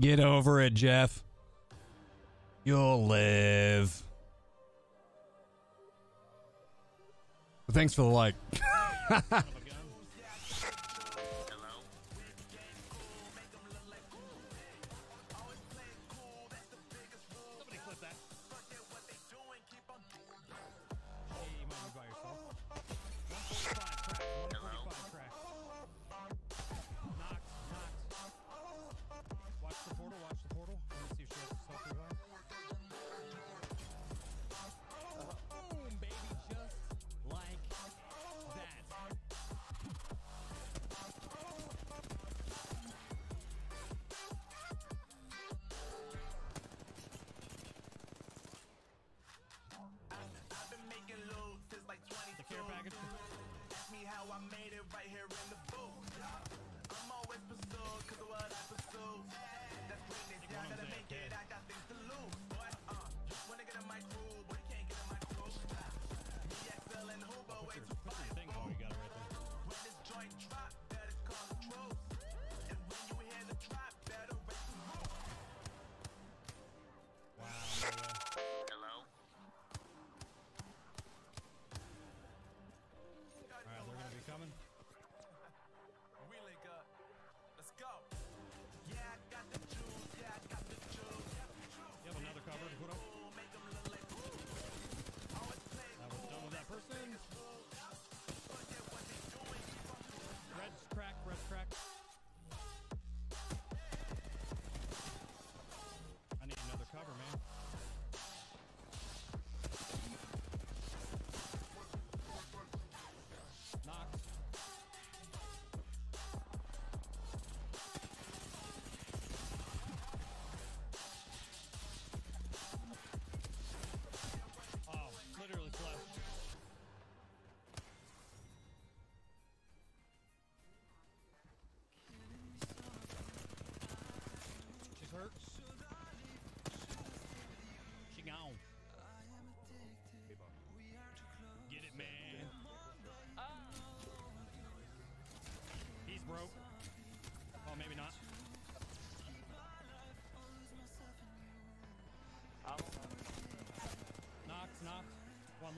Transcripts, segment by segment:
Get over it, Jeff. You'll live. Thanks for the like.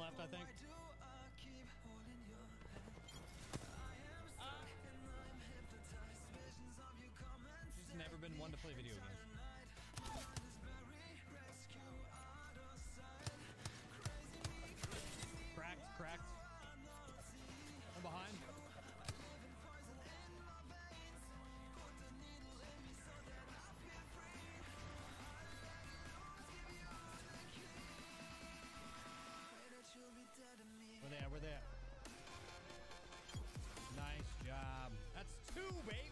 left, I think. Uh, never been one to play video games. over there. Nice job. That's two, baby.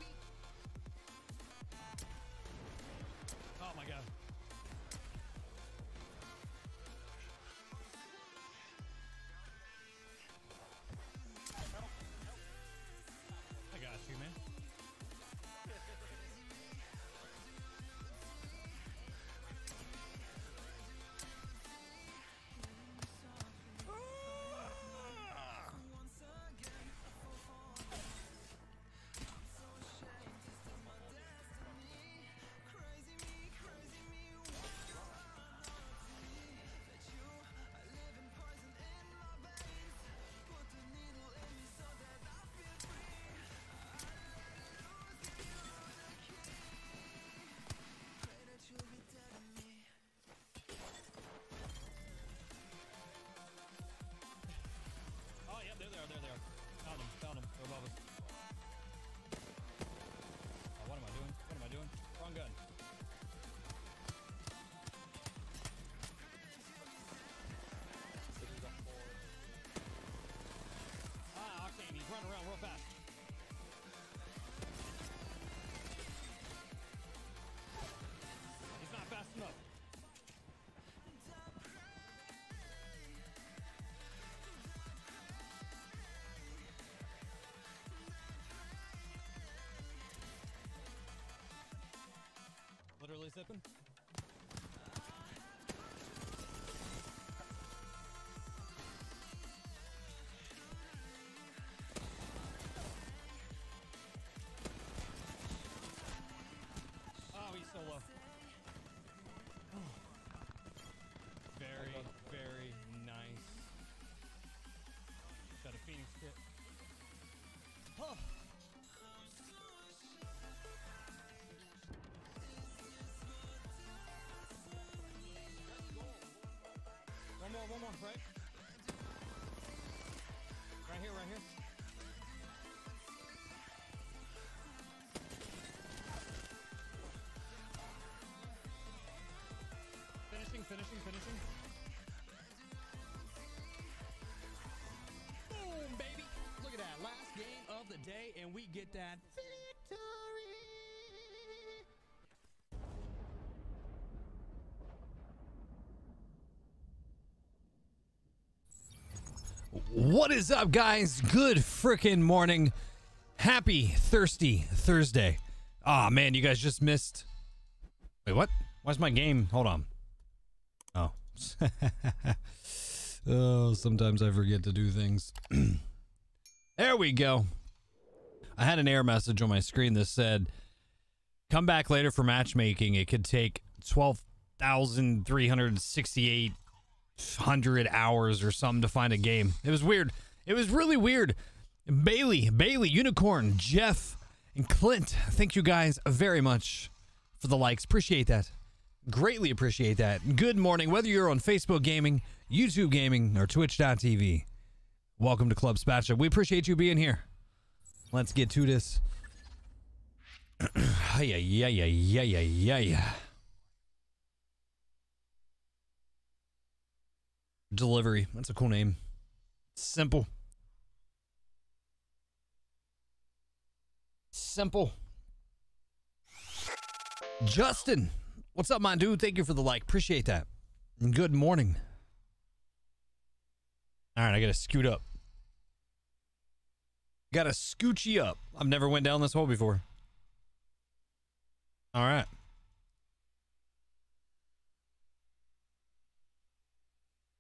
literally sipping? Oh, he's so low. Very, very nice. Got a Phoenix kit. Oh. finishing, finishing. Boom, baby. Look at that. Last game of the day, and we get that victory. What is up, guys? Good freaking morning. Happy Thirsty Thursday. Ah, oh, man, you guys just missed. Wait, what? Why's my game? Hold on. Oh. sometimes I forget to do things. there we go. I had an error message on my screen that said, come back later for matchmaking. It could take 12,368 hundred hours or something to find a game. It was weird. It was really weird. Bailey, Bailey, Unicorn, Jeff, and Clint. Thank you guys very much for the likes. Appreciate that. Greatly appreciate that. Good morning, whether you're on Facebook Gaming, YouTube Gaming, or Twitch.tv. Welcome to Club Spatula. We appreciate you being here. Let's get to this. yeah, yeah, yeah, yeah, yeah, yeah, yeah. Delivery. That's a cool name. Simple. Simple. Justin. What's up, my dude? Thank you for the like. Appreciate that. Good morning. All right, I gotta scoot up. Gotta scoochie up. I've never went down this hole before. All right.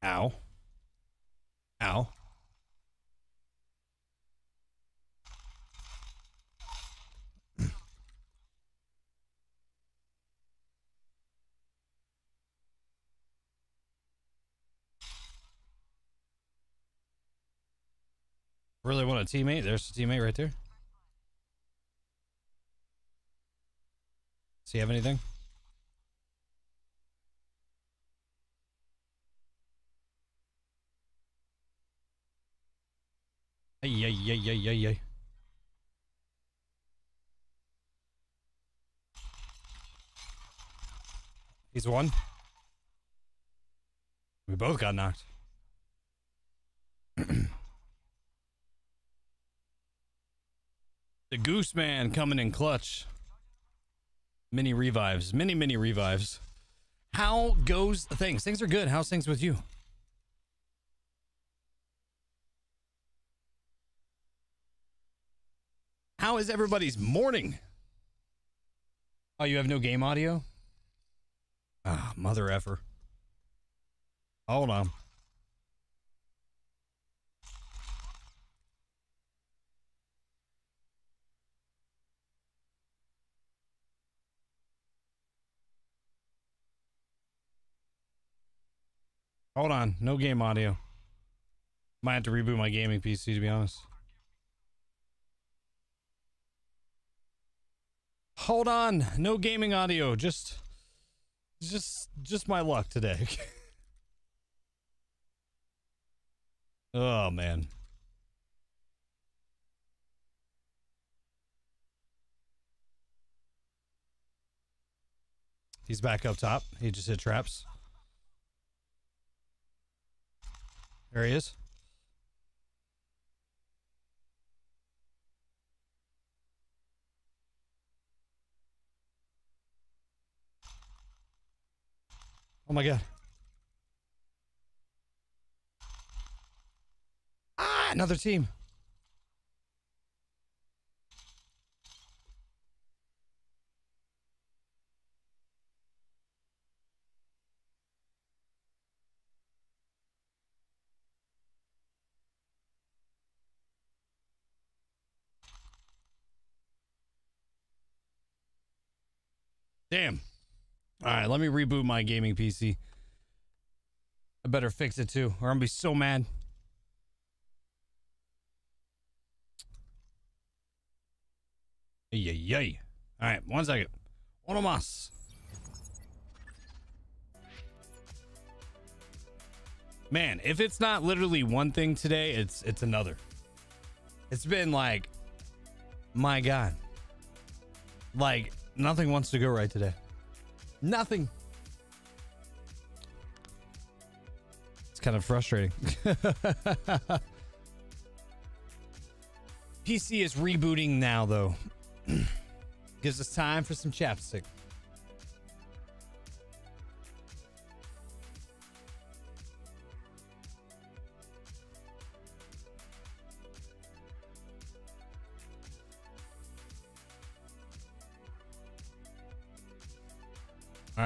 Ow. Ow. Really want a teammate? There's a teammate right there. Does he have anything? Ay, ay, ay, ay, ay, ay. He's one. We both got knocked. The Goose Man coming in clutch. Mini revives. Many, many revives. How goes things? Things are good. How's things with you? How is everybody's morning? Oh, you have no game audio? Ah, mother effer. Hold on. Hold on. No game audio. Might have to reboot my gaming PC to be honest. Hold on. No gaming audio. Just just just my luck today. oh man. He's back up top. He just hit traps. There he is. Oh my god. Ah, another team. Damn. All right, let me reboot my gaming PC. I better fix it too, or I'm gonna be so mad. Yay, yay. All right, one second. Uno más. Man, if it's not literally one thing today, it's it's another. It's been like, my God, like nothing wants to go right today. Nothing. It's kind of frustrating. PC is rebooting now, though. Gives us time for some chapstick.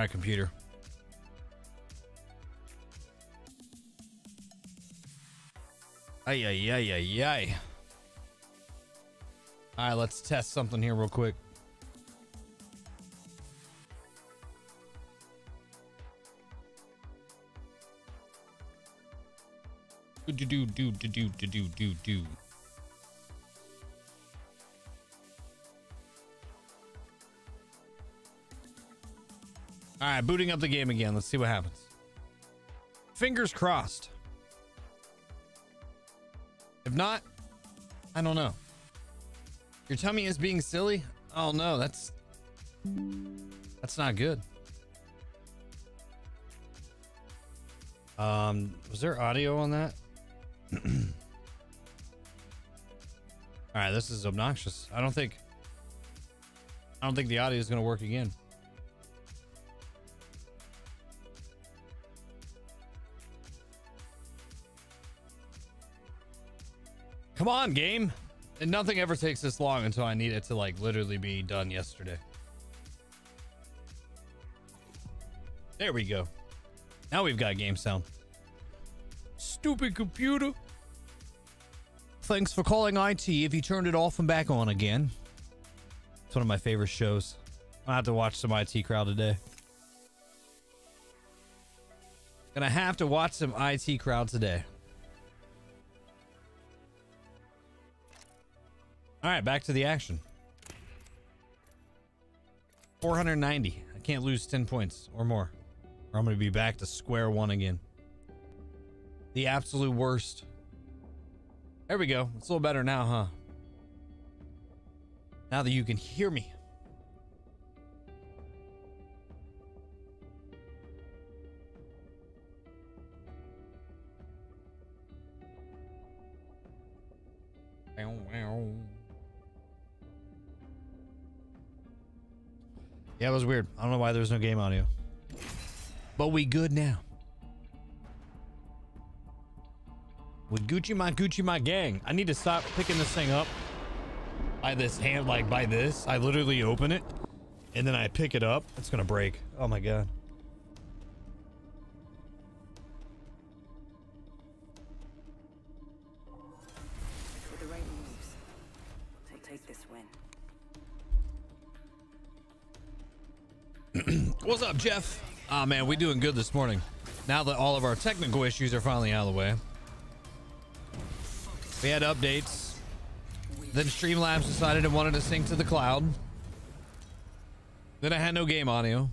Right, computer. Ay, ay, ay, ay, ay. All right, let's test something here real quick. Do do do do do do do do do All right, booting up the game again. Let's see what happens. Fingers crossed. If not, I don't know. Your tummy is being silly? Oh no, that's that's not good. Um, was there audio on that? All right, this is obnoxious. I don't think I don't think the audio is going to work again. Come on, game. And nothing ever takes this long until I need it to like literally be done yesterday. There we go. Now we've got game sound. Stupid computer. Thanks for calling IT if you turned it off and back on again. It's one of my favorite shows. I have to watch some IT crowd today. Gonna have to watch some IT crowd today. All right, back to the action. 490. I can't lose 10 points or more, or I'm going to be back to square one again. The absolute worst. There we go. It's a little better now, huh? Now that you can hear me. Bow, wow. Yeah, it was weird. I don't know why there was no game audio. But we good now. With Gucci my Gucci my gang. I need to stop picking this thing up by this hand, like by this. I literally open it and then I pick it up. It's gonna break. Oh my god. What's up, Jeff? Ah man, we doing good this morning. Now that all of our technical issues are finally out of the way. We had updates. Then Streamlabs decided it wanted to sync to the cloud. Then I had no game audio.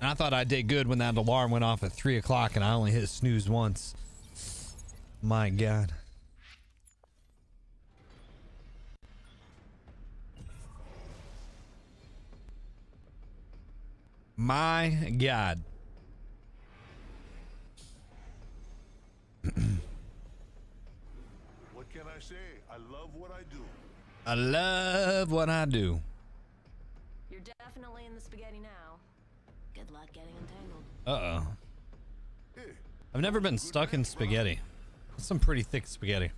And I thought I did good when that alarm went off at 3 o'clock and I only hit snooze once. My god. My god. What can I say? I love what I do. I love what I do. You're definitely in the spaghetti now. Good luck getting entangled. Uh oh. Hey, I've never been stuck in spaghetti. That's some pretty thick spaghetti.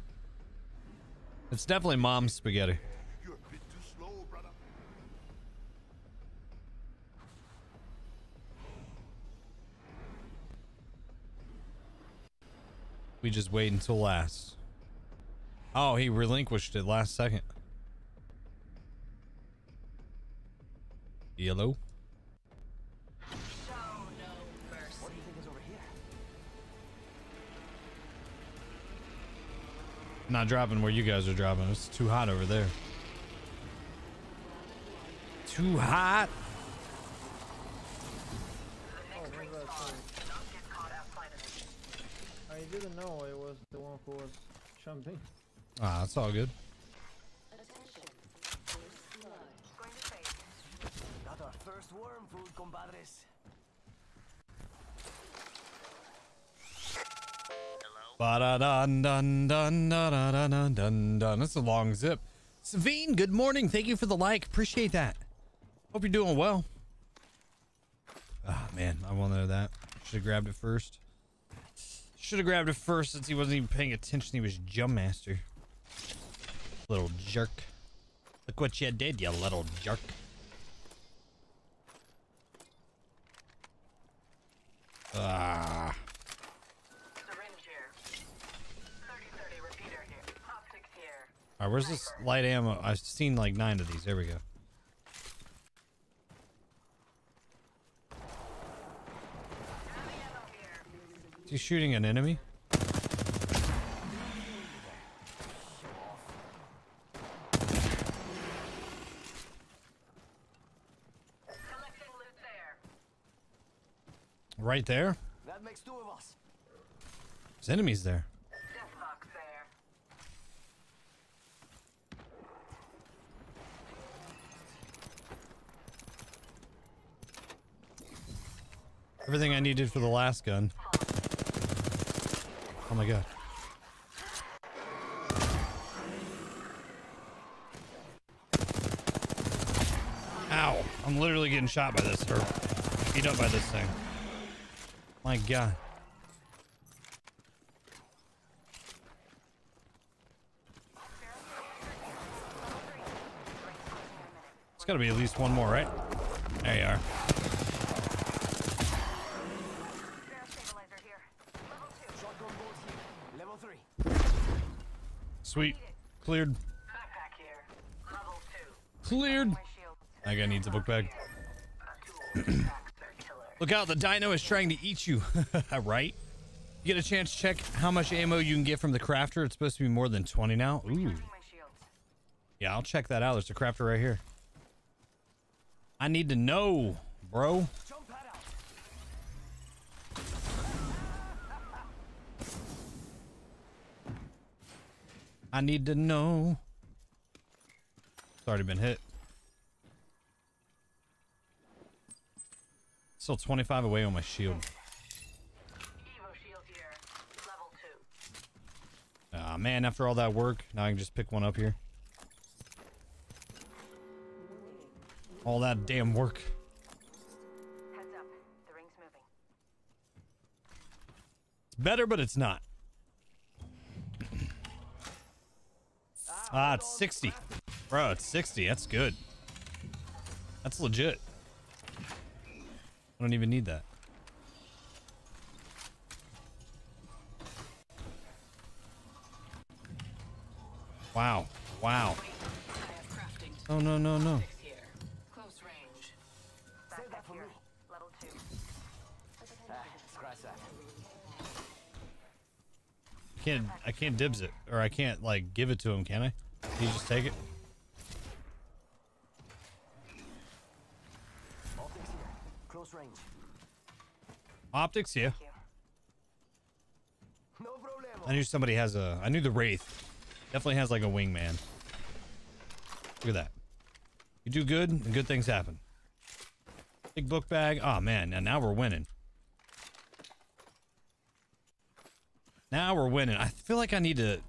It's definitely mom's spaghetti. We just wait until last. Oh, he relinquished it last second. Yellow. Not dropping where you guys are dropping. It's too hot over there. Too hot. I didn't know it was the one who was jumping. Ah, that's all good. Got our first worm food, compadres. Ba-da-dun, dun, dun, dun, dun, dun, dun, dun, dun. That's a long zip. Savine, good morning. Thank you for the like. Appreciate that. Hope you're doing well. Ah, man, I wanted that. Should have grabbed it first. Should have grabbed it first since he wasn't even paying attention. He was Jump Master. Little jerk. Look what you did, you little jerk. Ah. Syringe here. 3030 repeater here. Optics here. All right, where's this light ammo? I've seen like nine of these. There we go. Is he shooting an enemy? Collecting loot there. Right there? That makes two of us. There's enemies there. There. Everything I needed for the last gun. Oh my god. Ow. I'm literally getting shot by this, or beat up by this thing. My god. It's gotta be at least one more, right? There you are. Barrel stabilizer here. Level two. Shotgun bolt here. Level three. Sweet. Cleared. Backpack here. Level two. Cleared. That guy needs a book bag. A tool. Baxter killer. Look out, the dino is trying to eat you. right? You get a chance to check how much ammo you can get from the crafter. It's supposed to be more than 20 now. Ooh. Yeah, I'll check that out. There's a crafter right here. I need to know, bro. I need to know. It's already been hit. Still 25 away on my shield. Ah, man, after all that work, now I can just pick one up here. All that damn work. It's better, but it's not. Ah, it's 60. Bro, it's 60. That's good. That's legit. I don't even need that. Wow. Wow. Oh, no, no, no. Can't I can't dibs it or I can't like give it to him, can I? Can you just take it? Optics here. Close range. Optics, here. No. I knew somebody has a. I knew the wraith definitely has like a wingman. Look at that. You do good, and good things happen. Big book bag. Oh man, now now we're winning. Now we're winning. I feel like I need to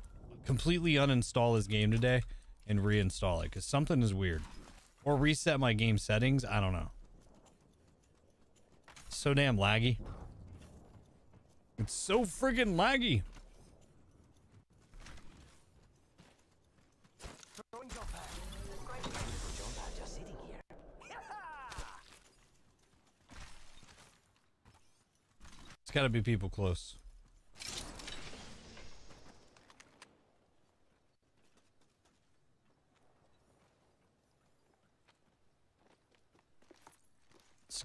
completely uninstall this game today and reinstall it because something is weird, or reset my game settings. I don't know. So damn laggy. It's so friggin' laggy. It's got to be people close.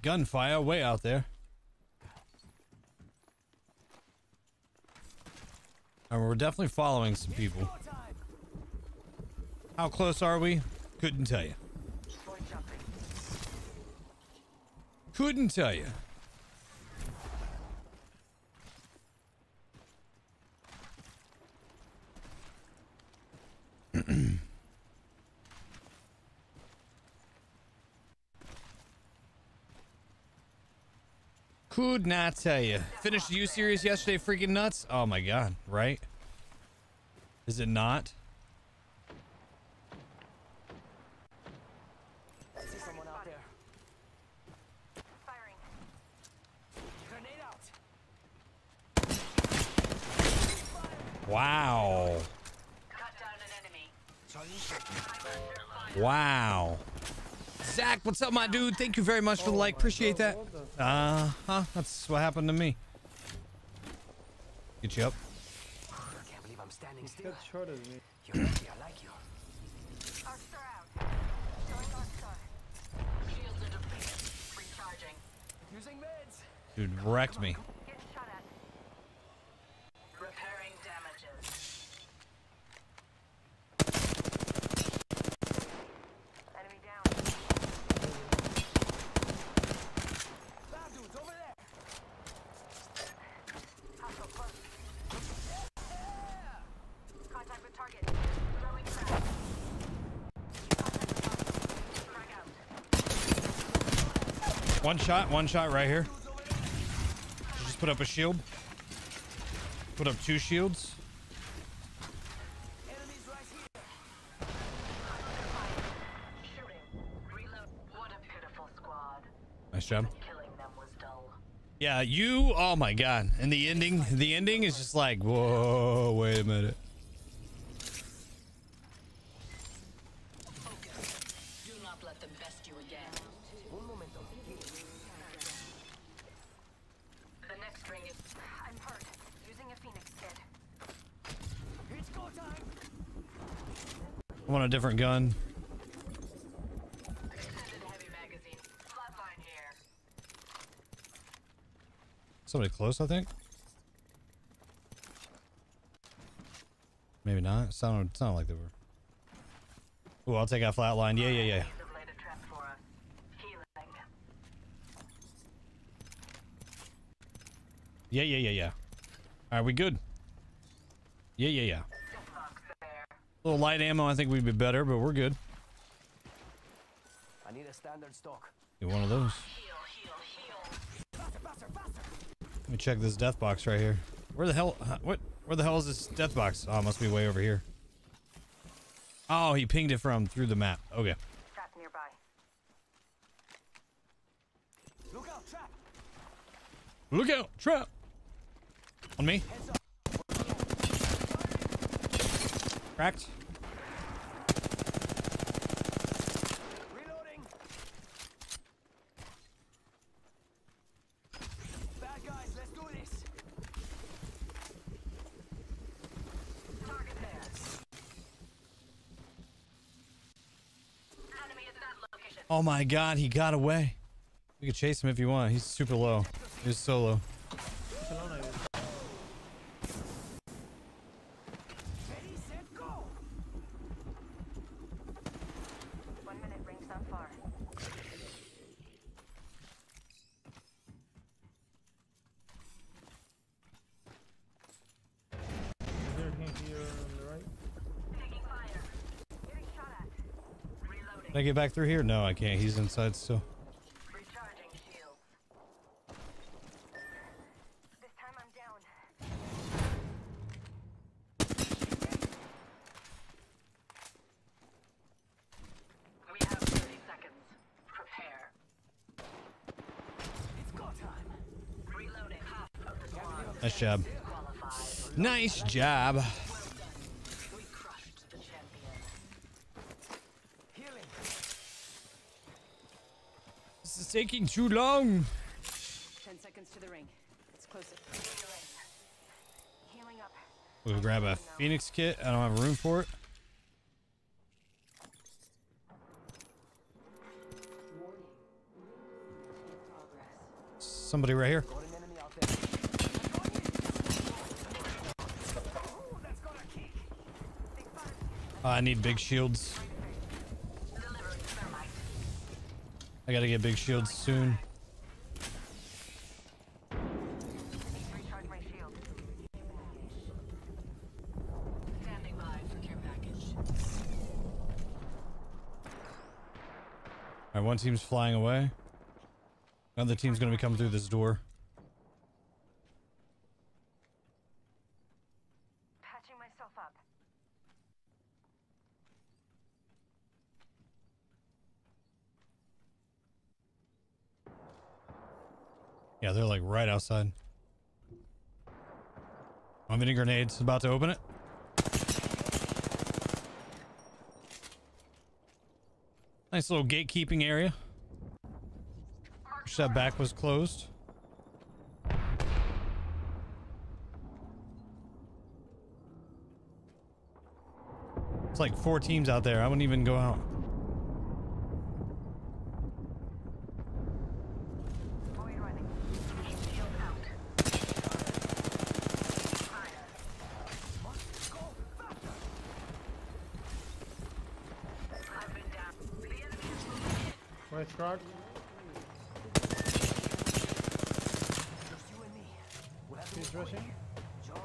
Gunfire way out there. And we're definitely following some people. How close are we? Couldn't tell you. Couldn't tell you. Could not tell you. Finished the You series yesterday, freaking nuts. Oh my god, right? Is it not? I see someone out there. Firing. Grenade out. Wow. Cut down an enemy. Wow. Zach, what's up, my dude? Thank you very much for the like. Appreciate that. Uh huh. That's what happened to me. Get you up. I can't believe I'm standing still. Me. You're lucky I like you. Arc Star out. Showing Arc Star. Shields are depleted. Recharging. Using meds. Dude, wrecked me. Getting shot at. Repairing damages. Enemy down. Bad dudes over there. Hostile close. Contact with target. Throwing trap. Contact with target. Frag out. One shot, one shot right here. Just put up a shield. Put up two shields. Nice job. Yeah, you. Oh my god. And the ending, the ending is just like, whoa, wait a minute. Do not let them best you again. Un momento. The next ring is I'm hurt. Using a Phoenix kit. It's go time. I want a different gun. Somebody close, I think. Maybe not. Sounded sounded like they were. Oh, I'll take out flatline. Yeah, yeah, yeah. Yeah, yeah, yeah, yeah. Right, we good? Yeah, yeah, yeah. Little light ammo, I think we'd be better, but we're good. I need a standard stock. Get one of those. Heal, heal, heal. Faster, faster, faster. Let me check this death box right here. Where the hell? What? Where the hell is this death box? Oh, it must be way over here. Oh, he pinged it from through the map. Okay. Trap nearby. Look out, trap. Look out! Trap! On me. Cracked. Reloading. Bad guys, let's do this. Target there. Enemy is at that location. Oh my god, he got away. We could chase him if you want. He's super low. He's solo. Ready, set, go. One minute, rings not far. Is there anything here on the right? Taking fire. Getting shot at. Reloading. Can I get back through here? No, I can't. He's inside still. Nice job. Nice time I'm down. We have 30 seconds. Prepare. It's go time. Reloading. Half of the squad Nice job. qualified. Nice job. We crushed the champion. Healing. This is taking too long. Ten seconds to the ring. It's closer. Healing up. We'll grab a Phoenix kit. I don't have room for it. Somebody right here. Got an enemy out there. Ooh, that's gonna kick. Uh, I need big shields. I gotta get big shields soon. Alright, one team's flying away. Another team's gonna be coming through this door. Patching myself up. Yeah, they're outside. I'm hitting grenades. About to open it. Nice little gatekeeping area. Wish that back was closed. It's like four teams out there. I wouldn't even go out. Boy running. Shield out. I've been down. The enemy is moving. Right frag. Just you and me. We'll have to He's wait for rushing. you. John.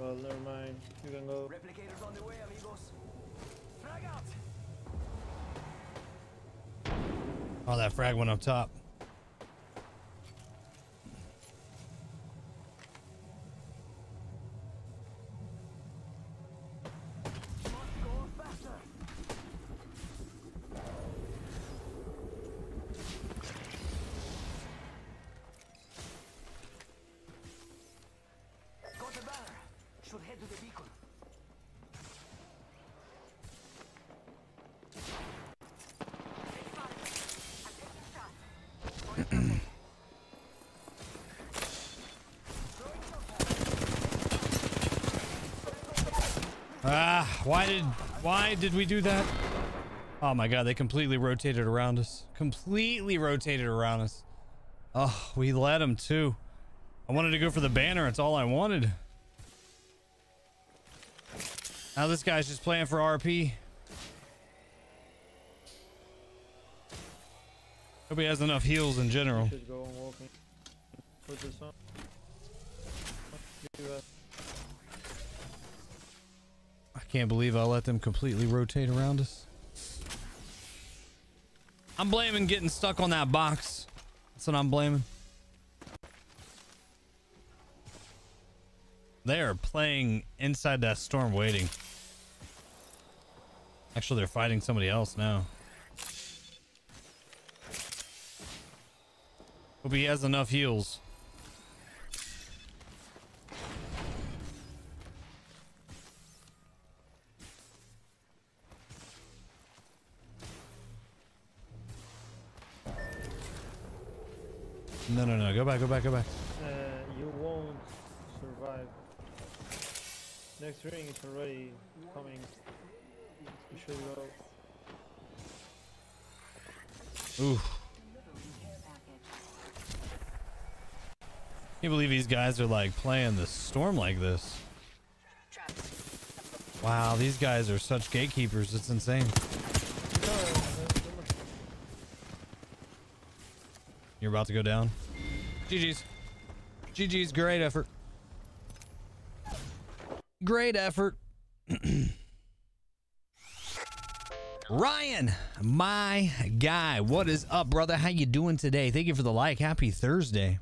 Well, never mind. You can go. Replicators on the way, amigos. Frag out. Oh, that frag went up top. Why did why did we do that? Oh my god, they completely rotated around us. Completely rotated around us. Oh, we let them too. I wanted to go for the banner. It's all I wanted. Now this guy's just playing for RP. Hope he has enough heals in general. Can't believe I let them completely rotate around us. I'm blaming getting stuck on that box. That's what I'm blaming. They are playing inside that storm waiting. Actually, they're fighting somebody else now. Hope he has enough heals. Believe these guys are like playing the storm like this. Wow, these guys are such gatekeepers. It's insane. You're about to go down. GG's. GG's. Great effort. Great effort. Ryan, my guy, what is up, brother? How you doing today? Thank you for the like. Happy Thursday.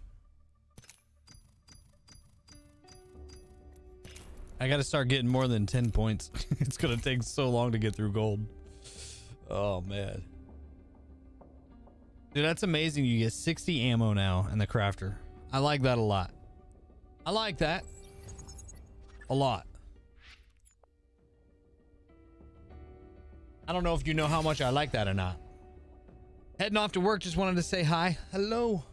I got to start getting more than 10 points. it's to take so long to get through gold. Oh, man. Dude, that's amazing. You get 60 ammo now in the crafter. I like that a lot. I like that. A lot. I don't know if you know how much I like that or not. Heading off to work, just wanted to say hi. Hello.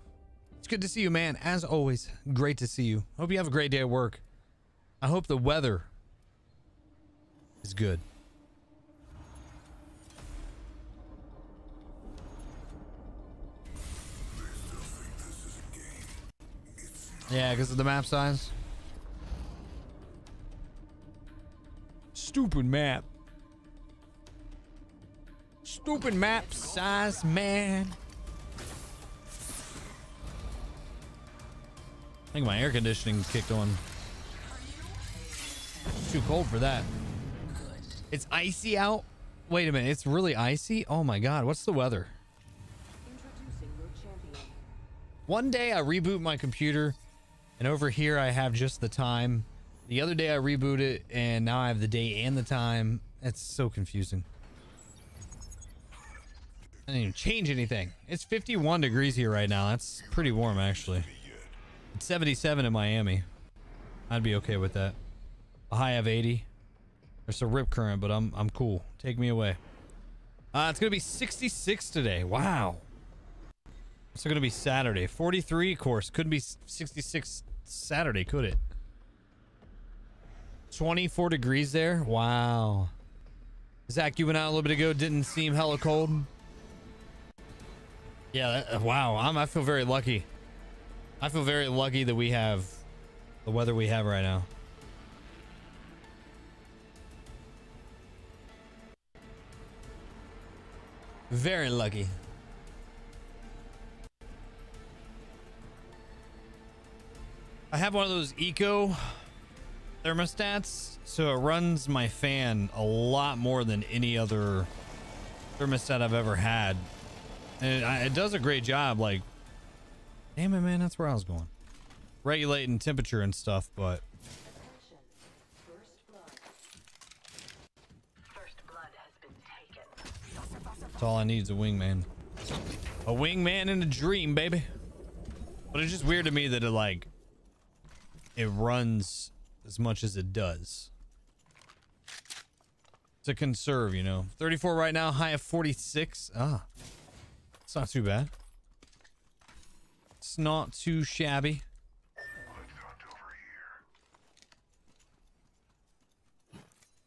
It's good to see you, man. As always, great to see you. Hope you have a great day at work. I hope the weather is good. Yeah, because of the map size. Stupid map. Stupid map size, man. I think my air conditioning kicked on. It's too cold for that. It's icy out. Wait a minute, it's really icy? Oh my god, what's the weather? Introducing your champion. One day I reboot my computer and over here I have just the time. The other day I reboot it and now I have the day and the time. That's so confusing. I didn't even change anything. It's 51 degrees here right now. That's pretty warm actually. It's 77 in Miami. I'd be okay with that. A high of 80. There's a rip current, but I'm I'm cool. Take me away. Uh, it's gonna be 66 today. Wow. It's gonna be Saturday. 43 of course. Couldn't be 66 Saturday, could it? 24 degrees there. Wow. Zach, you went out a little bit ago. Didn't seem hella cold. Yeah. That, uh, wow. I'm, I feel very lucky. I feel very lucky that we have the weather we have right now. Very lucky. I have one of those eco thermostats, so it runs my fan a lot more than any other thermostat I've ever had. And it, it does a great job. Like, damn it, man, that's where I was going. Regulating temperature and stuff, but First blood has been taken. That's all I need is a wingman. A wingman in a dream, baby. But it's just weird to me that it like it runs as much as it does. To conserve, you know. 34 right now, high of 46. Ah. It's not too bad. It's not too shabby.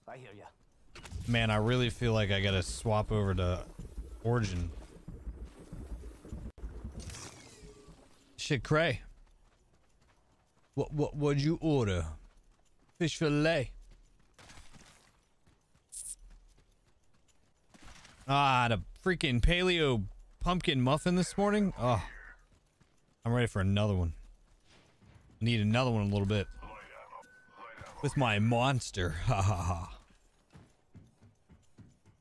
I hear ya. Man, I really feel like I gotta swap over to Origin. Shit, cray. What what would you order? Fish fillet. Ah, the freaking paleo pumpkin muffin this morning. Oh, I'm ready for another one. Need another one a little bit. With my monster. Ha ha ha.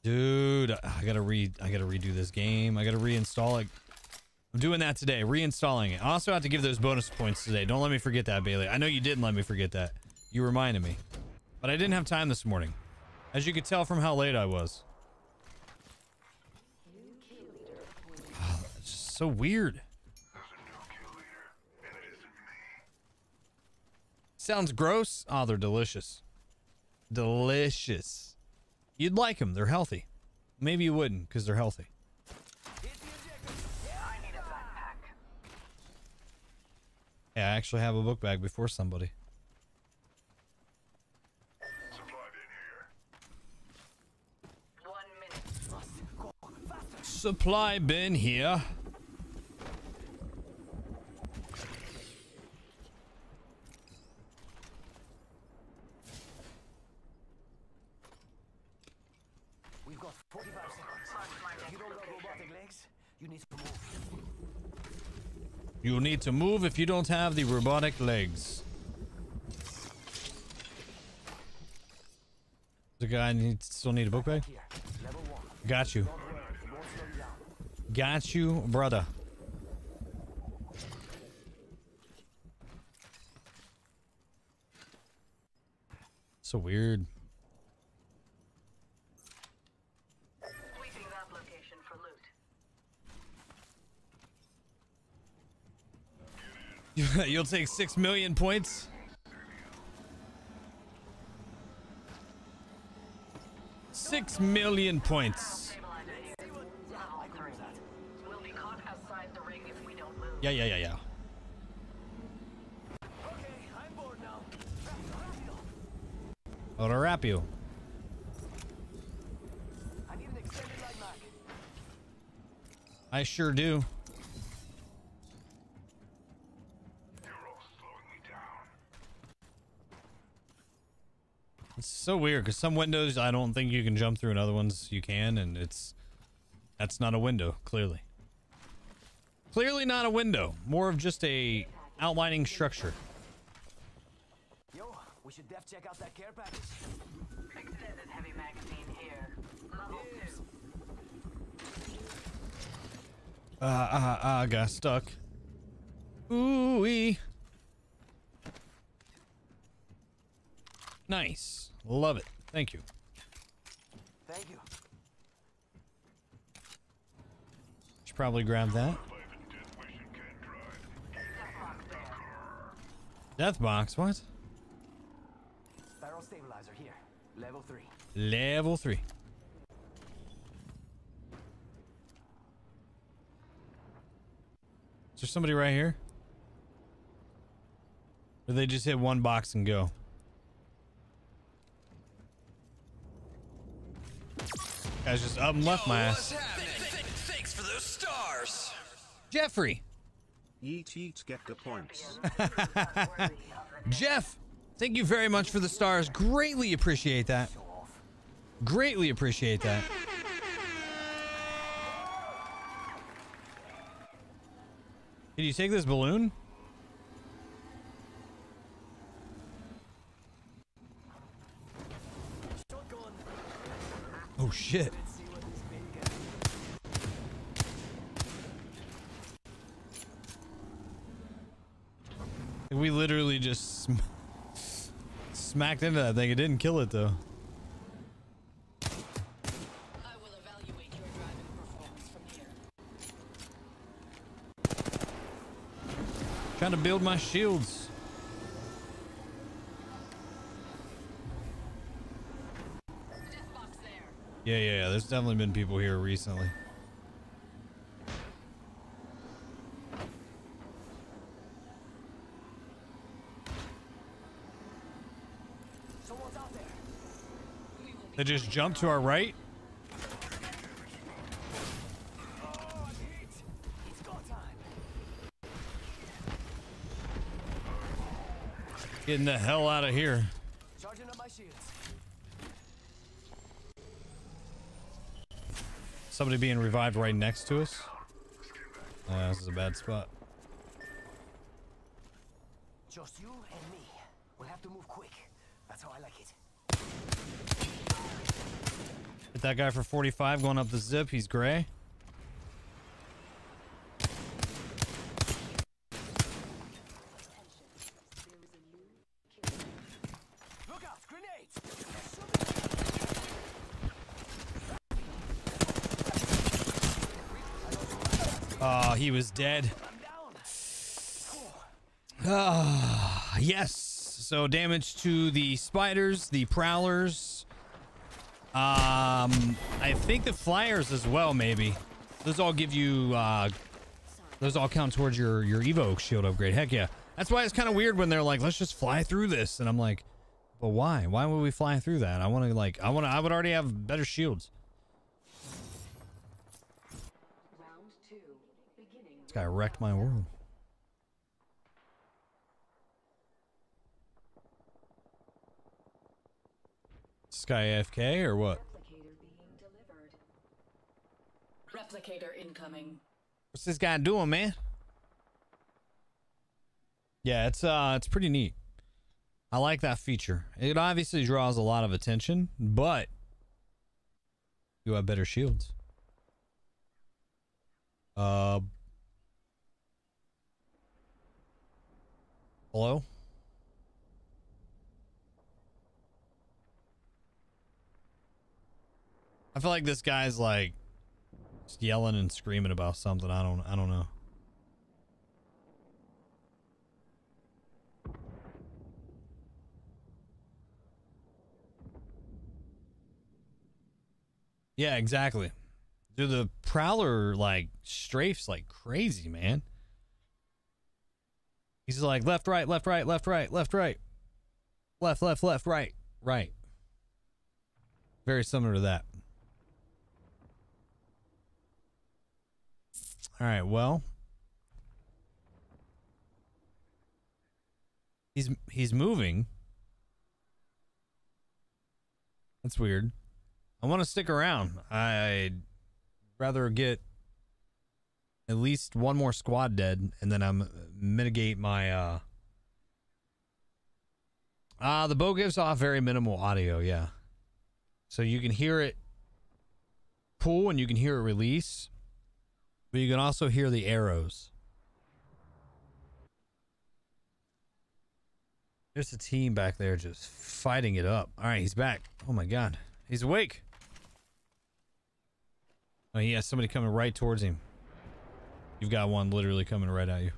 Dude, I gotta re I gotta redo this game. I gotta reinstall it. I'm doing that today, reinstalling it. I also have to give those bonus points today. Don't let me forget that, Bailey. I know you didn't let me forget that. You reminded me. But I didn't have time this morning. As you could tell from how late I was. Oh, it's just so weird. Sounds gross. Oh, they're delicious. Delicious. You'd like them. They're healthy. Maybe you wouldn't because they're healthy. Yeah, I actually have a book bag before somebody. Supply bin here. We've got 45 seconds. If you don't got robotic legs, you need to move. You'll need to move if you don't have the robotic legs. The guy needs still need a book bag. Here, level one. Got you. Don't worry, it won't slow you down. Got you, brother. So weird. You'll take six million points. Six million points. Yeah, yeah, yeah, yeah. Okay, I'm bored now. Ora Rapio. I need an extended light mag. I sure do. It's so weird because some windows I don't think you can jump through, and other ones you can, and it's that's not a window. Clearly, clearly not a window. More of just a outlining structure. Yo, we should def check out that care package. Extended heavy magazine here. Level two. Ah, ah, ah, got stuck. Ooh wee. Nice. Love it. Thank you. Thank you. Should probably grab that. Death box, what? Barrel stabilizer here. Level three. Level three. Is there somebody right here? Or they just hit one box and go? Guys just up and left my ass. Thanks for those stars. Jeffrey. Yeet yeet get the points. Jeff, thank you very much for the stars. Greatly appreciate that. Greatly appreciate that. Can you take this balloon? Oh shit. We literally just sm- smacked into that thing. It didn't kill it though. I will evaluate your driving performance from here. Trying to build my shields. Yeah, yeah, yeah. There's definitely been people here recently. Someone's out there. They just jumped to our right. Oh, I'm hit. It's go time. Getting the hell out of here. Charging up my shields. Somebody being revived right next to us. Uh, this is a bad spot. Just you and me. We'll have to move quick. That's how I like it. Hit that guy for 45 going up the zip. He's gray. Look out, grenades! Oh, was dead. Ah, yes. So damage to the spiders, the prowlers. Um, I think the flyers as well, maybe. Those all give you, uh, those all count towards your, your Evo shield upgrade. Heck yeah. That's why it's kind of weird when they're like, let's just fly through this. And I'm like, but why? Why would we fly through that? I want to like, I want to, I would already have better shields. Round two. Beginning. This guy wrecked my world. This guy AFK or what? Replicator being delivered. Replicator incoming. What's this guy doing, man? Yeah, it's uh it's pretty neat. I like that feature. It obviously draws a lot of attention, but you have better shields. Uh Hello? I feel like this guy's like yelling and screaming about something. I don't I don't know. Yeah, exactly. Do the prowler like strafes like crazy, man. He's like left, right, left, right, left, right, left, right, left, left, left, right, right. Very similar to that. All right, well. He's he's moving. That's weird. I want to stick around. I'd rather get at least one more squad dead and then I'm mitigate my uh uh the bow gives off very minimal audio, yeah. So you can hear it pull and you can hear it release. But you can also hear the arrows. There's a team back there just fighting it up. All right, he's back. Oh my god. He's awake. Oh, has somebody coming right towards him. You've got one literally coming right at you.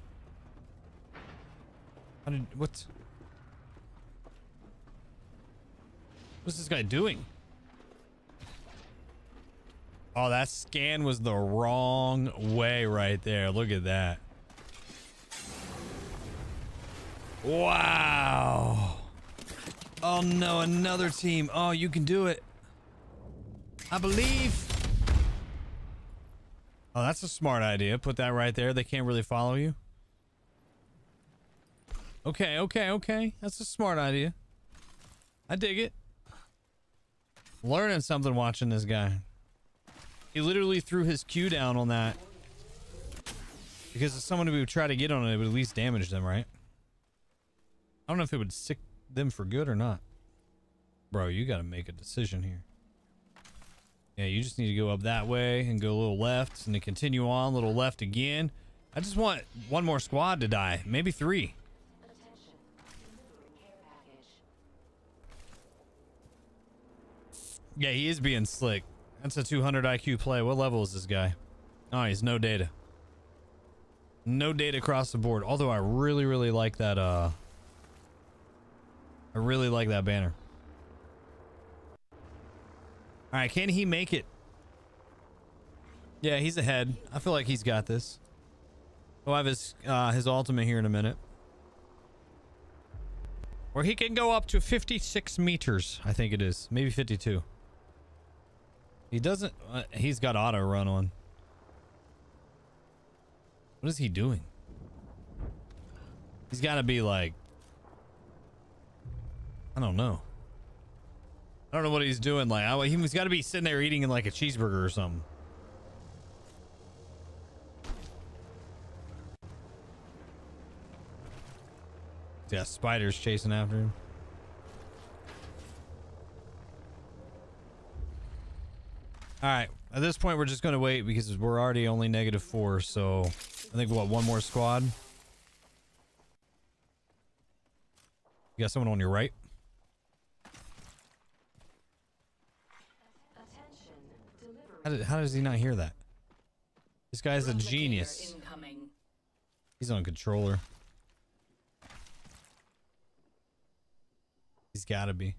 How did what? What's this guy doing? Oh, that scan was the wrong way right there. Look at that. Wow. Oh no, another team. Oh, you can do it. I believe. Oh, that's a smart idea. Put that right there. They can't really follow you. Okay, okay, okay. That's a smart idea. I dig it. Learning something watching this guy. He literally threw his Q down on that. Because if someone would try to get on it, it would at least damage them, right? I don't know if it would sick them for good or not. Bro, you got to make a decision here. Yeah, you just need to go up that way and go a little left and then continue on a little left again. I just want one more squad to die. Maybe three. Yeah, he is being slick. That's a 200 IQ play. What level is this guy? Oh, he's no data. No data across the board. Although I really, really like that, uh... I really like that banner. Alright, can he make it? Yeah, he's ahead. I feel like he's got this. He'll have his, uh, his ultimate here in a minute. Where he can go up to 56 meters, I think it is. Maybe 52. He doesn't... Uh, he's got auto run on. What is he doing? He's got to be like... I don't know. I don't know what he's doing. Like, I, he's got to be sitting there eating like a cheeseburger or something. Yeah, spiders chasing after him. All right. At this point, we're just going to wait because we're already only negative four. So I think, what, one more squad? You got someone on your right? How, did, how does he not hear that? This guy's a genius. He's on controller. He's got to be.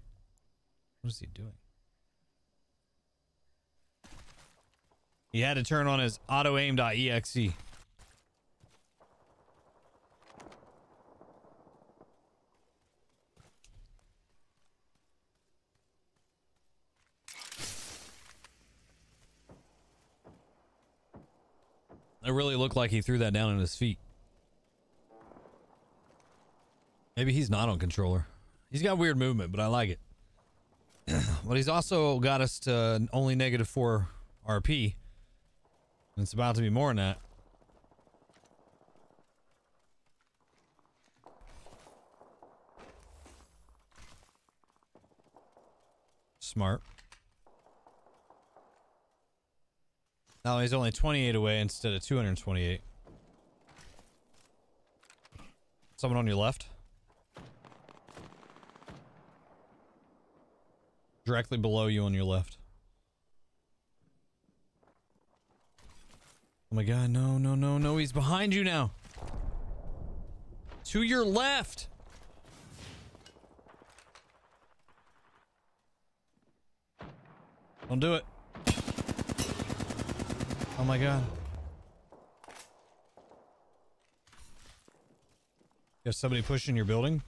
What is he doing? He had to turn on his auto aim.exe. It really looked like he threw that down on his feet. Maybe he's not on controller. He's got weird movement, but I like it. but he's also got us to only negative four RP. And it's about to be more than that. Smart. Now he's only 28 away instead of 228. Someone on your left? Directly below you on your left. Oh my god, no, no, no, no, he's behind you now. To your left. Don't do it. Oh my god. You have somebody pushing your building?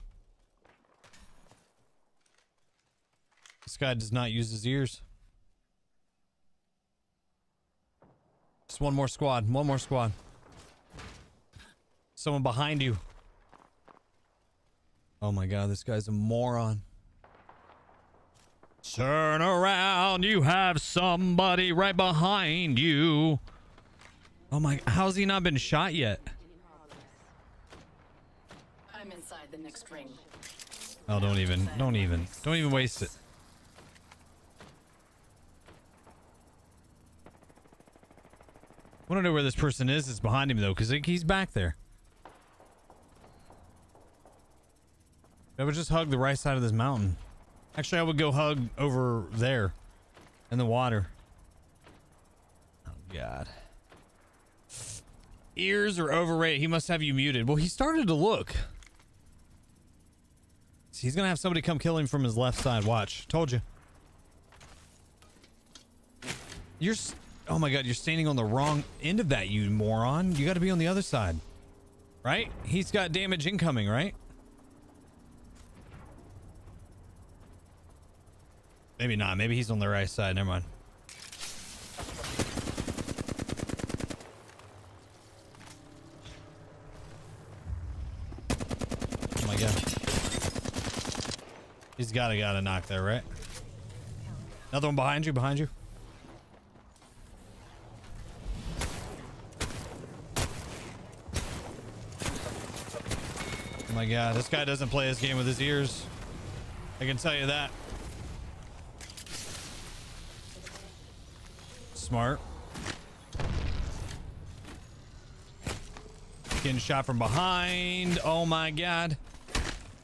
This guy does not use his ears. Just one more squad. One more squad. Someone behind you. Oh my god, this guy's a moron. Turn around, you have somebody right behind you. Oh my, how's he not been shot yet? I'm inside the next ring. Oh, don't even, don't even, don't even waste it. I want to know where this person is It's behind him though, because he's back there. I would just hug the right side of this mountain. Actually, I would go hug over there in the water. Oh, God. Ears are overrated. He must have you muted. Well, he started to look. He's gonna have somebody come kill him from his left side. Watch. Told you. You're. Oh my god, you're standing on the wrong end of that, you moron. You got to be on the other side. Right? He's got damage incoming, right? Maybe not. Maybe he's on the right side. Never mind. Oh my god. He's gotta got a knock there, right? Another one behind you, behind you. Oh my god, this guy doesn't play his game with his ears. I can tell you that. Smart. Getting shot from behind. Oh my god.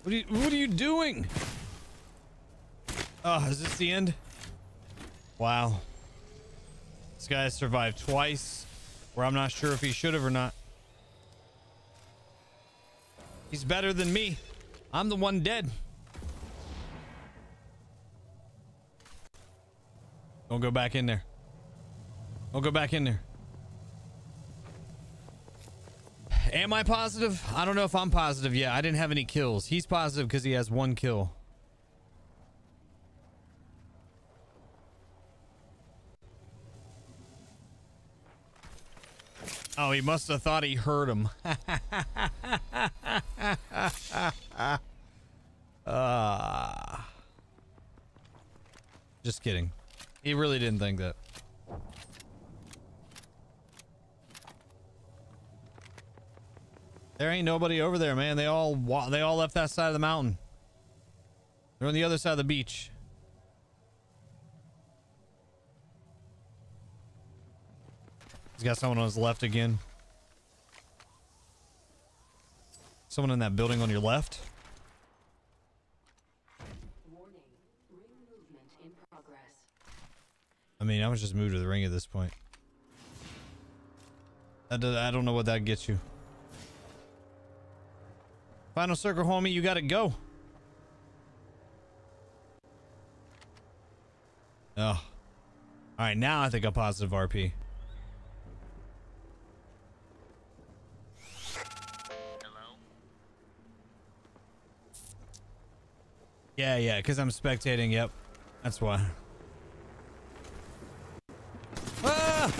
What are you what are you doing? Oh, is this the end? Wow. This guy survived twice where I'm not sure if he should have or not. He's better than me. I'm the one dead. Don't go back in there. Don't go back in there. Am I positive? I don't know if I'm positive yet. I didn't have any kills. He's positive because he has one kill. Oh, he must have thought he heard him. Ah. Just kidding. He really didn't think that. There ain't nobody over there, man. They all they all left that side of the mountain. They're on the other side of the beach. He's got someone on his left again. Someone in that building on your left. I mean, I was just moved to the ring at this point. I don't know what that gets you. Final circle, homie. You got to go. Oh. All right, now I think a positive RP. Yeah, yeah, because I'm spectating. Yep. That's why. Ah!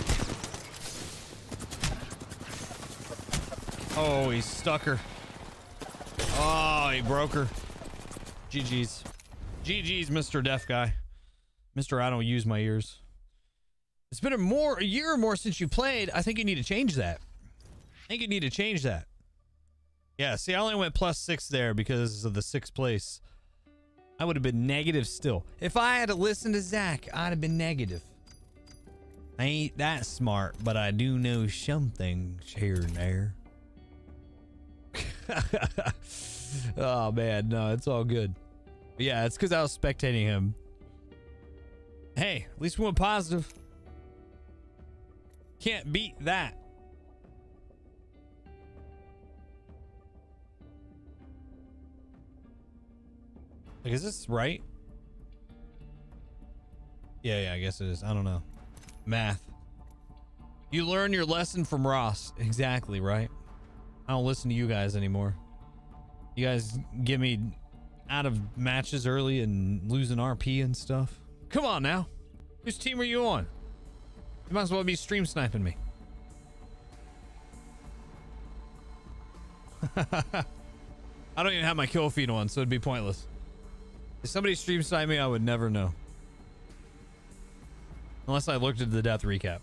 Oh, he stuck her. Oh, he broke her. GG's. GG's, Mr. Deaf Guy. Mr. I don't use my ears. It's been a more a year or more since you played. I think you need to change that. I think you need to change that. Yeah, see, I only went plus six there because of the sixth place. I would have been negative still. If I had to listen to Zach, I'd have been negative. I ain't that smart, but I do know something here and there. oh man, no, it's all good. But yeah, it's because I was spectating him. Hey, at least we went positive. Can't beat that. Like, is this right? Yeah, yeah, I guess it is. I don't know. Math. You learn your lesson from Ross. Exactly, right? I don't listen to you guys anymore. You guys get me out of matches early and losing RP and stuff. Come on now. Whose team are you on? You might as well be stream sniping me. I don't even have my kill feed on, so it'd be pointless. If somebody stream sniped me, I would never know. Unless I looked at the death recap.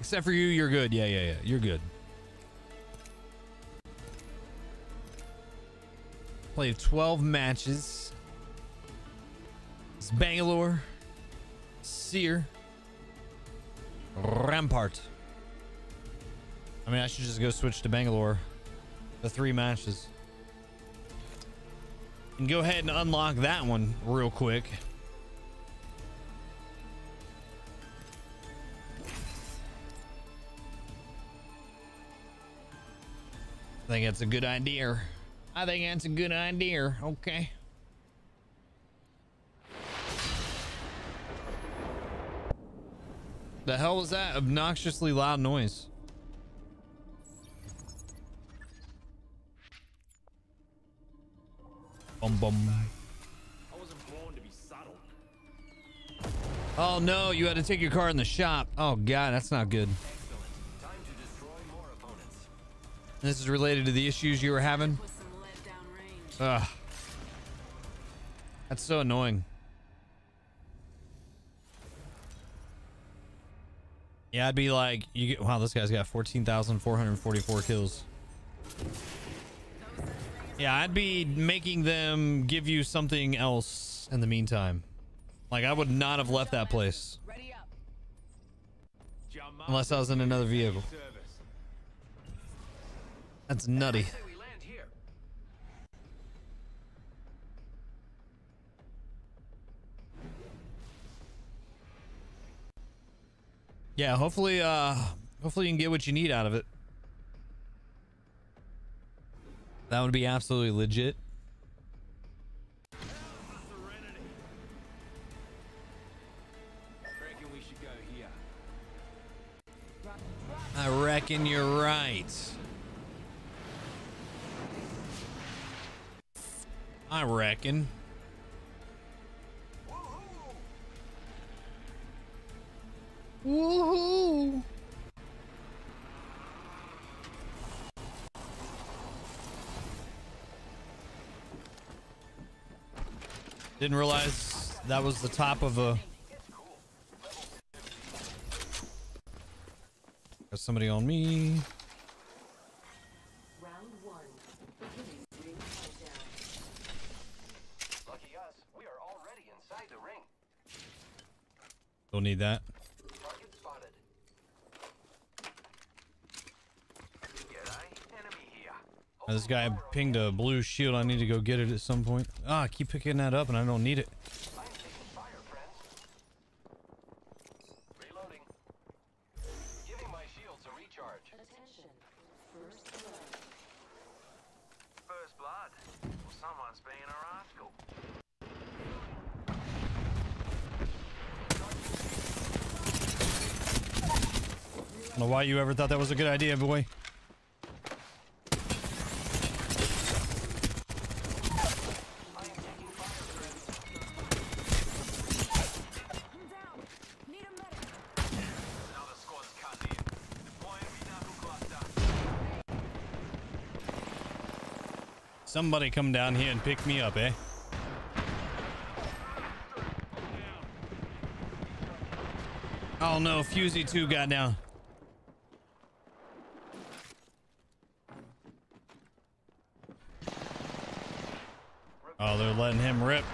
Except for you, you're good. Yeah, yeah, yeah. You're good. Played 12 matches. It's Bangalore, Seer, Rampart. I mean, I should just go switch to Bangalore. The three matches. And go ahead and unlock that one real quick. I think that's a good idea. I think that's a good idea. Okay. The hell was that obnoxiously loud noise? Bum bum. Oh no, you had to take your car in the shop. Oh god, that's not good. This is related to the issues you were having. With some lead down range. Ugh. That's so annoying. Yeah, I'd be like, you get, wow, this guy's got 14,444 kills. Yeah, I'd be making them give you something else in the meantime. Like, I would not have left that place unless I was in another vehicle. That's nutty. Yeah, hopefully, uh, hopefully you can get what you need out of it. That would be absolutely legit. I reckon you're right. I reckon. Woohoo! Didn't realize that was the top of a. Got somebody on me. Round one. Beginning ring countdown. Lucky us, we are already inside the ring. Don't need that. Uh, This guy pinged a blue shield. I need to go get it at some point. Ah, I keep picking that up and I don't need it. I am taking fire, friends. Reloading. Giving my shields a recharge. Attention. First blood. First blood. Well, someone's being a rascal. I don't know why you ever thought that was a good idea, boy. Somebody come down here and pick me up, eh? Oh no, Fusey 2 got down. Oh, they're letting him rip.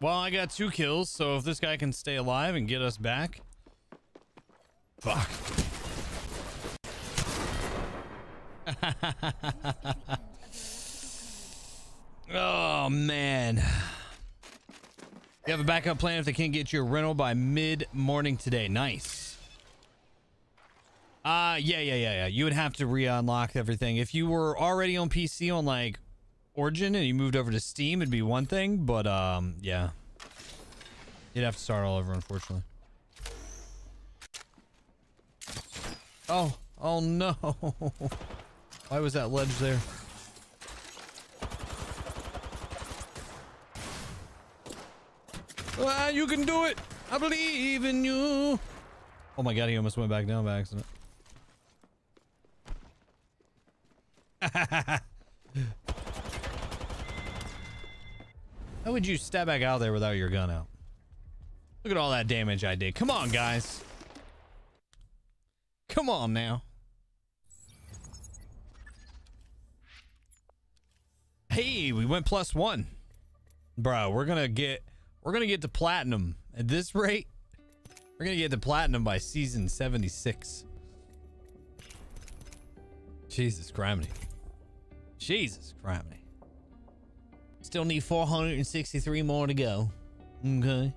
Well, I got two kills, so if this guy can stay alive and get us back. Fuck. oh, man. You have a backup plan if they can't get you a rental by mid morning today. Nice. Uh, yeah, yeah, yeah, yeah. You would have to re unlock everything. If you were already on PC on like Origin and you moved over to Steam, it'd be one thing, but um, yeah. You'd have to start all over, unfortunately. Oh, oh no. Why was that ledge there? Ah, you can do it. I believe in you. Oh my god, he almost went back down by accident. How would you step back out there without your gun out? Look at all that damage I did. Come on, guys. Come on now. Hey, we went plus one. Bro, we're gonna get we're gonna get to platinum. At this rate, we're gonna get to platinum by season 76. Jesus criminy. Jesus criminy. Still need 463 more to go. Okay.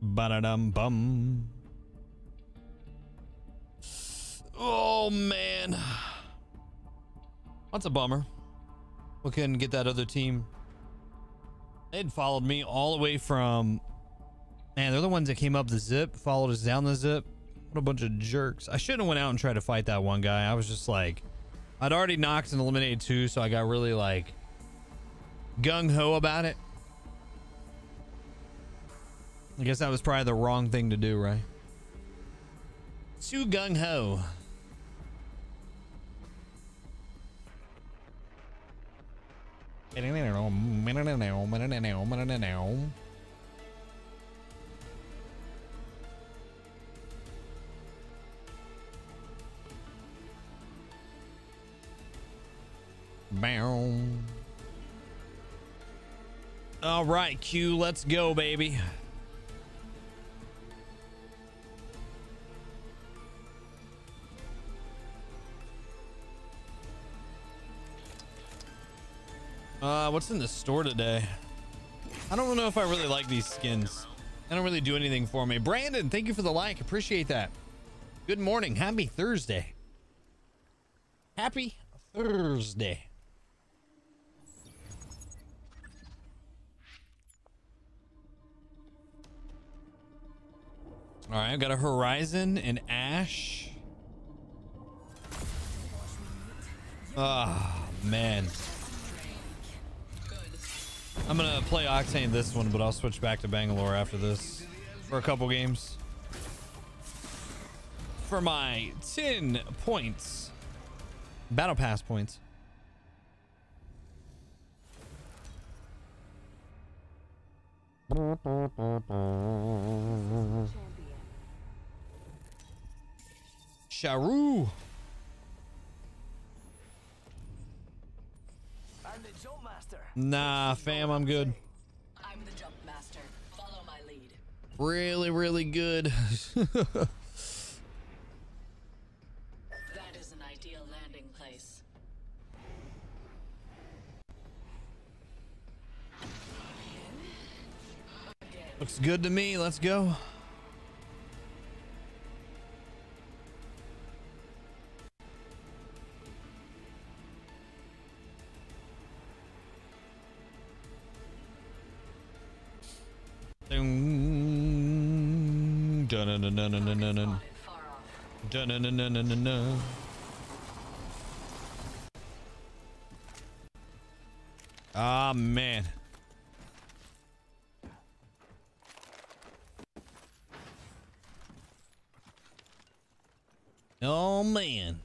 Ba-da-dum bum. Oh man. That's a bummer. We couldn't get that other team They'd followed me all the way from Man, they're the ones that came up the zip, followed us down the zip. What a bunch of jerks. I shouldn't have went out and tried to fight that one guy. I was just like I'd already knocked and eliminated two, so I got really like gung-ho about it. I guess that was probably the wrong thing to do, right? Too gung-ho. Bow. All right, Q, let's go, baby. Uh, what's in the store today? I don't know if I really like these skins. They don't really do anything for me. Brandon, thank you for the like. Appreciate that. Good morning. Happy Thursday. Happy Thursday. All right, I've got a Horizon and Ash. Oh, man. I'm gonna play Octane this one, but I'll switch back to Bangalore after this for a couple games. For my 10 points. Battle Pass points. Sharu. Nah, fam, I'm good. I'm the jump master. Follow my lead. Really, really good. That is an ideal landing place. Looks good to me. Let's go. Ah, man. Oh, man.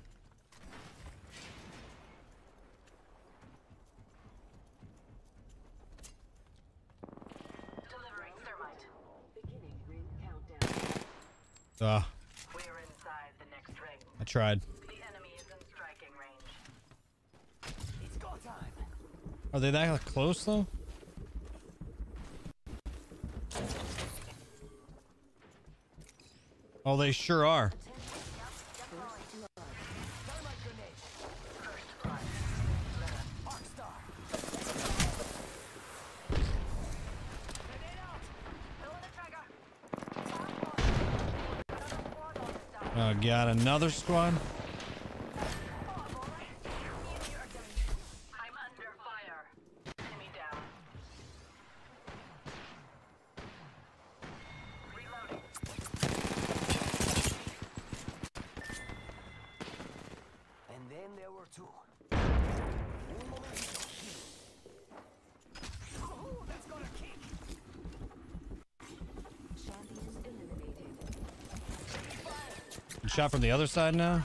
Delivering thermite. Beginning ring countdown. Ah, We're inside the next ring. I tried. The enemy is in striking range. Ah. It's go time. Are they that close, though? Oh, they sure are. Dynamite grenade. First blood. Arc star. Grenade out. Pulling the trigger. Oh, got another squad. I'm under fire. Enemy down. Reloading. And then there were two. Un momento. Ooh, that's gonna kick. Champion eliminated. Shot from the other side now.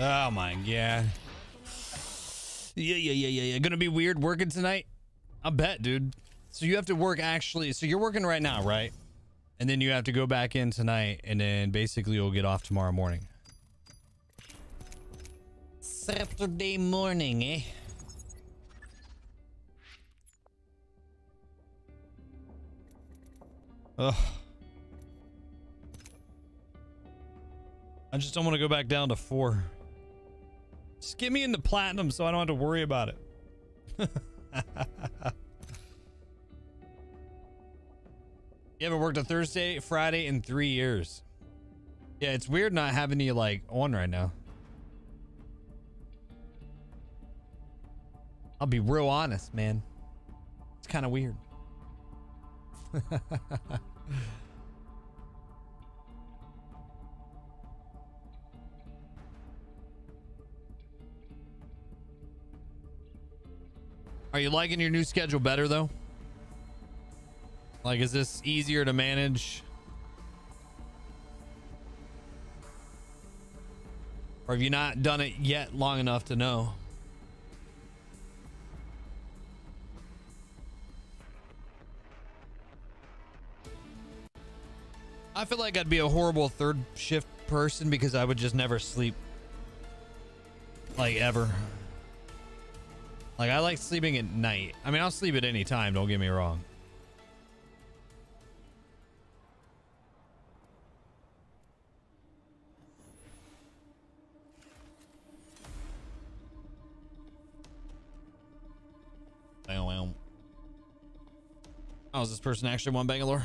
Oh my god. Yeah, yeah, yeah, yeah, yeah. Gonna be weird working tonight? I bet, dude. So you have to work actually. So you're working right now, right? And then you have to go back in tonight, and then basically you'll get off tomorrow morning. Saturday morning, eh? Ugh. I just don't want to go back down to four. Just get me into platinum so I don't have to worry about it. you haven't worked a Thursday, Friday in three years. Yeah, it's weird not having you like on right now. I'll be real honest, man. It's kind of weird. Are you liking your new schedule better though? Like, is this easier to manage? Or have you not done it yet long enough to know? I feel like I'd be a horrible third shift person because I would just never sleep. Like, ever. Like, I like sleeping at night. I mean, I'll sleep at any time, don't get me wrong. Oh, is this person actually won Bangalore?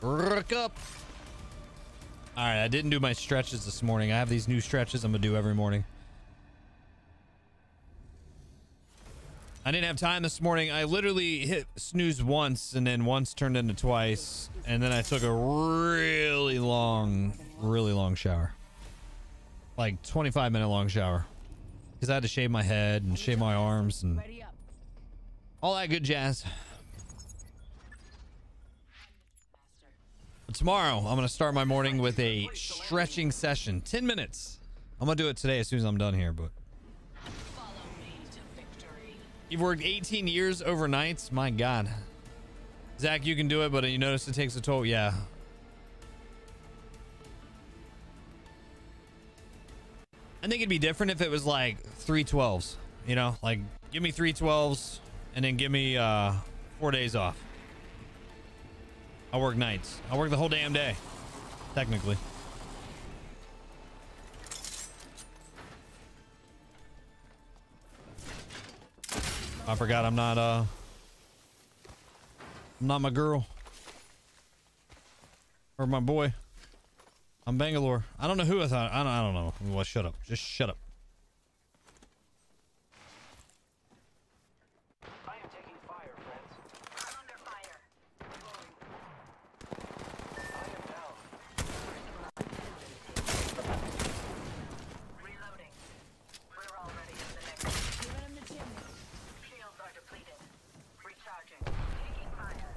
Rook up. All right, I didn't do my stretches this morning. I have these new stretches I'm gonna do every morning. I didn't have time this morning. I literally hit snooze once and then once turned into twice. And then I took a really long, really long shower. Like 25 minute long shower. Because I had to shave my head and shave my arms and all that good jazz. But tomorrow, I'm going to start my morning with a stretching session. 10 minutes. I'm going to do it today as soon as I'm done here, but. You've worked 18 years overnights? My God. Zach, you can do it, but you notice it takes a toll? Yeah. I think it'd be different if it was like three 12s. You know, like give me three 12s and then give me uh, four days off. I work nights. I work the whole damn day, technically. I forgot I'm not uh I'm not my girl. Or my boy. I'm Bangalore. I don't know who I thought. I don't I don't know. Well, shut up. Just shut up. I am taking fire, friends. I'm under fire. I am down. Reloading. We're already in the next. Shields are depleted. Recharging. Taking fire.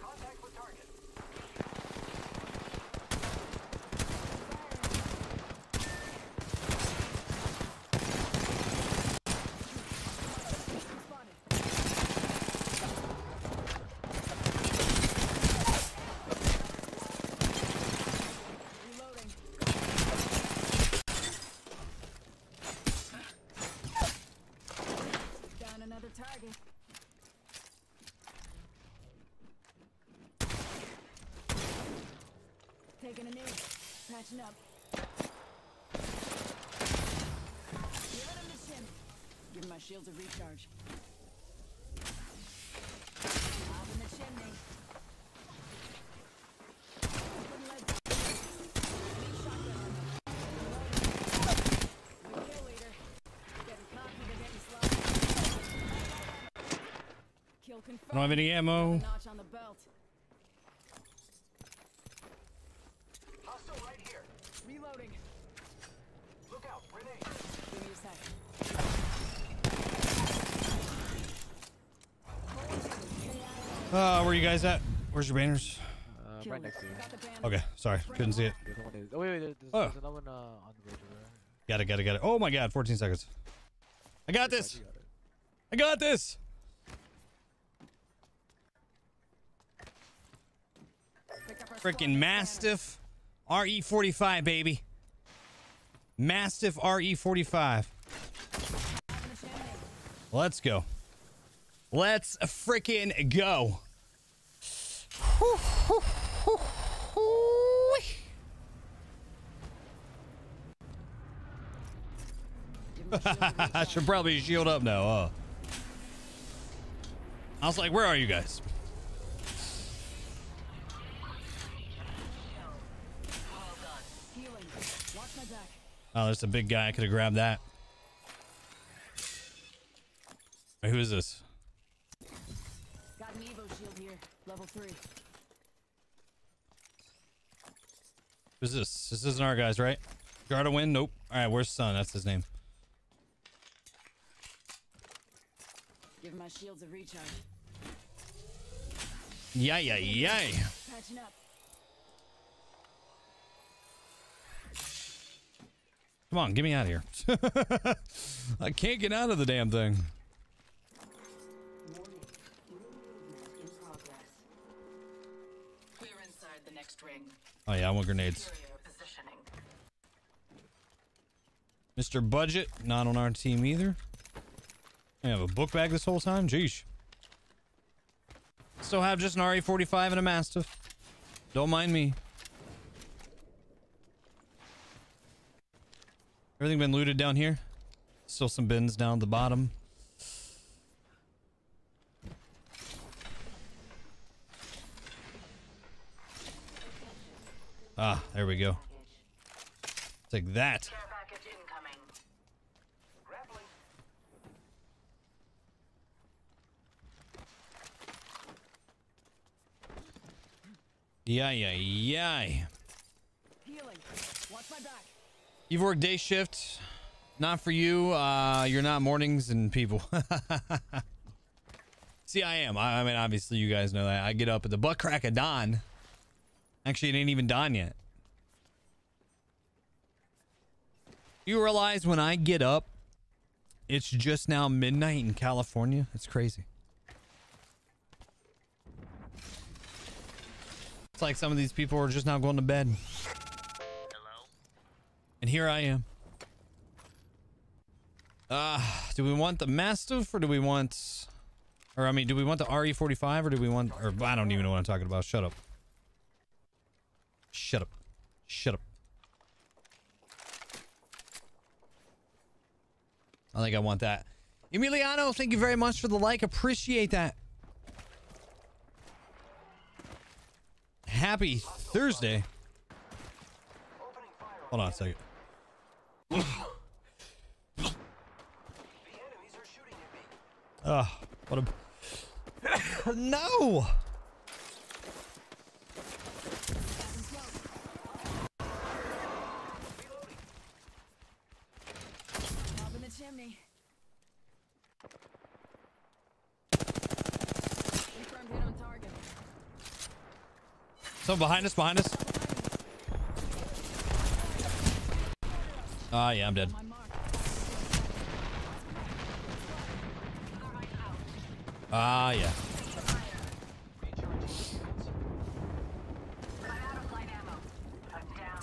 Contact with target. Down another target. Taking a knee. Patching up. Give it him the shim. Give my shields a recharge. Up in the chimney. Open lead. Lead shotgun on them. New kill leader. Getting cocky, they're getting slow. Kill confirmed. I don't have any ammo. Notch on the belt. Hostile right here. Reloading. Look out, grenade. Give me. Uh, where you guys at? Where's your banners? Uh, right next to you. Got the banner. Okay, sorry. Couldn't see it. There's one is- Oh wait, wait, there's, Oh. there's another one uh, on the ridge over there. Got it, got it, got it. Oh my god, 14 seconds. I got this. You got it. I got this. Pick up our Freaking Mastiff. RE45, baby. Mastiff RE45. Let's go. Let's freaking go. I should probably shield up now. Uh. I was like, where are you guys? Healing. Watch my back. Oh, there's a big guy. I could have grabbed that. Wait, who is this? Got an Evo shield here. Level three. Who's this? This isn't our guys, right? Guard a win? Nope. All right, where's Sun? That's his name. Give my shields a recharge. Yeah, yeah, yeah. Patching up. Come on, get me out of here. I can't get out of the damn thing. Clear inside the next ring. Oh yeah, I want grenades. Mr. Budget, not on our team either. I have a book bag this whole time? Jeesh. Still have just an RE45 and a Mastiff. Don't mind me. Everything been looted down here? Still some bins down at the bottom. Ah, there we go. Take that. Care package incoming. Grappling. Yeah, yeah, yeah. Healing. Watch my back. You've worked day shift. Not for you. Uh, you're not mornings and people. See, I am. I, I mean, obviously, you guys know that. I get up at the butt crack of dawn. Actually, it ain't even dawn yet. You realize when I get up, it's just now midnight in California? It's crazy. It's like some of these people are just now going to bed. And here I am. Uh, do we want the Mastiff or do we want... Or, I mean, do we want the RE45 or do we want... Or, I don't even know what I'm talking about. Shut up. Shut up. Shut up. I think I want that. Emiliano, thank you very much for the like. Appreciate that. Happy Thursday. Hold on a second. The enemies are shooting at me. Oh, what a... no! Someone behind us, behind us. Ah, yeah, I'm dead. Ah, yeah. I'm down.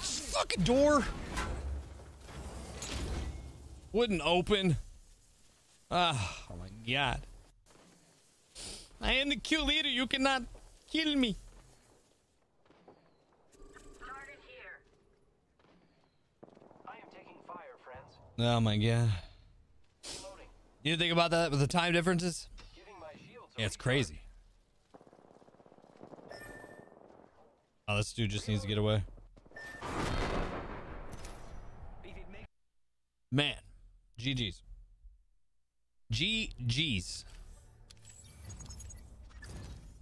Fucking door. Wouldn't open. Ah, oh my god. I am the kill leader. You cannot kill me. Target here. I am taking fire, friends. Oh my god. You think about that with the time differences? Yeah, it's crazy. Oh, this dude just needs to get away. Man, GG's. GG's.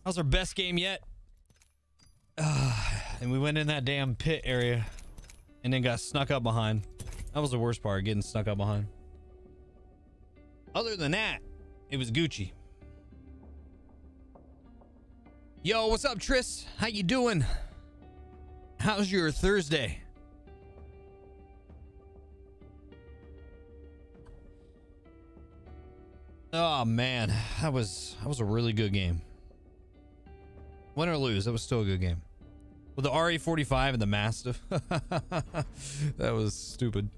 That was our best game yet. Ah, and we went in that damn pit area and then got snuck up behind. That was the worst part, getting stuck up behind. Other than that, it was Gucci. Yo, what's up, Tris? How you doing? How's your Thursday? Oh man, that was that was a really good game. Win or lose, that was still a good game. With the RE45 and the Mastiff. that was stupid.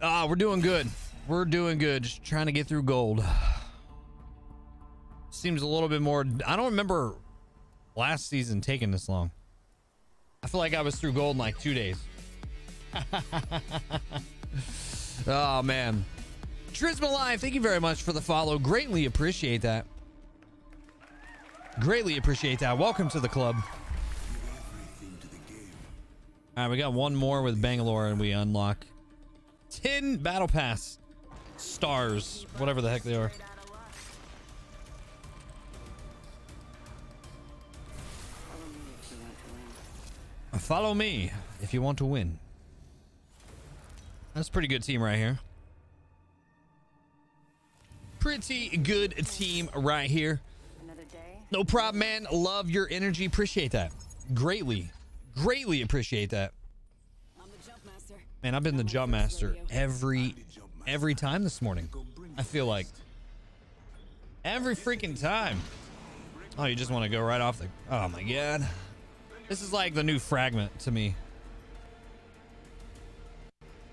Ah, we're doing good. We're doing good. Just trying to get through gold. Seems a little bit more. I don't remember last season taking this long. I feel like I was through gold in like two days. oh, man. Trisma Live, thank you very much for the follow. Greatly appreciate that. Greatly appreciate that. Welcome to the club. All right, we got one more with Bangalore and we unlock 10 battle pass stars, whatever the heck they are. Follow me if you want to win. That's a pretty good team right here. Pretty good team right here. No problem, man. Love your energy. Appreciate that. Greatly, greatly appreciate that. Man, I've been the jump master every every time this morning. I feel like every freaking time. Oh, you just want to go right off the. Oh my god, this is like the new fragment to me.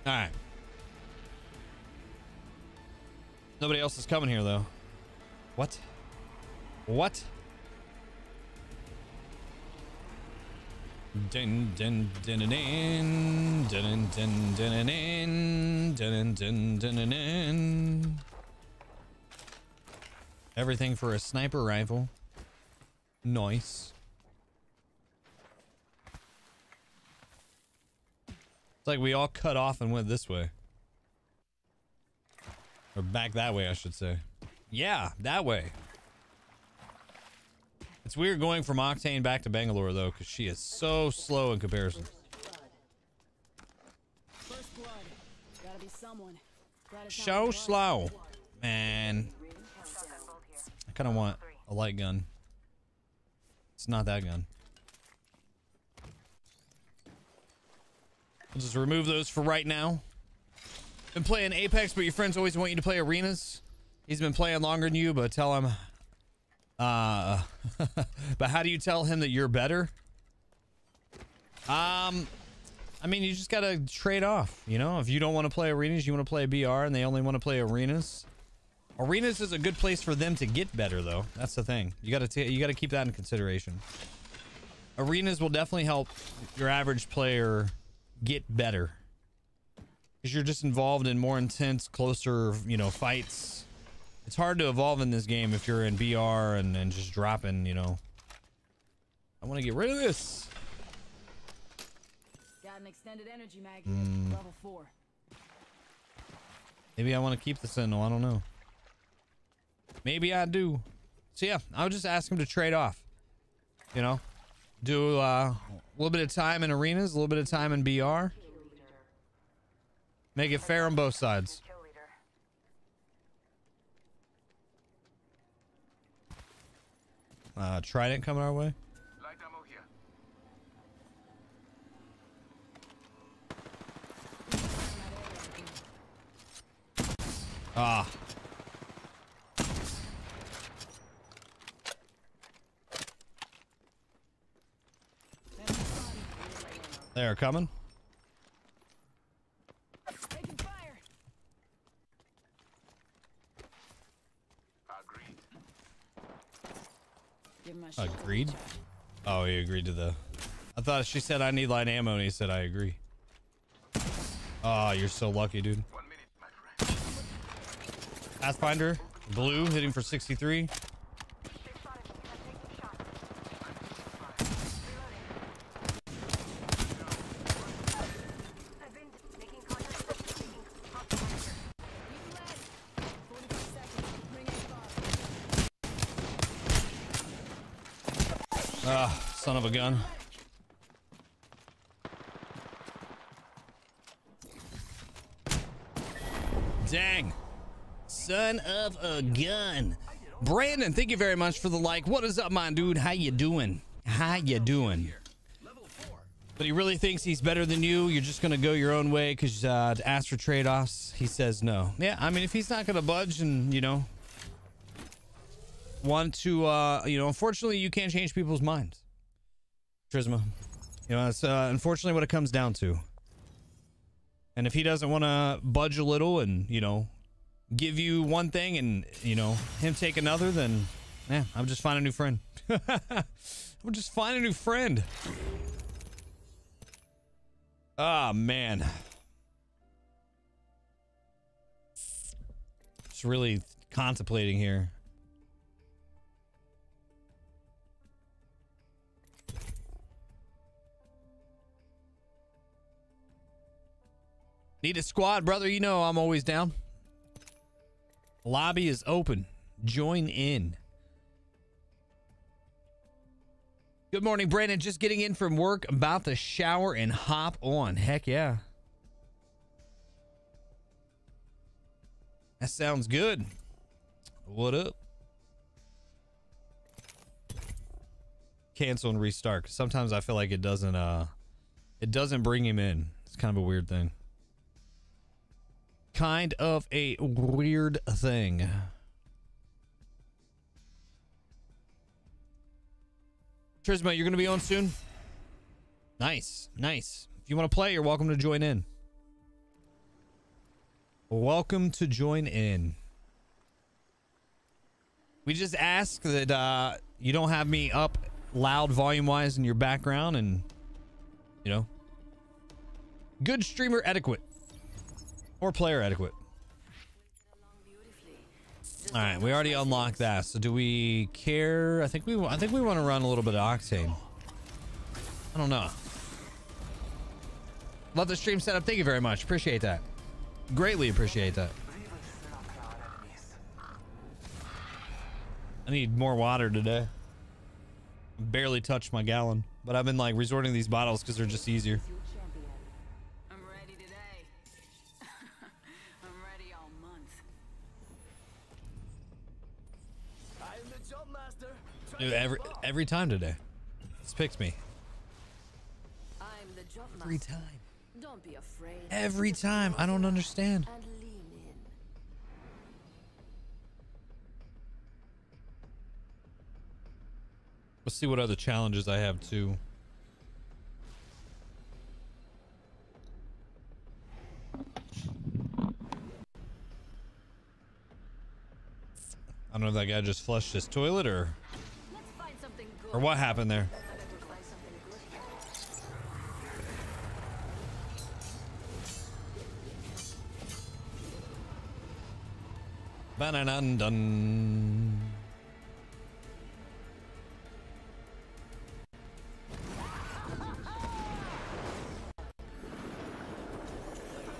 All right. Nobody else is coming here though. What? What? Dun dun dun dun dun dun dun dun dun dun dun dun dun Everything for a sniper rifle. Nice. It's like we all cut off and went this way. Or back that way, I should say. Yeah, that way. It's weird going from Octane back to Bangalore, though, because she is so slow in comparison. So slow. Man. I kind of want a light gun. It's not that gun. We'll just remove those for right now. Been playing Apex, but your friends always want you to play arenas. He's been playing longer than you, but tell him uh, but how do you tell him that you're better? Um, I mean, you just gotta trade off. You know, if you don't want to play arenas, you want to play BR, and they only want to play arenas. Arenas is a good place for them to get better, though. That's the thing. You gotta you gotta keep that in consideration. Arenas will definitely help your average player get better because you're just involved in more intense, closer, you know, fights it's hard to evolve in this game if you're in BR and, and just dropping, you know. I want to get rid of this. Got an extended energy mag Mm. level four. Maybe I want to keep the Sentinel. I don't know. Maybe I do. So yeah, I would just ask him to trade off. You know, do uh, a little bit of time in arenas, a little bit of time in BR. Make it fair on both sides. Uh, Trident coming our way. Light ammo here. Ah. They're coming. Agreed. Oh, he agreed to the. I thought she said I need light ammo, and he said I agree. Oh, you're so lucky, dude. Pathfinder, blue, hitting for 63. Ah, son of a gun. Dang. Son of a gun. Brandon, thank you very much for the like. What is up, my dude? How you doing? How you doing? But he really thinks he's better than you. You're just going to go your own way because uh, to ask for trade-offs, he says no. Yeah, I mean, if he's not going to budge and, you know, want to, uh, you know, unfortunately, you can't change people's minds. Trisma. You know, that's uh, unfortunately what it comes down to. And if he doesn't want to budge a little and, you know, give you one thing and, you know, him take another, then, yeah, I'll just find a new friend. We'll just find a new friend. Ah, man. Just really contemplating here. Need a squad, brother? You know I'm always down. Lobby is open. Join in. Good morning, Brandon. Just getting in from work, about to shower and hop on. Heck yeah. That sounds good. What up? Cancel and restart. Sometimes I feel like it doesn't uh it doesn't bring him in. It's kind of a weird thing. Kind of a weird thing. Trisma, you're going to be on soon? Nice, nice. If you want to play, you're welcome to join in. Welcome to join in. We just ask that uh, you don't have me up loud volume wise in your background and, you know, good streamer etiquette or player etiquette. All right, we already unlocked that. So do we care? I think we I think we want to run a little bit of Octane. I don't know. Love the stream setup. Thank you very much. Appreciate that. Greatly appreciate that. I need more water today. Barely touched my gallon, but I've been like resorting to these bottles because they're just easier. Dude, every every time today, It's picked me I'm the job every time. Don't be afraid. Every time. I don't understand. And lean in. Let's see what other challenges I have too. I don't know if that guy just flushed his toilet or or what happened there. I bet we'll find something good here. Ba-na-dun-dun.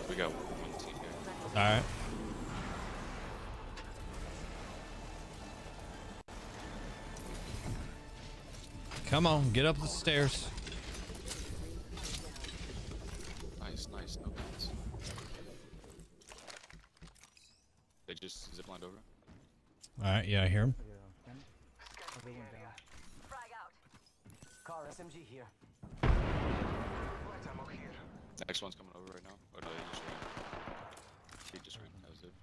We got one team here. All Come on, get up the stairs. Nice, nice, no bats. They just ziplined over. All right, yeah, I hear him. Frag out. Car SMG here. Next one's coming over right now. Oh no, he just ran. He just ran. That was it.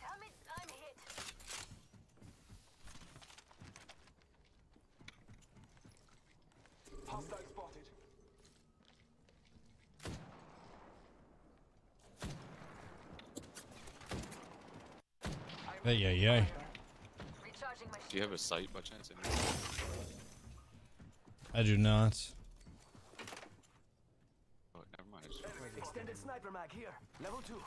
Damn it, I'm hit. Hostile spotted. Hey, yeah, yeah. Do you have a sight by chance? I do not. Oh, never mind. Extended sniper mag here. Level two.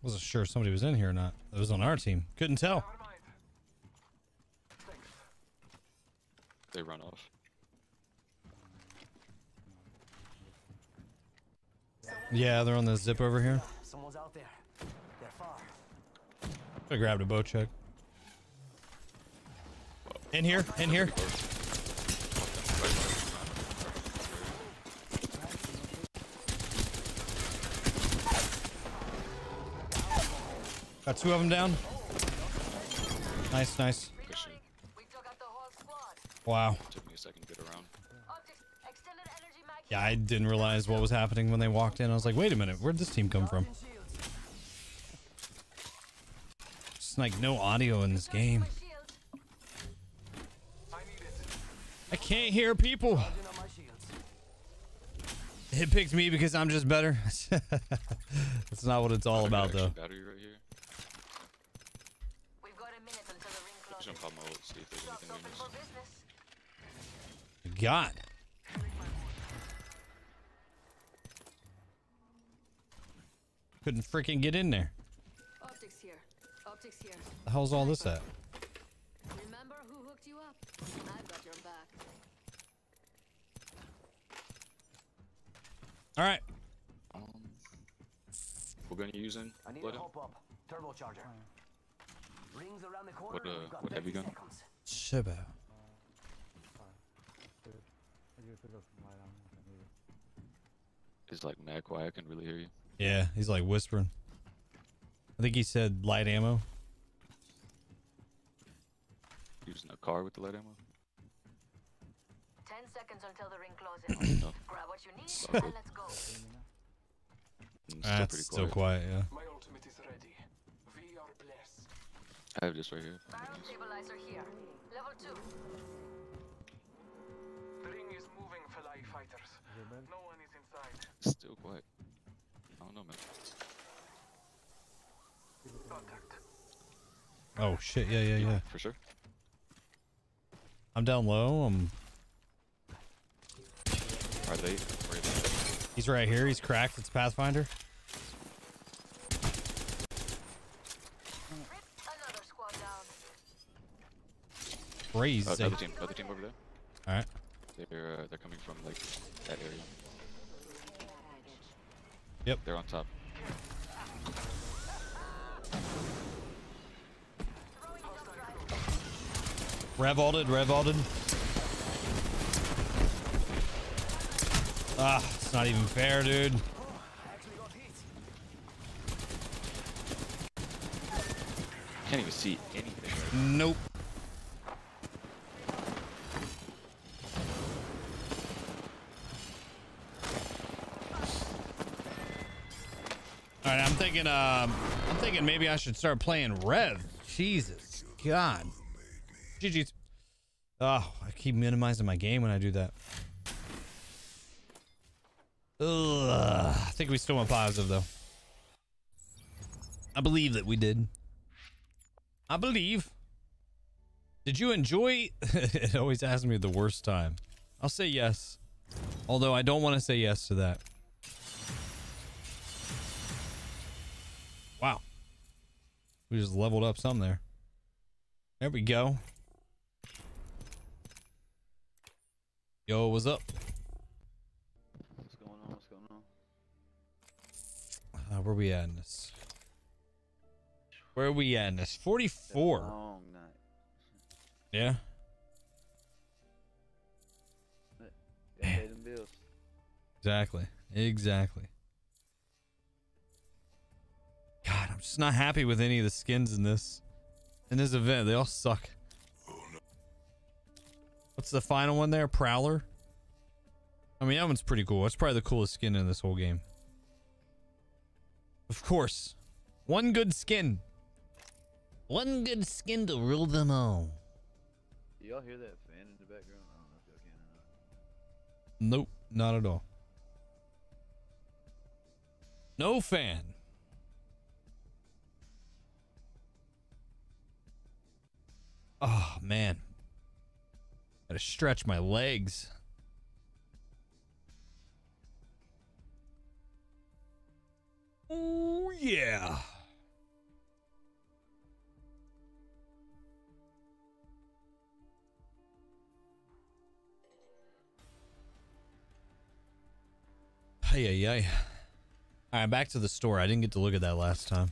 Wasn't sure if somebody was in here or not. It was on our team. Couldn't tell. They run off. Yeah, they're on the zip over here. Someone's out there. They're far. I grabbed a Bocek. In here, in here. Got two of them down. Nice, nice. Pushing. We took out the whole squad. Wow. Yeah, I didn't realize what was happening when they walked in. I was like, wait a minute, where'd this team come from? It's like no audio in this game. I can't hear people. It picked me because I'm just better. That's not what it's all about, though. Battery right here. Just gonna my ult, see if there's anything we miss. God. Couldn't freaking get in there. Optics here. Optics here. The hell's all this at? Remember who hooked you up? I've got your back. All right. Um, we're gonna use in I need Blood to in? hop up. Turbocharger. Rings around the corner. What, uh, We've you got what heavy 30 gun? Shiba. It's like mad quiet. I can really hear you. Yeah, he's like whispering. I think he said light ammo. Using a car with the light ammo. Ten seconds until the ring closes. No. Grab what you need and let's go. Mm, Ah, it's still quiet, yeah. My ultimate is ready. We are blessed. I have this right here. Barrel stabilizer here. Level two. The ring is moving, Felai fighters. No one is inside. Still quiet. I don't know, man. Contact. Oh shit! Yeah, yeah, yeah. For sure. I'm down low. I'm. Are they? Where are they? He's right here. He's cracked. It's Pathfinder. Another squad down. Crazy. Oh, other team. Other team over there. All right. They're uh, they're coming from like that area. Yep. They're on top. Rev alted. Rev alted. Ah, it's not even fair, dude. Can't even see anything. Nope. All right, I'm thinking. Um, I'm thinking maybe I should start playing Rev. Jesus, God. GG's. Oh, I keep minimizing my game when I do that. Ugh. I think we still went positive though. I believe that we did. I believe. Did you enjoy? it always asks me the worst time. I'll say yes. Although I don't want to say yes to that. Wow. We just leveled up some there. There we go. Yo, what's up? What's going on? What's going on? Uh, where we at in this? Where are we at in this? 44. Long night. Yeah. Pay them bills. Exactly. Exactly. God, I'm just not happy with any of the skins in this in this event. They all suck. What's the final one there? Prowler? I mean, that one's pretty cool. That's probably the coolest skin in this whole game. Of course. One good skin. One good skin to rule them all. Do y'all hear that fan in the background? I don't know if y'all can or not. Nope, not at all. No fan. Oh man. Gotta stretch my legs. Oh yeah. Hey, hey, hey. All right, back to the store. I didn't get to look at that last time.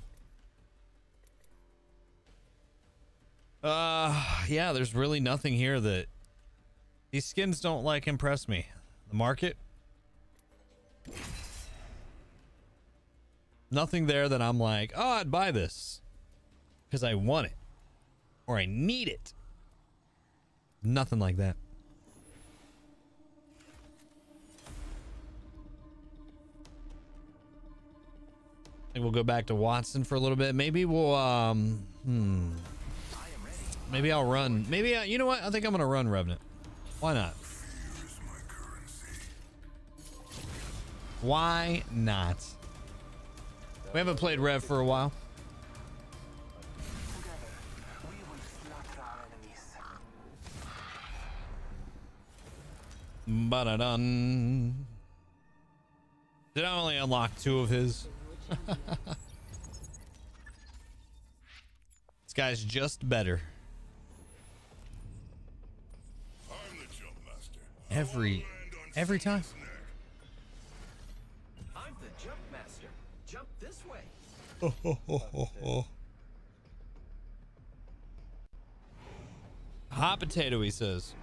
Uh, yeah, there's really nothing here that these skins don't like impress me. The market. Nothing there that I'm like, oh, I'd buy this because I want it or I need it. Nothing like that. I think we'll go back to Wattson for a little bit. Maybe we'll um hmm. Maybe I'll run. Maybe I, you know what? I think I'm gonna run Revenant. Why not? Why not? We haven't played Rev for a while. Ba-da-dun. Did I only unlock two of his? this guy's just better. Every every time. I'm the jump master. Jump this way. Oh. Hot potato, he says.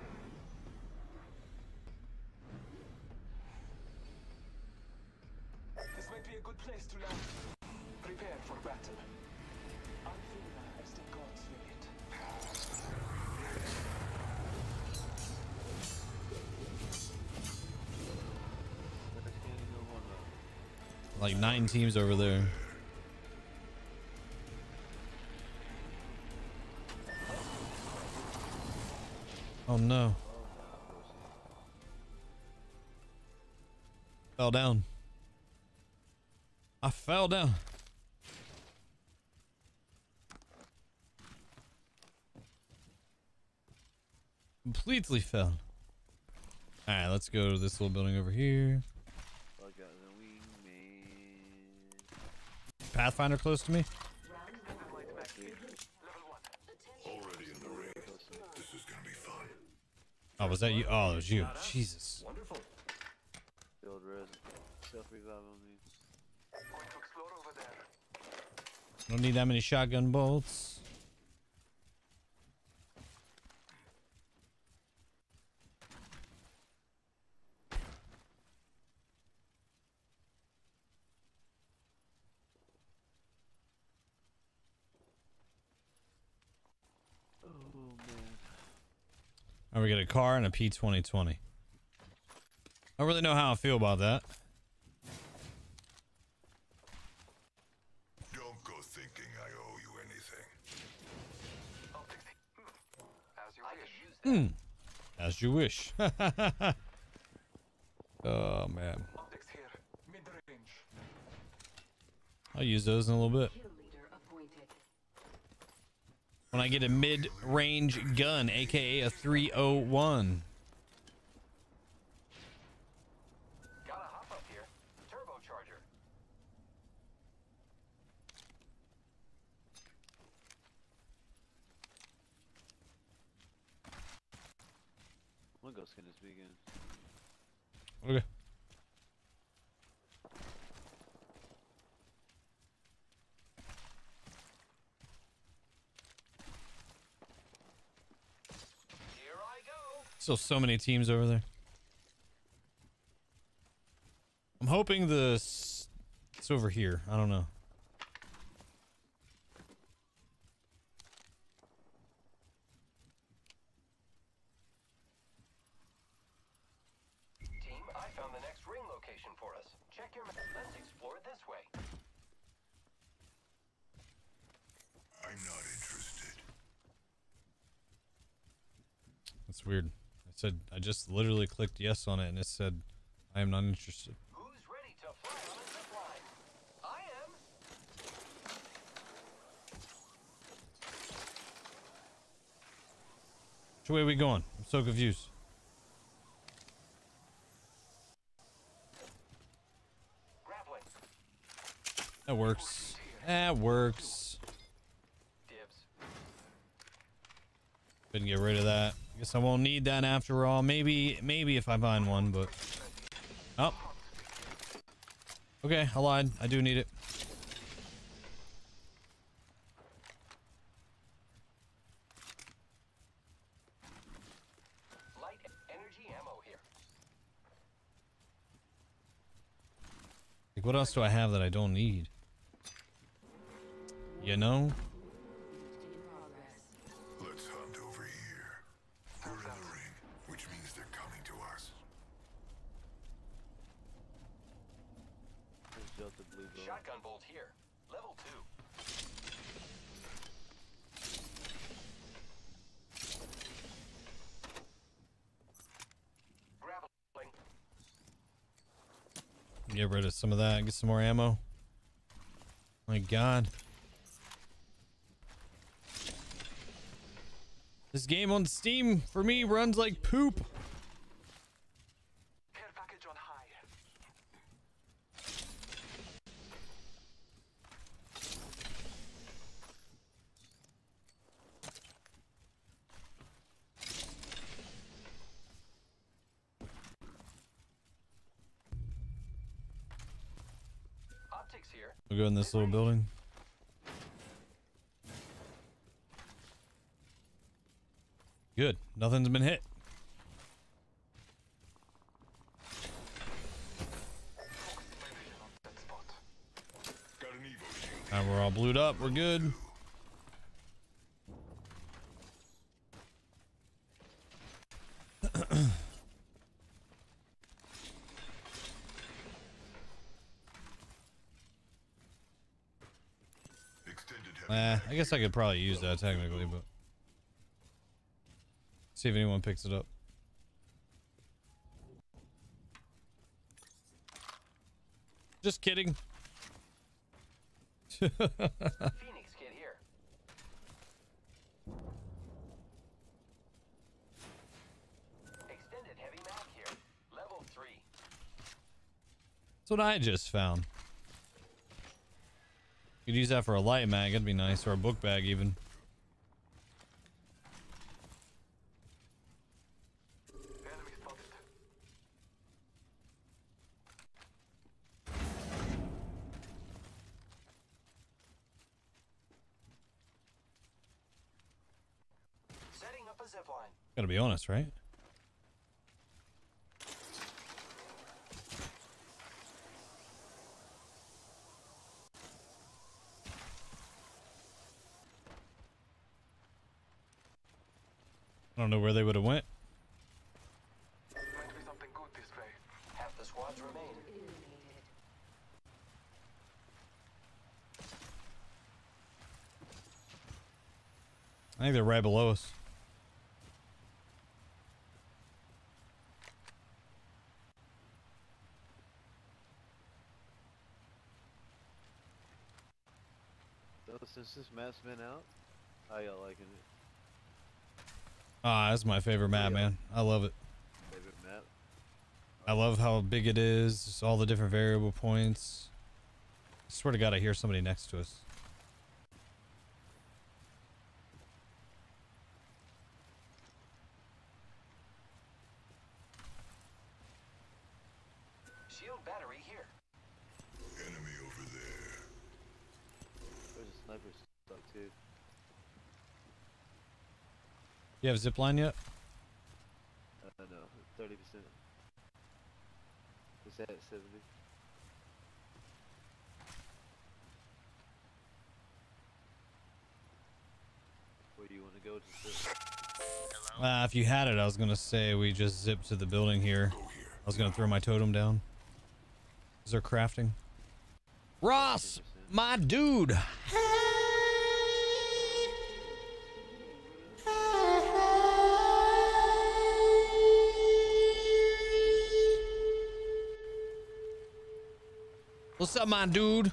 Like nine teams over there. Oh no. Fell down. I fell down. Completely fell. Alright, let's go to this little building over here. Pathfinder close to me? Already in the ring. This is gonna be fun. Oh, was that you? Oh, it was you. Jesus. Wonderful. Build res. Self revive on me. Going to explore over there. Don't need that many shotgun bolts. Oh man. And we get a car and a P2020. I don't really know how I feel about that. Don't go thinking I owe you anything. As you wish. Hmm. As you wish. oh, man. Optics here. Mid-range. I'll use those in a little bit. When I get a mid-range gun, aka a 301. Gotta hop up here. Turbocharger. I'm gonna go skin this weekend. Okay. Here I go. Still so many teams over there. I'm hoping the it's over here. I don't know. Team, I found the next ring location for us. Check your map. Let's explore this way. I'm not interested. That's weird. I said I just literally clicked yes on it and it said I am not interested. Who's ready to fly on a? I am. Which way are we going? I'm so confused. Grappling. That works. That works. Dibs. Couldn't get rid of that. Guess I won't need that after all. Maybe, maybe if I find one, but oh. Okay, I lied. I do need it. Light energy ammo here. Like, what else do I have that I don't need? You know? Some of that. Get some more ammo. My God. This game on Steam for me runs like poop. Care package on high. We'll go in this little building. Good. Nothing's been hit. Alright, we're all blued up. We're good. Guess I could probably use that technically, but see if anyone picks it up. Just kidding. Phoenix here. Extended heavy mag here. Level three. That's what I just found. Could use that for a light mag, that'd be nice, or a book bag even. Enemy spotted. Setting up a zipline. Gotta be honest, right? Don't know where they would have went. I think they're right below us. So since this map's been out, how y'all liking it? Ah, that's my favorite map, man. I love it. Favorite map? I love how big it is, all the different variable points. I swear to God, I hear somebody next to us. Shield battery here. Enemy over there. There's a sniper stuck too. You have zipline yet? Uh, no, thirty percent. It's at seventy. Where do you want to go to? sit? Uh, if you had it, I was gonna say we just zip to the building here. Here. I was gonna throw my totem down. Is there crafting? Ross, my dude. What's up, my dude?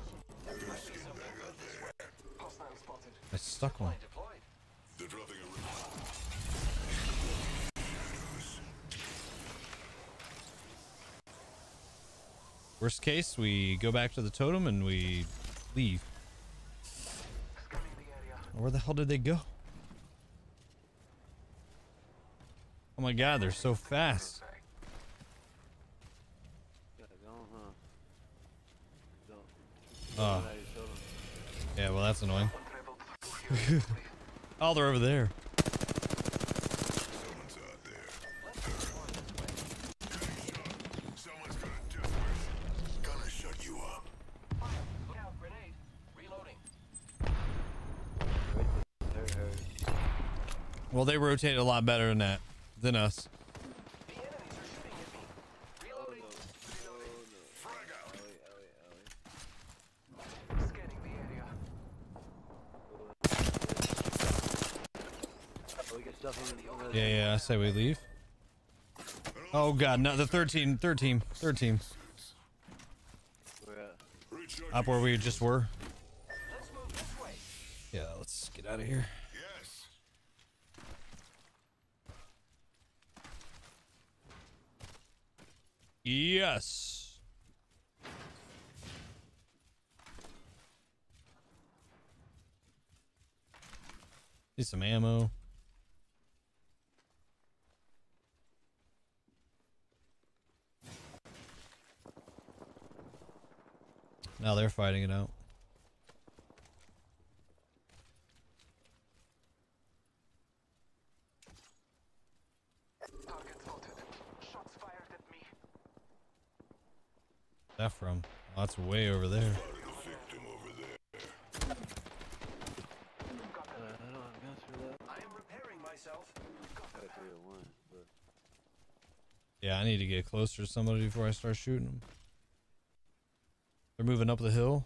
I stuck one. Worst case, we go back to the totem and we leave. Where the hell did they go? Oh my god, they're so fast. Yeah, go on, huh? Don't. Oh, yeah, well, that's annoying. Oh, they're over there. Well, they rotate a lot better than that, than us. The enemies are shooting at me. Reloading. Oh no. Frag out. Ollie, Ollie, Ollie. stuff on the Yeah, yeah. I say we leave. Oh god, no, the third team, third team, third team. Up where we just were. Yeah, let's get out of here. Yes. Yes. Need some ammo. Now they're fighting it out. Target spotted. Shots fired at me. That from? Oh, that's way over there. Victim over there. I don't have guns for that. I am repairing myself. I got 301, but Yeah, I need to get closer to somebody before I start shooting them. They're moving up the hill.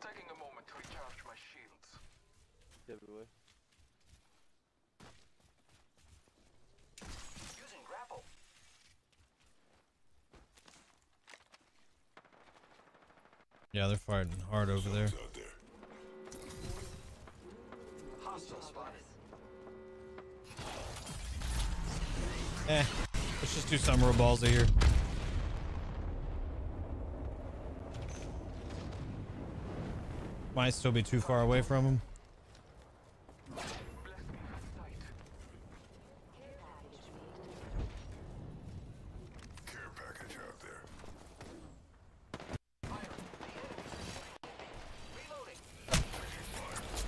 Taking a moment to recharge my shields. everywhere. Using grapple. Yeah, they're fighting hard over there. Hostile spotted. Eh, let's just do some summer balls here. Might still be too far away from him. Blessed me with sight. Care package out there.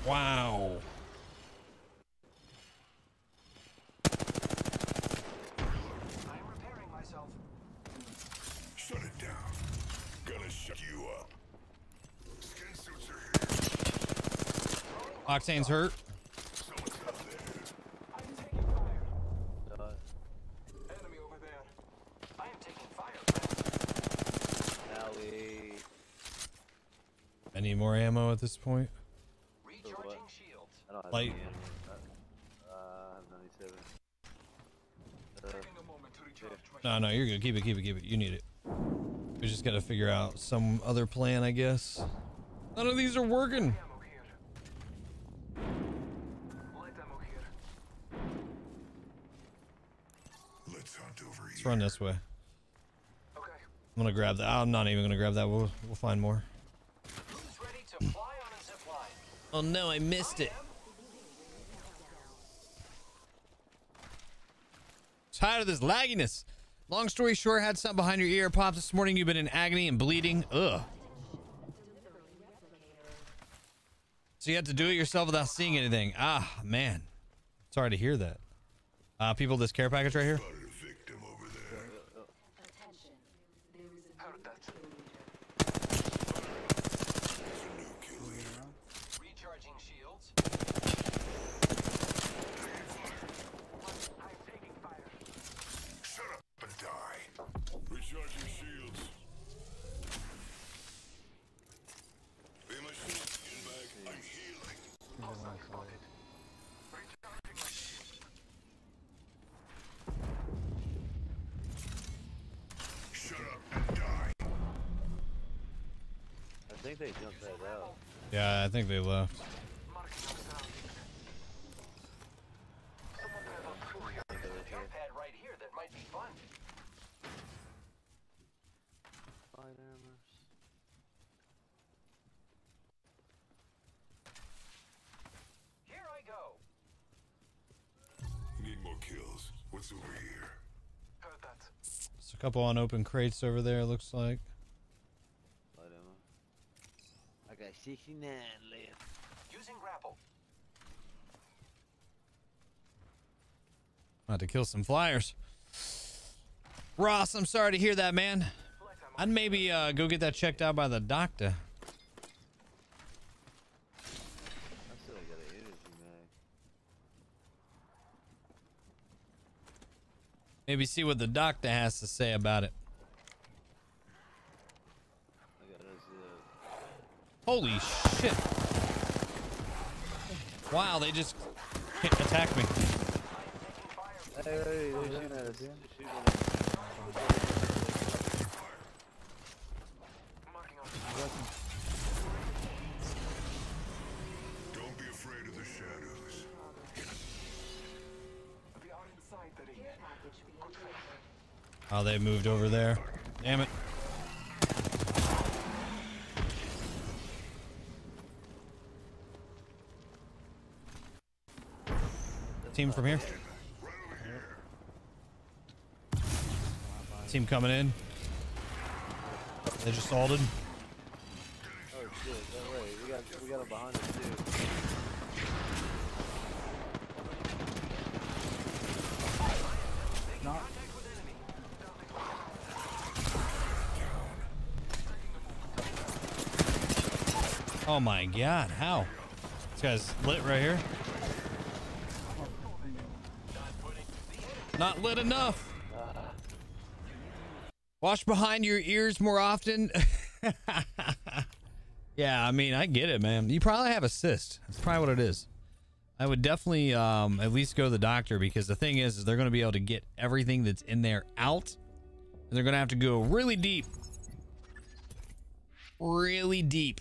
Wow. I am repairing myself. Shut it down. Gonna shut you up. Skin suits are here. Octane's hurt. Someone's out there. I'm taking fire. Uh, Enemy over there. I am taking fire. alley. I need more ammo at this point. Recharging shields. I don't have Light. any ammo. Uh, 97. Uh, Taking a moment to recharge my No, no, you're good. Keep it, keep it, keep it. You need it. We just gotta figure out some other plan, I guess. None of these are working. ammo here. Light ammo here. Let's hunt over Let's here. Run this way. Okay. I'm gonna grab that. I'm not even gonna grab that. We'll we'll find more. Who's ready to fly on a zip line? Oh no, I missed it. Tired of this lagginess. Long story short, had something behind your ear pop this morning. You've been in agony and bleeding. Ugh. So you had to do it yourself without seeing anything. Ah, man. Sorry to hear that. Uh, people, this care package right here. Spotted a victim over there. Heard that. There's a new kill leader. Recharging shields. I'm taking fire. Shut up and die. Recharging shields. Be my shield skin bag. I'm healing. Hostile spotted. Recharging my shield. Shut up and die. I think they jumped that out. Yeah, I think they left. Marking our surroundings. Someone traveled through here. I think There's a they're jump here. pad right here that might be fun. Fine armors. Here I go. Need more kills. What's over here? Heard that. There's a couple unopened crates over there. Looks like. 39 left. Using grapple. About to kill some flyers. Ross, I'm sorry to hear that, man. I'd maybe uh, go get that checked out by the doctor. Maybe see what the doctor has to say about it. Holy shit. Wow, they just Attack me. Hey, hey, hey, fight. Oh, they moved over there. Damn it. Team from here. Team coming in. They just salted. Oh shit, no way. We got we got them behind us too. Oh my god, how? This guy's lit right here. Not lit enough. Wash behind your ears more often. yeah, I mean, I get it, man. You probably have a cyst. That's probably what it is. I would definitely um, at least go to the doctor because the thing is, is they're going to be able to get everything that's in there out. And they're going to have to go really deep. Really deep.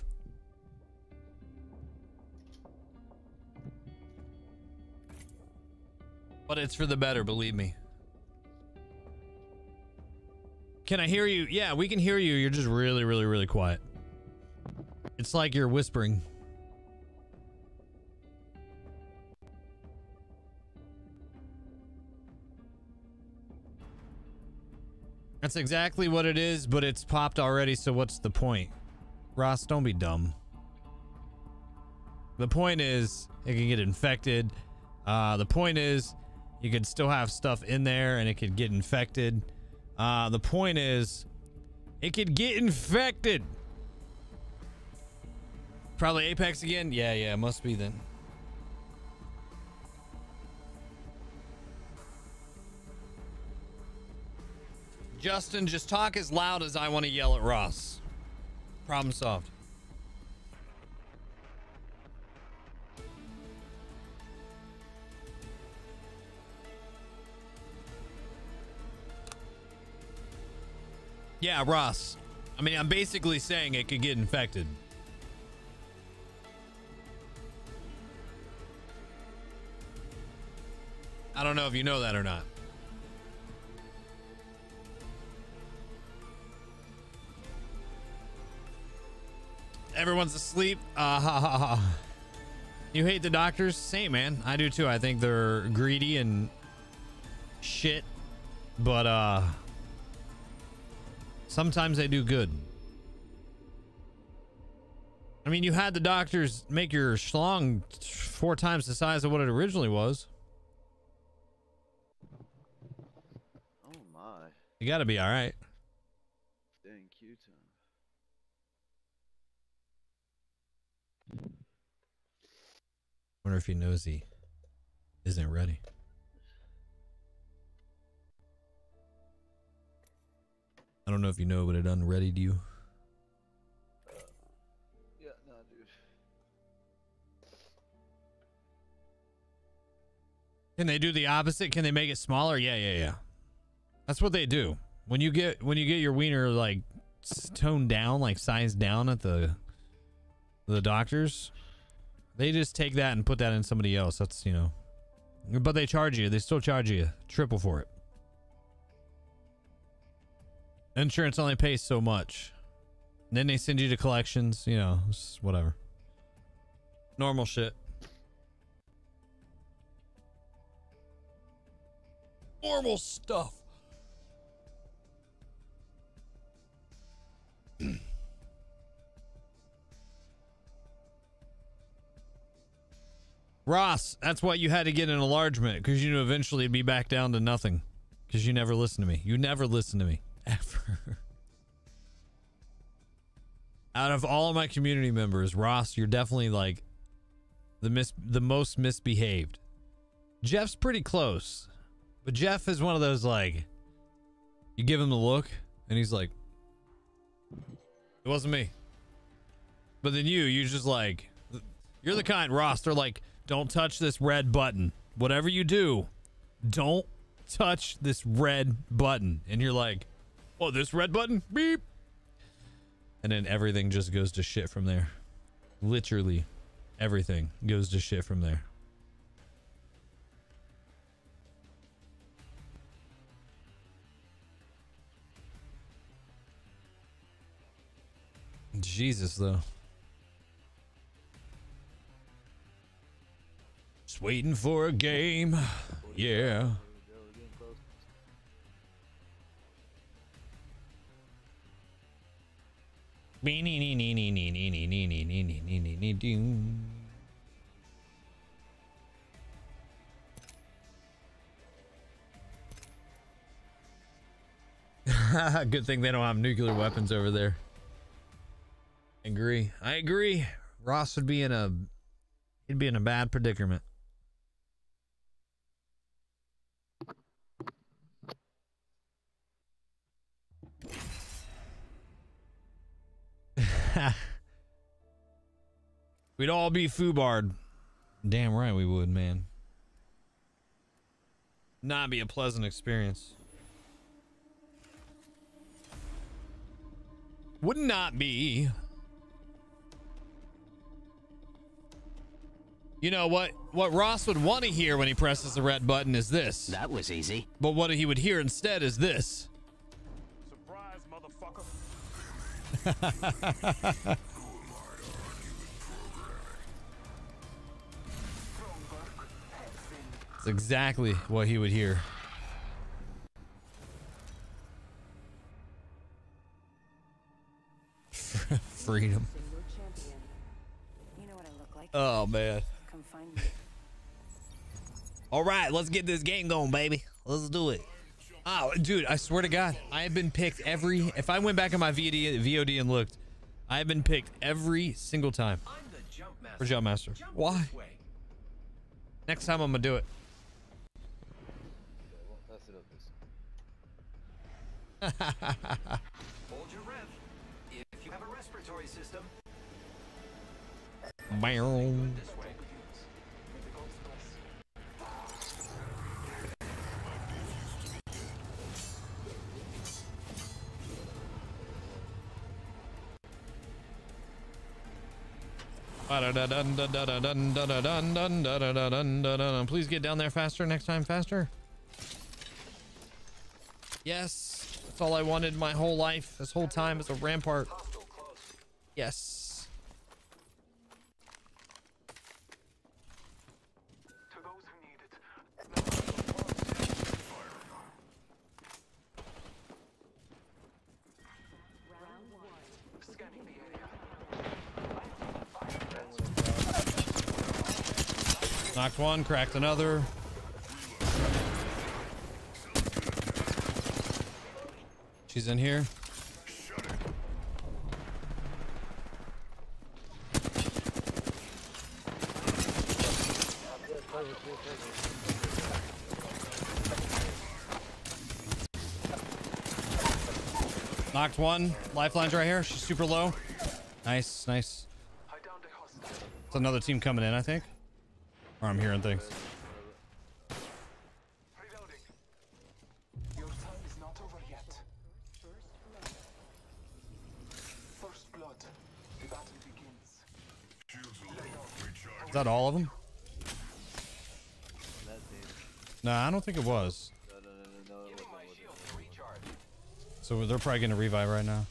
But it's for the better, believe me. Can I hear you? Yeah, we can hear you. You're just really, really, really quiet. It's like you're whispering. That's exactly what it is, but it's popped already, so what's the point? Ross, don't be dumb. The point is, it can get infected. Uh, the point is, you could still have stuff in there and it could get infected. Uh, the point is, it could get infected. Probably Apex again? Yeah, yeah, must be then. Justin, just talk as loud as I want to yell at Ross. Problem solved. Yeah, Ross. I mean, I'm basically saying it could get infected. I don't know if you know that or not. Everyone's asleep. Uh, ha, ha, ha. You hate the doctors? Same, man. I do too. I think they're greedy and shit. But, uh, sometimes they do good. I mean, you had the doctors make your schlong four times the size of what it originally was. Oh my. You got to be all right. Dang Q time. Wonder if he knows he isn't ready. I don't know if you know, but it unreadied you. Yeah, no, dude. Can they do the opposite? Can they make it smaller? Yeah, yeah, yeah. That's what they do. When you get when you get your wiener like toned down, like sized down at the the doctors, they just take that and put that in somebody else. That's you know, but they charge you. They still charge you triple for it. Insurance only pays so much. Then they send you to collections. You know, whatever. Normal shit. Normal stuff. Ross, that's why you had to get an enlargement because you knew eventually it'd be back down to nothing because you never listened to me. You never listened to me ever. Out of all of my community members, Ross, you're definitely like the mis- the most misbehaved. Jeff's pretty close, but Jeff is one of those like you give him the look and he's like, "It wasn't me." But then you, you just like you're the kind, Ross. They're like don't touch this red button. Whatever you do, don't touch this red button. And you're like, oh, this red button? Beep. And then everything just goes to shit from there. Literally, everything goes to shit from there. Jesus, though. Just waiting for a game. Yeah. Good thing they don't have nuclear weapons over there. I agree. I agree. Ross would be in a he'd be in a bad predicament. We'd all be foobarred. Damn right we would, man. Not be a pleasant experience. Would not be. You know what what Ross would want to hear when he presses the red button is this. That was easy. But what he would hear instead is this. It's exactly what he would hear. Freedom. You know what I look like? Oh man. Come find me. All right, let's get this game going, baby. Let's do it. Oh, dude, I swear to God, I have been picked every. If I went back in my VOD, VOD and looked, I have been picked every single time for Jump Master. Why? Next time I'm gonna do it. Hold your rev. If you have a respiratory system, Bow. Please get down there faster next time, faster. Yes, that's all I wanted my whole life, this whole time as a rampart. Yes. To those who need it. Knocked one, cracked another. She's in here. Knocked one. Lifeline's right here. She's super low. Nice, nice. It's another team coming in, I think. Or I'm hearing things. Is not over yet. First blood. The battle begins. Is that all of them? Nah, I don't think it was. So they're probably gonna revive right now.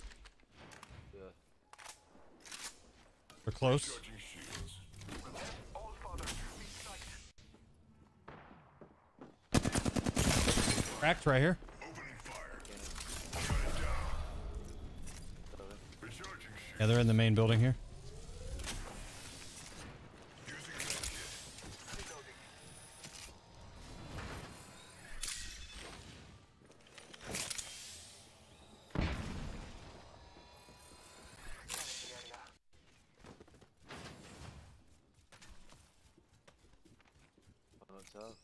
They're close. Cracked right here. Yeah, they're in the main building here. What's up?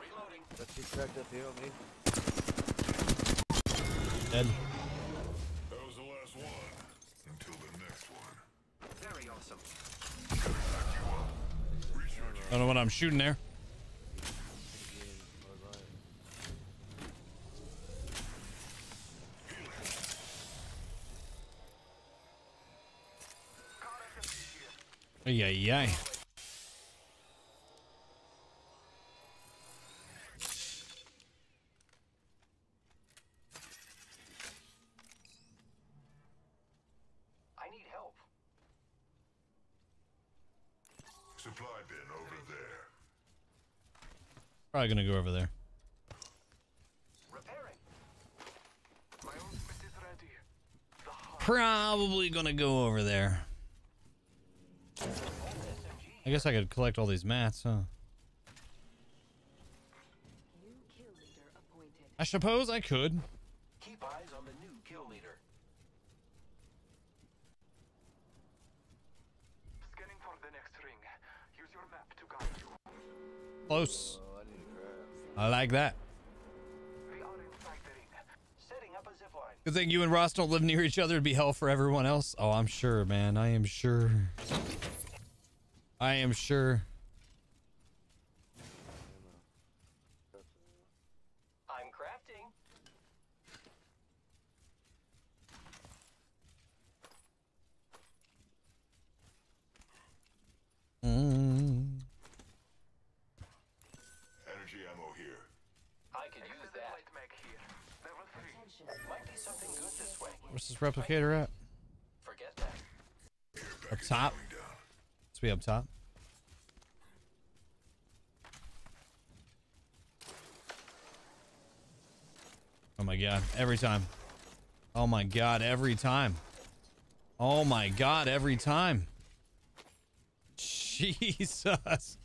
Reloading. That she's cracked up here on me. Dead. I'm shooting there. Ay, ay, ay. I need help. Supply bin over there. Probably gonna go over there. Repairing. My ultimate is ready. Probably gonna go over there. I guess I could collect all these mats, huh? I suppose I could. Keep eyes on the new kill leader. Scanning for the next ring. Use your map to guide you. Close. I like that. Good thing you and Ross don't live near each other. It'd be hell for everyone else. Oh, I'm sure, man. I am sure. I am sure. This at? Forget that. Up top. Let's be up top. Oh my god, every time. Oh my god, every time. Oh my god, every time. Jesus.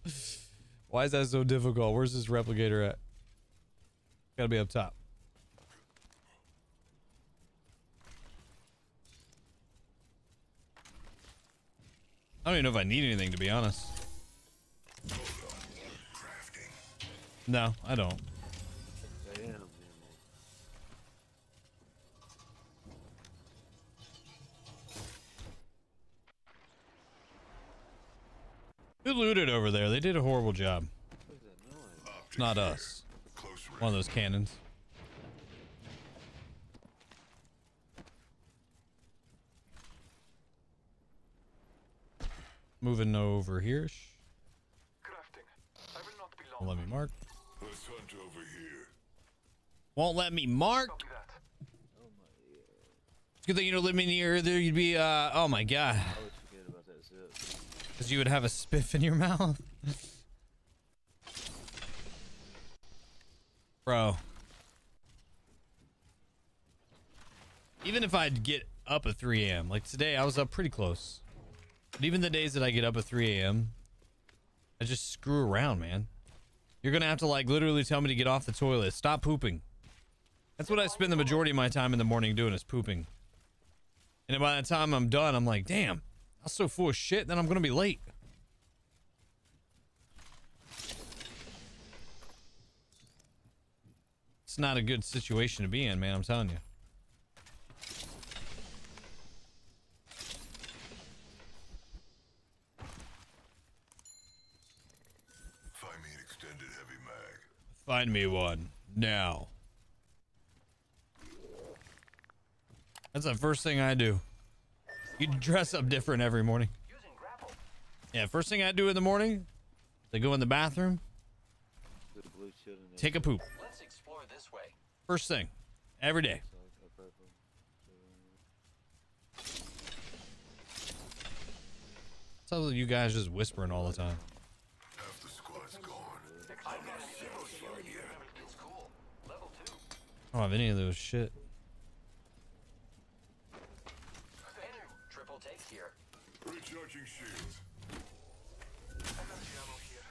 Why is that so difficult? Where's this replicator at? Gotta be up top. I don't even know if I need anything to be honest. No, I don't. Who looted over there? They did a horrible job. It's not us. One of those cannons. Moving over here. Won't let me mark. Let's hunt over here. Won't let me mark. It's good thing you don't live near there. You'd be, uh, oh my god. I always forget about that zip. Because you would have a spiff in your mouth. Bro. Even if I'd get up at 3 a.m., like today, I was up pretty close. But even the days that I get up at 3 a.m., I just screw around, man. You're going to have to, like, literally tell me to get off the toilet. Stop pooping. That's what I spend the majority of my time in the morning doing is pooping. And by the time I'm done, I'm like, damn, I am so full of shit, then I'm going to be late. It's not a good situation to be in, man. I'm telling you. Find me an extended heavy mag. Find me one now. That's the first thing I do. You dress up different every morning. Yeah, first thing I do in the morning, I go in the bathroom, Put a blue shit in there. take a poop. Let's explore this way. First thing, every day. Sounds like you guys just whispering all the time. Half the squad's gone. It's cool. Level two. I don't have any of those shit. Triple take here. Recharging shields. Energy ammo here.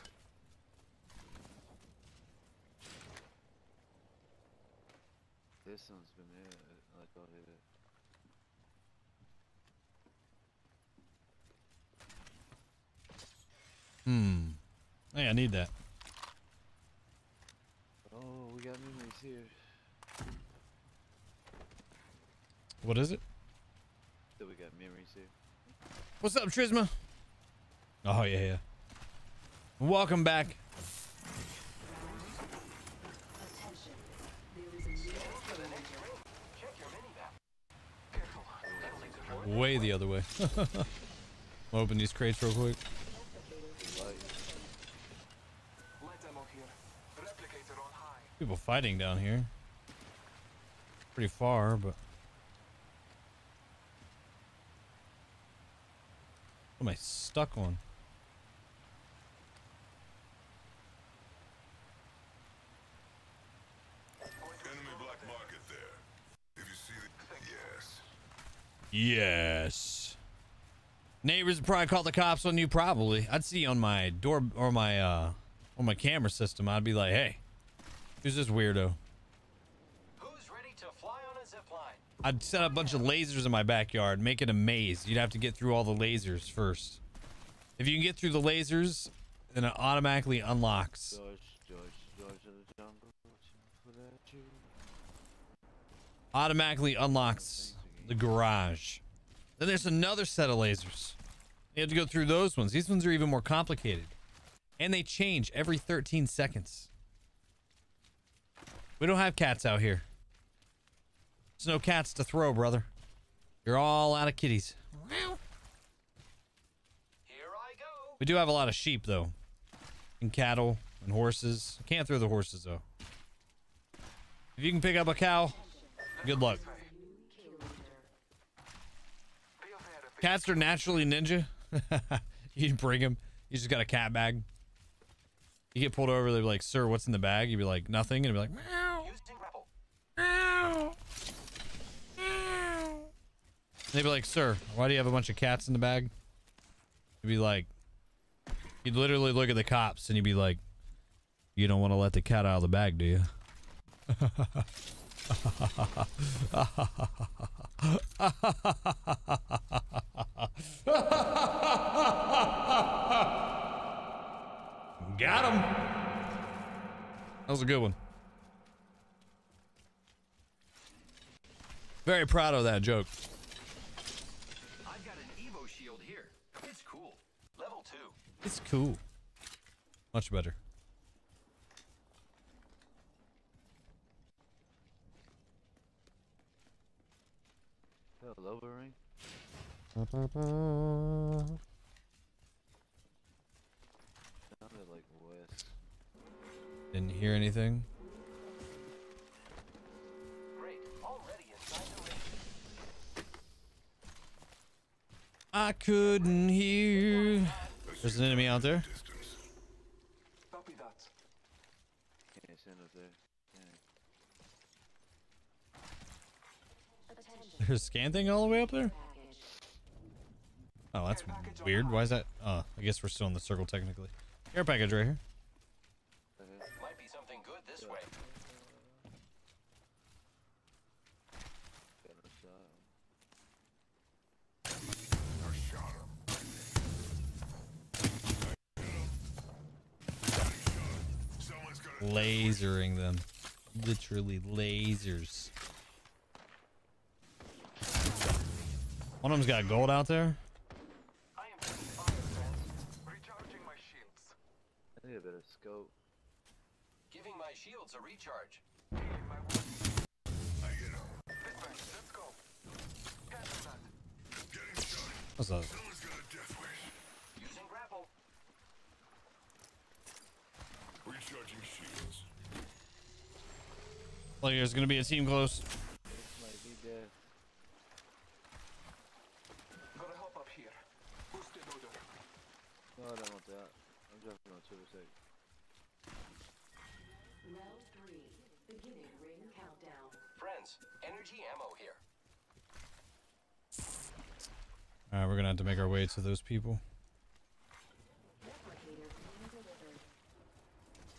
This one's been there. I thought it. Hmm. Hey, I need that. Oh, we got memories here. What is it? So we got memories here. What's up, Trisma? Oh, yeah, yeah. Welcome back. Way the other way. Open these crates real quick. Light ammo here. Replicator on high. People fighting down here. Pretty far, but. Am I stuck on? Enemy black market there. If you see the yes. Yes. Neighbors would probably call the cops on you. Probably. I'd see on my door or my uh on my camera system. I'd be like, "Hey, who's this weirdo?" I'd set up a bunch of lasers in my backyard, make it a maze. You'd have to get through all the lasers first. If you can get through the lasers, then it automatically unlocks. Automatically unlocks the garage. Then there's another set of lasers. You have to go through those ones. These ones are even more complicated. And they change every 13 seconds. We don't have cats out here. There's no cats to throw, brother. You're all out of kitties. We do have a lot of sheep, though. And cattle and horses. Can't throw the horses, though. If you can pick up a cow, good luck. Cats are naturally ninja. you bring them. You just got a cat bag. You get pulled over. They're like, "Sir, what's in the bag?" You'd be like, "Nothing," and be like. Meow. Meow. They'd be like, "Sir, why do you have a bunch of cats in the bag?" You'd be like, you'd literally look at the cops and you'd be like, "You don't want to let the cat out of the bag, do you?" Got him. That was a good one. Very proud of that joke. It's cool. Much better. Hello, ring. Sounded like. Didn't hear anything. I couldn't hear. There's an enemy out there. Copy that. Stand up there. Dang. There's a scan thing all the way up there? Oh, that's weird. Why is that? Oh, I guess we're still in the circle technically. Air package right here. Lasering them. Literally lasers. One of them's got gold out there. Recharging my shields. I need a bit of scope. Giving my shields a recharge. Healing my wounds. This way. Let's go. Cancel that. What's up? Using grapple. Recharging shields. Like there's gonna be a team close. This might be dead. Gotta help up here. Boosted Loader. No, I don't want that. I'm jumping on Twitter sec. Round three. Beginning ring countdown. Friends, energy ammo here. All right, we're gonna have to make our way to those people. Replicator being delivered.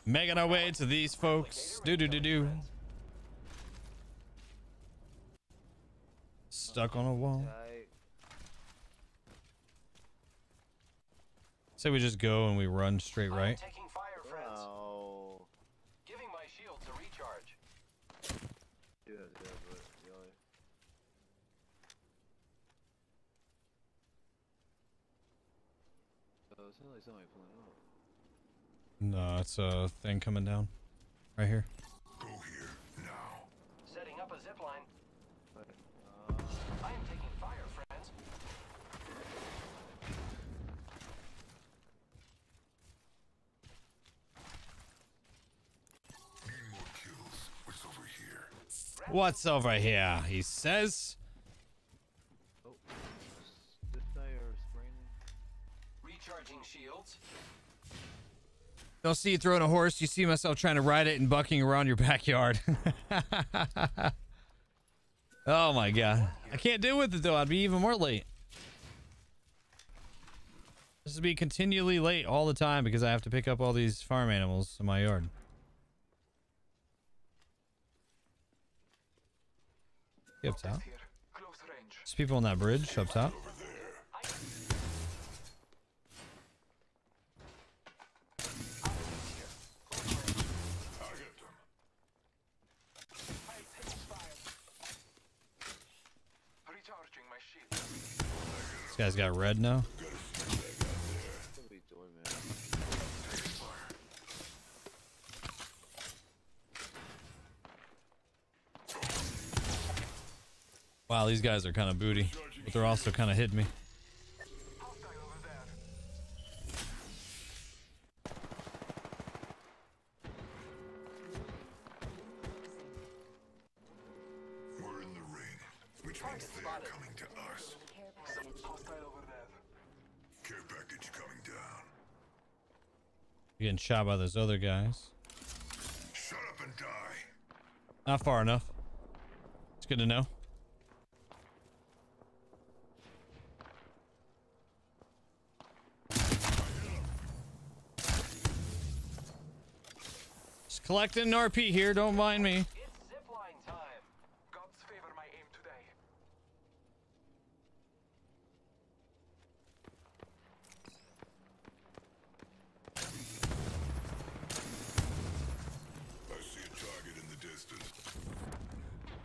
Making our way to these folks. Do do do do. Stuck on a wall. Tight. Say we just go and we run straight right. taking fire, friends. Wow. Giving my shields a recharge. Do have to but yo. Oh, it sounds like somebody pulling up. No, it's a thing coming down. Right here. What's over here? He says. This guy or spraying? Recharging shields. Don't see you throwing a horse. You see myself trying to ride it and bucking around your backyard. oh my god. I can't deal with it though. I'd be even more late. This would be continually late all the time because I have to pick up all these farm animals in my yard. Up top? There's people on that bridge up top. Recharging my shield. This guy's got red now. What are we doing, man? Wow, these guys are kind of booty, but they're also kind of hitting me. We're in the ring, which means they're coming to us. Hostile over there. Care package coming down. You're getting shot by those other guys. Shut up and die. Not far enough. It's good to know. Collecting an RP here, don't mind me. Zipline time. Gods favor my aim today. I see a target in the distance.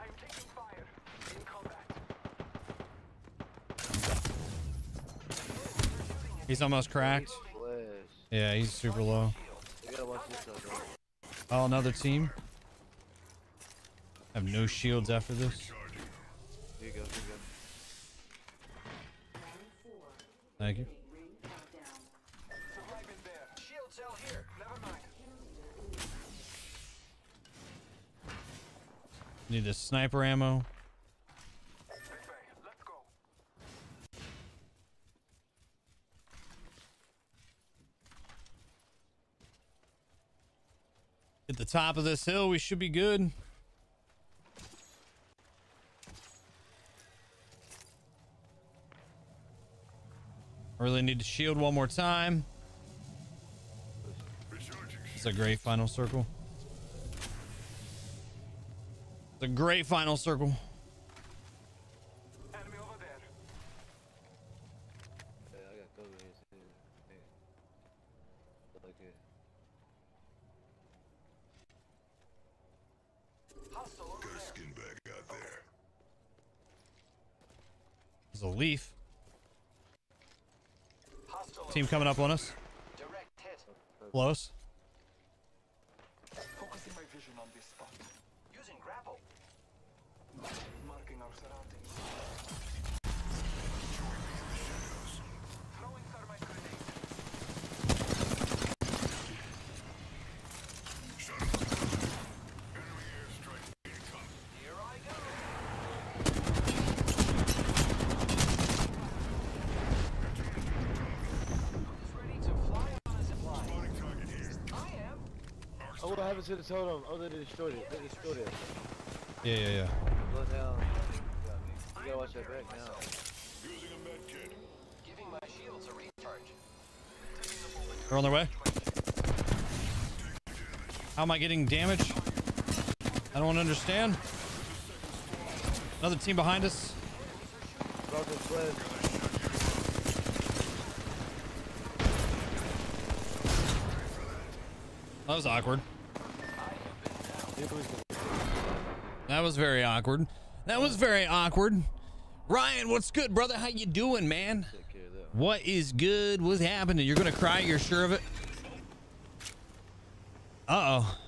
I'm taking fire. In combat. He's almost cracked. Yeah, he's super low. Oh, another team. I have no shields after this. Here you go, here you go. Thank you. Supply bin there. Shield cell here. Never mind. Need the sniper ammo. Let's go. At the top of this hill, we should be good. I Really need to shield one more time. It's a great final circle. It's a great final circle. Enemy over there. Yeah, I got cover here too. Yeah. Like it. Got a skin bag out there. There's a leaf. Team coming up on us. Close. Focusing my vision on this spot. Using grapple. Marking our surroundings. Throwing thermite grenade. Here I go. Who's ready to fly on a zip line? I am. Oh, what happened to the totem? Oh, they destroyed it. They destroyed it. Yeah, yeah, yeah. Down. Got me. You gotta watch that back now. Using a med kit. Giving my shields a recharge. They're on their way. How am I getting damage? I don't understand. Another team behind us. Broke his flash. That was awkward. That was very awkward. That was very awkward. Ryan, what's good, brother? How you doing, man? What is good? What's happening? You're gonna cry? You're sure of it? Uh oh.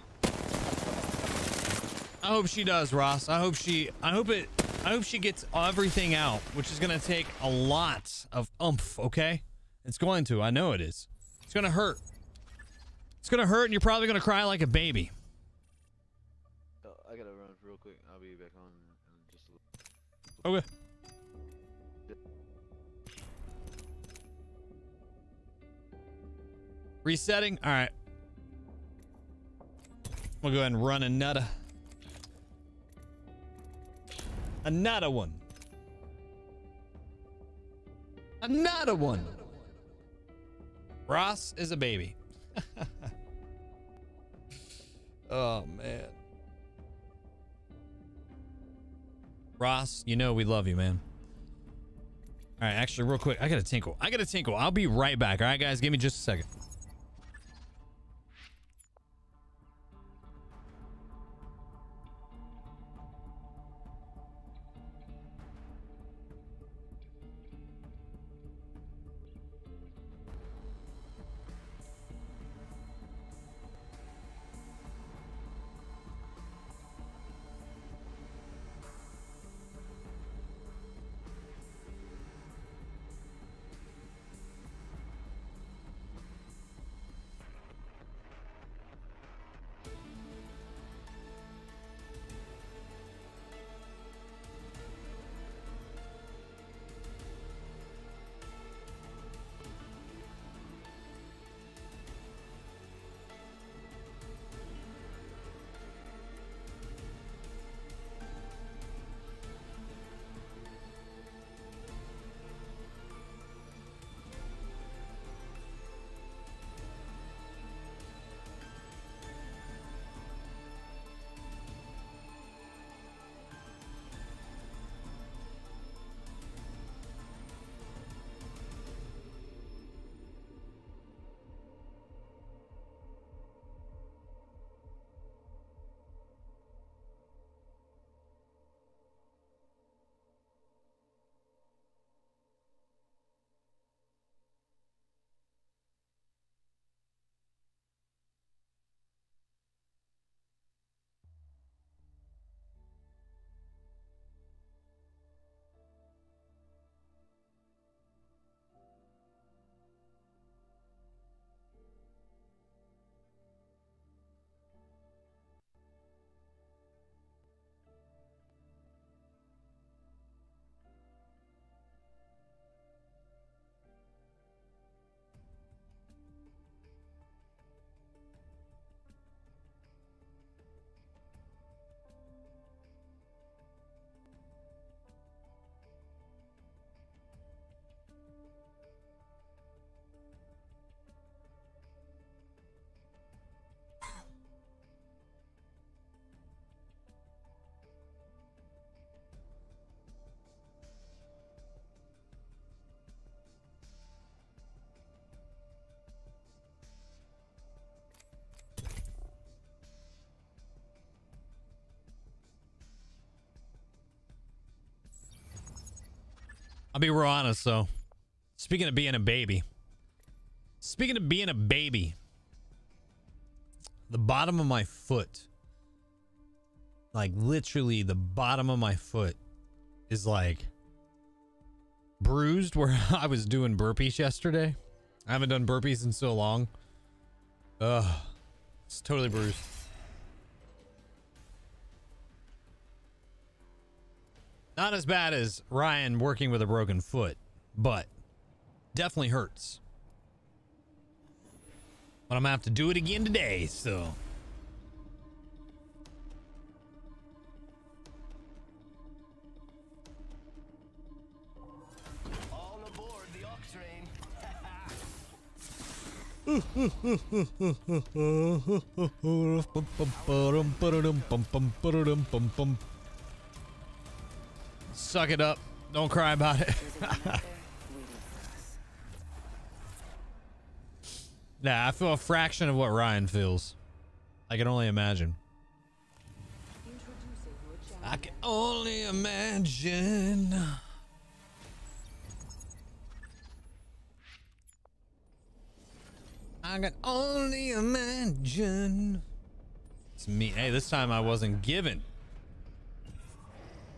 I hope she does, Ross. I hope she. I hope it. I hope she gets everything out, which is gonna take a lot of umph. Okay, it's going to. I know it is. It's gonna hurt. It's gonna hurt, and you're probably gonna cry like a baby. Oh, I gotta run real quick. I'll be back on in just a little. Oh, okay. Resetting. All right. We'll go ahead and run another. Another one. Another one. Ross is a baby. oh, man. Ross, you know we love you, man. All right, actually, real quick, I got to tinkle. I got to tinkle. I'll be right back. All right, guys, give me just a second. I'll be real honest, though. Speaking of being a baby, speaking of being a baby, the bottom of my foot, like literally the bottom of my foot, is like bruised where I was doing burpees yesterday. I haven't done burpees in so long. Ugh, it's totally bruised. Not as bad as Ryan working with a broken foot, but definitely hurts. But I'm gonna have to do it again today, so. All aboard the Ox train. Suck it up. Don't cry about it. nah, I feel a fraction of what Ryan feels. I can only imagine. I can only imagine. I can only imagine. It's me. Hey, this time I wasn't given.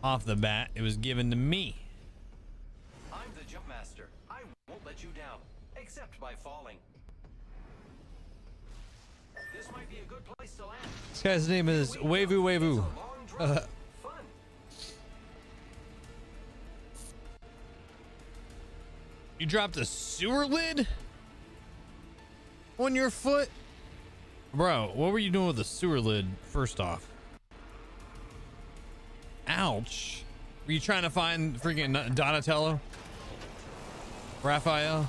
Off the bat, it was given to me. I'm the jump master. I won't let you down, except by falling. This might be a good place to land. This guy's name is Wavu Wavu. Uh, you dropped a sewer lid on your foot? Bro, what were you doing with the sewer lid first off? Ouch. Were you trying to find freaking Donatello? Raphael?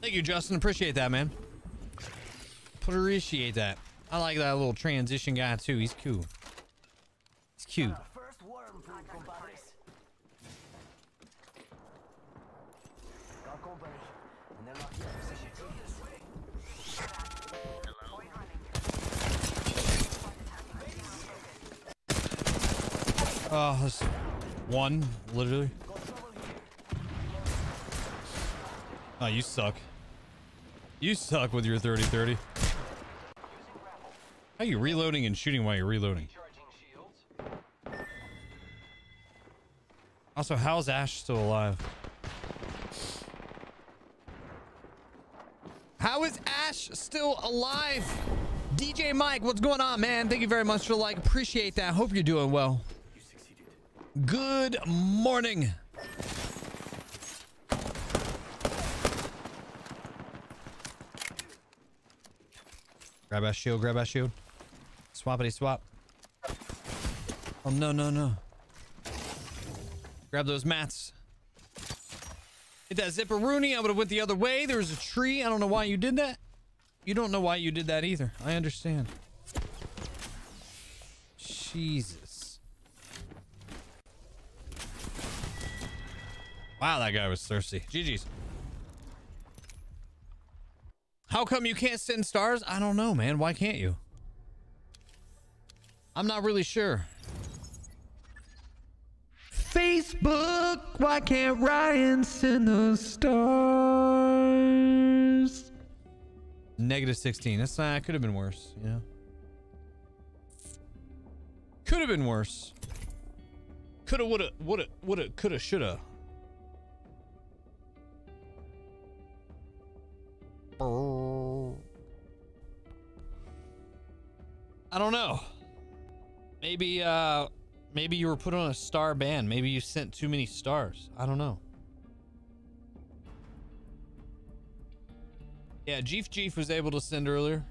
Thank you, Justin. Appreciate that, man. Appreciate that. I like that little transition guy too. He's cool. He's cute. Uh, oh, that's one, literally. Oh, you suck. You suck with your 30-30. How are you reloading and shooting while you're reloading? Also, how's Ash still alive? How is Ash still alive? DJ Mike, what's going on, man? Thank you very much for the like. Appreciate that. Hope you're doing well. Good morning. Grab that shield, grab that shield. Swappity swap. Oh, no, no, no. Grab those mats. Hit that zipper Rooney. I would have went the other way. There was a tree. I don't know why you did that. You don't know why you did that either. I understand. Jesus. Wow, that guy was thirsty. GG's. How come you can't send stars? I don't know, man. Why can't you? I'm not really sure. Facebook, why can't Ryan send the stars? Negative 16. That's not, could have been worse, Yeah. Could have been worse. Coulda, woulda, woulda, woulda, coulda, shoulda. I don't know. Maybe uh maybe you were put on a star ban. Maybe you sent too many stars. I don't know. Yeah, Jeef Jeef was able to send earlier.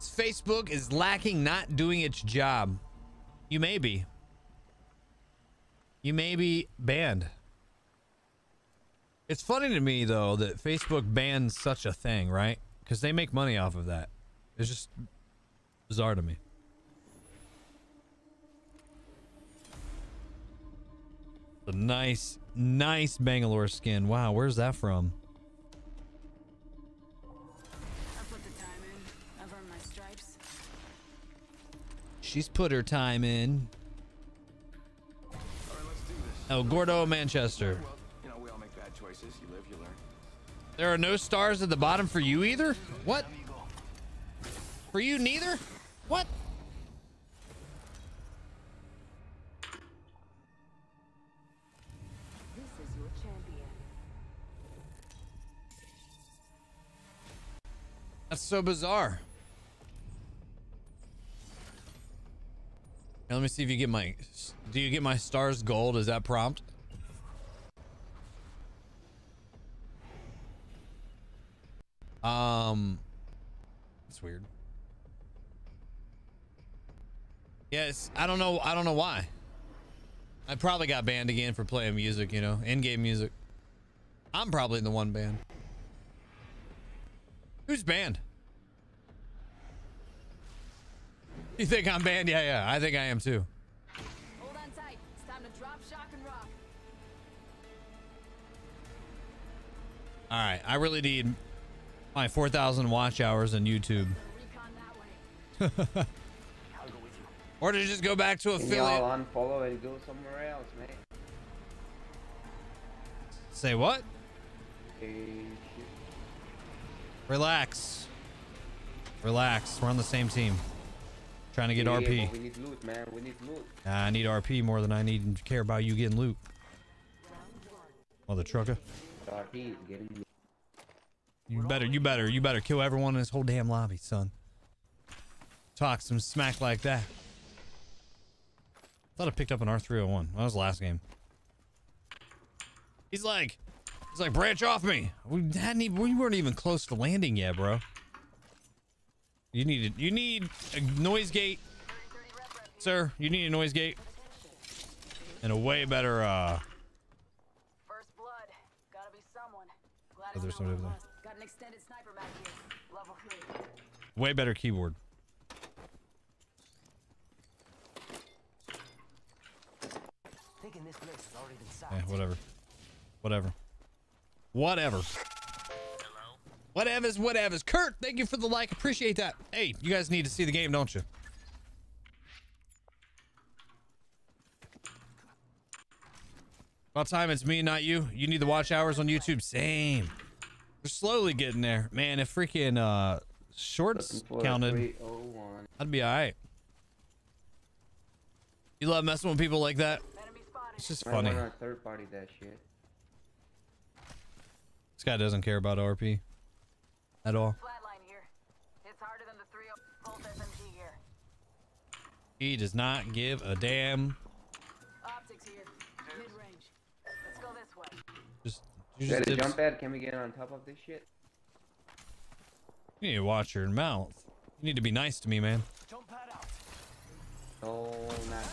Facebook is lacking not doing its job. You may be. You may be banned. It's funny to me though that Facebook bans such a thing, right? Because they make money off of that. It's just bizarre to me. A nice, nice Bangalore skin. Wow, where's that from? I put the time in. I've earned my stripes. She's put her time in. El Gordo, Manchester. There are no stars at the bottom for you either? What? For you neither? What? This is your champion. That's so bizarre. Now, let me see if you get my. Do you get my stars gold? Is that prompt? Um, it's weird. Yes, I don't know. I don't know why. I probably got banned again for playing music. You know, in-game music. I'm probably the one banned. Who's banned? You think I'm banned? Yeah, yeah. I think I am too. Hold on tight. It's time to drop, shock, and rock. All right. I really need my 4,000 watch hours on YouTube. or to just go back to affiliate. Y'all unfollow and go somewhere else, man. Say what? Relax. Relax. We're on the same team. Trying to get Yeah, RP. we need loot, man. We need loot. I need RP more than I need to care about you getting loot. Mother trucker. The RP is getting loot. You better, you better, you better kill everyone in this whole damn lobby, son. Talk some smack like that. Thought I picked up an R301. That was the last game. He's like, he's like, branch off me. We hadn't even, we weren't even close to landing yet, bro. You need, you need a noise gate, sir. You need a noise gate and a way better. uh First blood. Gotta be someone. Glad Oh, there's somebody not over one of us. Got an extended sniper back here. Level three. Way better keyboard. Thinking this place has already been Yeah, sacked. whatever. Whatever. Whatever. Whatever's whatever's. Kurt, thank you for the like. Appreciate that. Hey, you guys need to see the game, don't you? About time it's me, not you. You need the watch hours on YouTube. Same. We're slowly getting there. Man, if freaking uh shorts Looking for a counted, 301. I'd be alright. You love messing with people like that? It's just funny. wanna third party that shit. This guy doesn't care about RP at all. Flatline here. It's harder than the 3 Pulse SMG here. He does not give a damn. Optics here. Mid range. Let's go this way. Just you just a jump pad? Can we get on top of this shit? You need to watch your mouth. You need to be nice to me, man. Jump pad out. No, not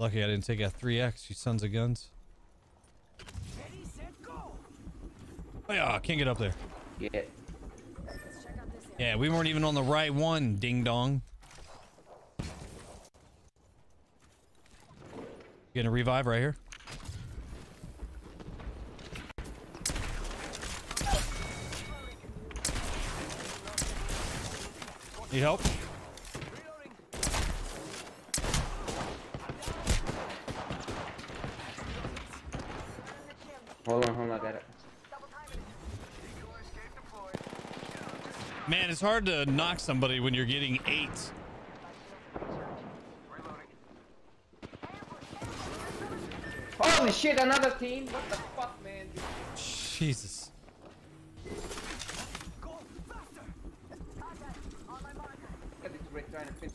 Lucky I didn't take a 3X, you sons of guns. Ready, set, go. Oh yeah, I can't get up there. Yeah. Yeah, we weren't even on the right one, ding dong. Getting a revive right here. Need help? Hold on, hold on, I got it. Man, it's hard to knock somebody when you're getting eight. Holy shit, another team? What the fuck, man? Jesus. Look at this Rick trying to finish.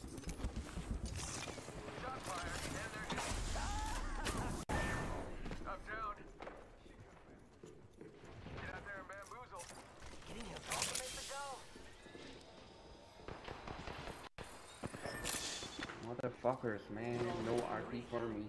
Motherfuckers, man. For me.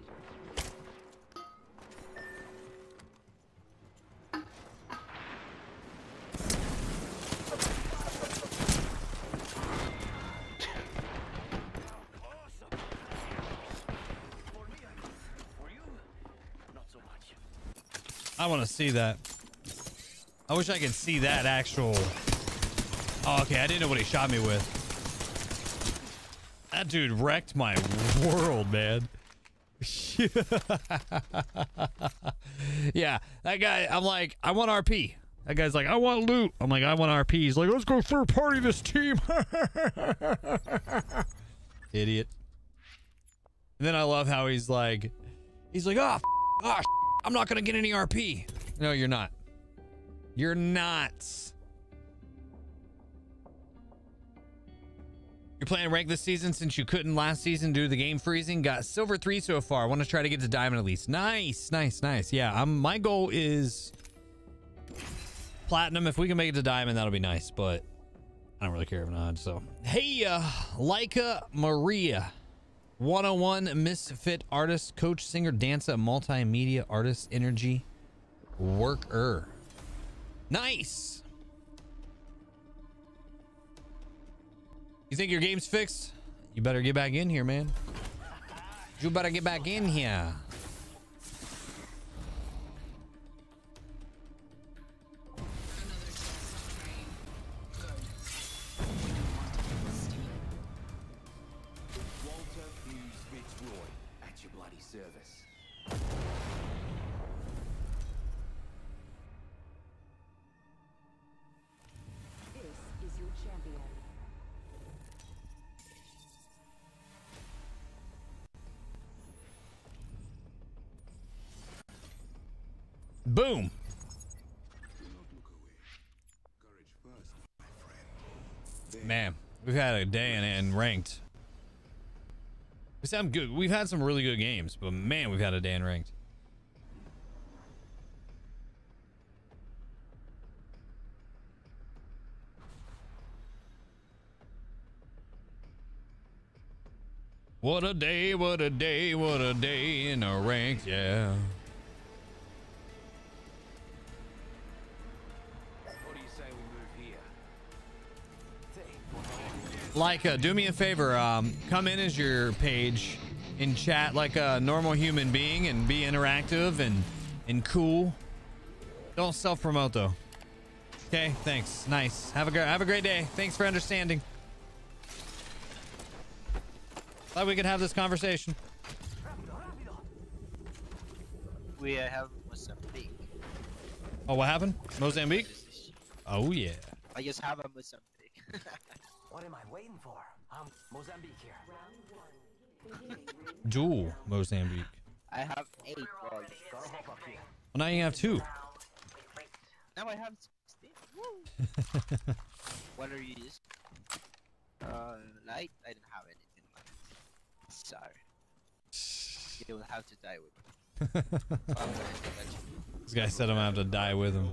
I want to see that. I wish I could see that actual. Oh, okay. I didn't know what he shot me with. That dude wrecked my world, man. yeah, that guy. I'm like, I want RP. That guy's like, I want loot. I'm like, I want RP. He's like, let's go third party this team. Idiot. And then I love how he's like, he's like, oh, oh, I'm not gonna get any RP. No, you're not. You're not. You're playing rank this season since you couldn't last season due to the game freezing. Got silver three so far. Want to try to get to diamond at least. Nice, nice, nice. Yeah, I'm. My goal is platinum. If we can make it to diamond, that'll be nice. But I don't really care if not. So hey, uh, Leica Maria. 101 Misfit artist, coach, singer, dancer, multimedia artist, energy worker. Nice. You think your game's fixed? You better get back in here, man. You better get back in here. Boom. Man, we've had a day in, in ranked. We sound good. We've had some really good games, but man, we've had a day in ranked. What a day, what a day, what a day in a ranked, yeah. Like, uh, do me a favor. Um, come in as your page in chat like a normal human being and be interactive and and cool. Don't self promote though. Okay, thanks. Nice. Have a great have a great day. Thanks for understanding. Glad we could have this conversation. We uh, have Mozambique. Oh, what happened? Mozambique? Oh yeah. I just have a Mozambique. What am I waiting for? I'm Mozambique here. Dual Mozambique. I have eight balls. Gotta hop up here. Well, now you have two. Now I have 16. What are you using? Uh, light? I don't have anything like Sorry. You will have to die with me. I'm gonna let you. This guy said I'm gonna have to die with him.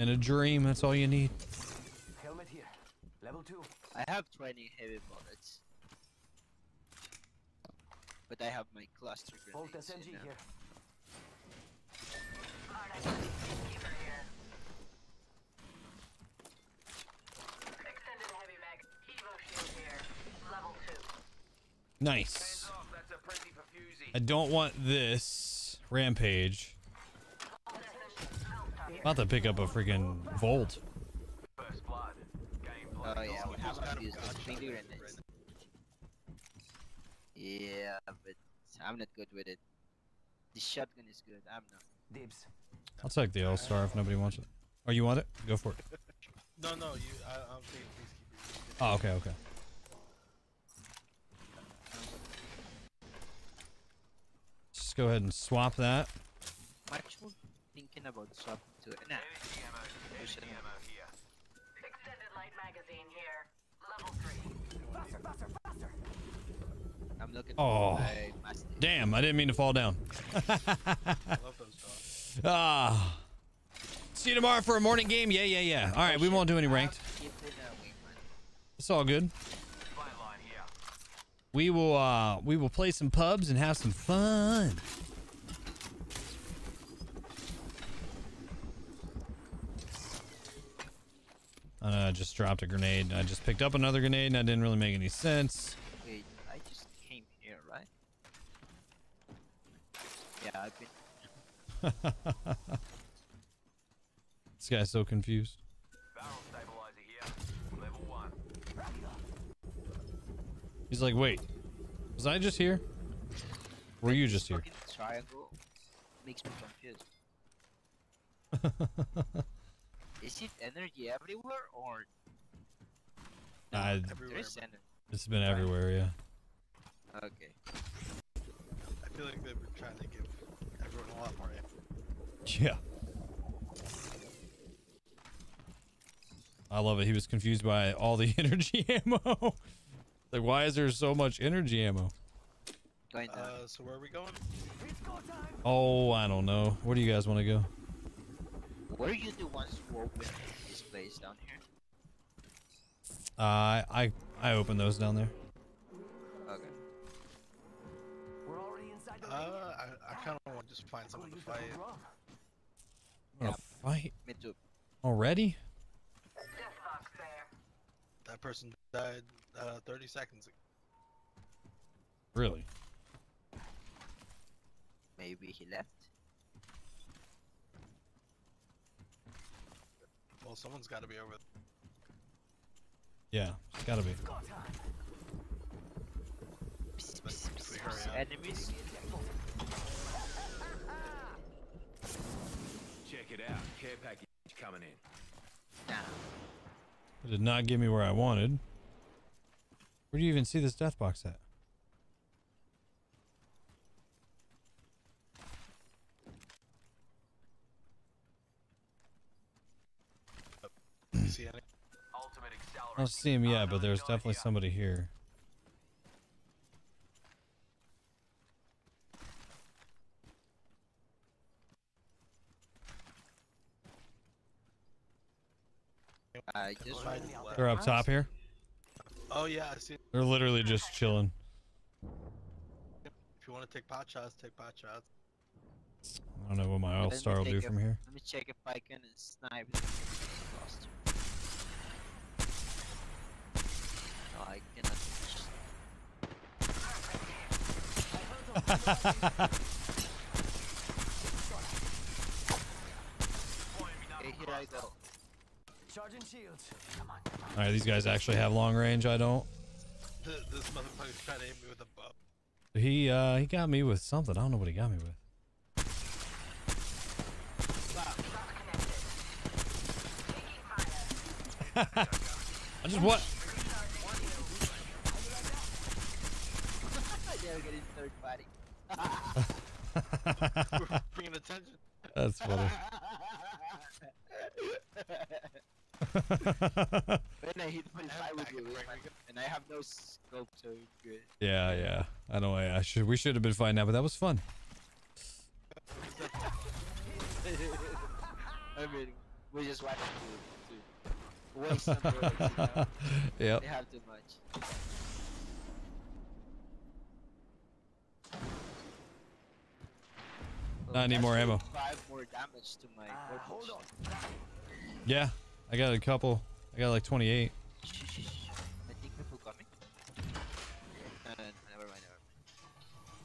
In a dream, that's all you need. Helmet here. Level two. I have 20 heavy bullets. But I have my cluster Bolt grenades. SMG you know. here. Extended heavy mag. Evo here. Level two. Nice. I don't want this rampage. About to pick up a freaking volt. Oh yeah, we have to use the finger grenades. Yeah, but I'm not good with it. The shotgun is good. I'm not. Dibs. I'll take the L star if nobody wants it. Oh, you want it? Go for it. No, no, you. I, I'm thinking peacekeeper. Oh, okay, okay. Just go ahead and swap that. I'm actually thinking about swapping to it. Nah. Magazine here. Level three. Faster, faster, faster. I'm looking Oh, for damn! I didn't mean to fall down. Ah. See you tomorrow for a morning game. Yeah, yeah, yeah. All right, we won't do any ranked. Keep it away, man. It's all good. We will uh we will play some pubs and have some fun. Uh, I just dropped a grenade. I just picked up another grenade and that didn't really make any sense. Wait, I just came here, right? Yeah, I've been. This guy's so confused. He's like, wait, was I just here? Were you just here? Triangle makes me confused. Is it energy everywhere or I, there is energy? it's been everywhere, yeah. Okay. I feel like they were trying to give everyone a lot more effort. Yeah. I love it. He was confused by all the energy ammo. like, why is there so much energy ammo? Uh, so where are we going? Oh, I don't know. Where do you guys want to go? Were you the ones who opened this place down here? Uh, I I I opened those down there. Okay. We're already inside the Uh, I, I kind of want to just find someone to fight. Wanna fight Me too. already? That person died uh, 30 seconds ago. Really? Maybe he left. Well, someone's got to be over. Yeah, it's gotta be. But if we enemies. Check it out. Care package coming in. It did not get me where I wanted. Where do you even see this death box at? See any? Ultimate. I don't see him yet, but there's definitely somebody here. I just They're up top here. Oh yeah, I see. They're literally just chilling. If you want to take pot shots, take pot shots. I don't know what my L star will do take a- from here. Let me check if I can snipe. Lost. I cannot. okay, here I go. Charging shields. Come on, come on. All right, these guys actually have long range. I don't. This motherfucker's trying to hit me with a bow. He uh he got me with something. I don't know what he got me with. I just what? They're getting third party. We're bringing attention. That's funny. when I hit 25 with you, and I have no scope, so good. yeah, yeah. I know. I should. We should have been fighting that, but that was fun. I mean, we just want to, to waste some bullets, you know? Yep. They have too much. Not any more ammo. Five more damage to my Uh, hold on. Yeah, I got a couple. I got like 28. I think people coming. Uh, never mind, never mind.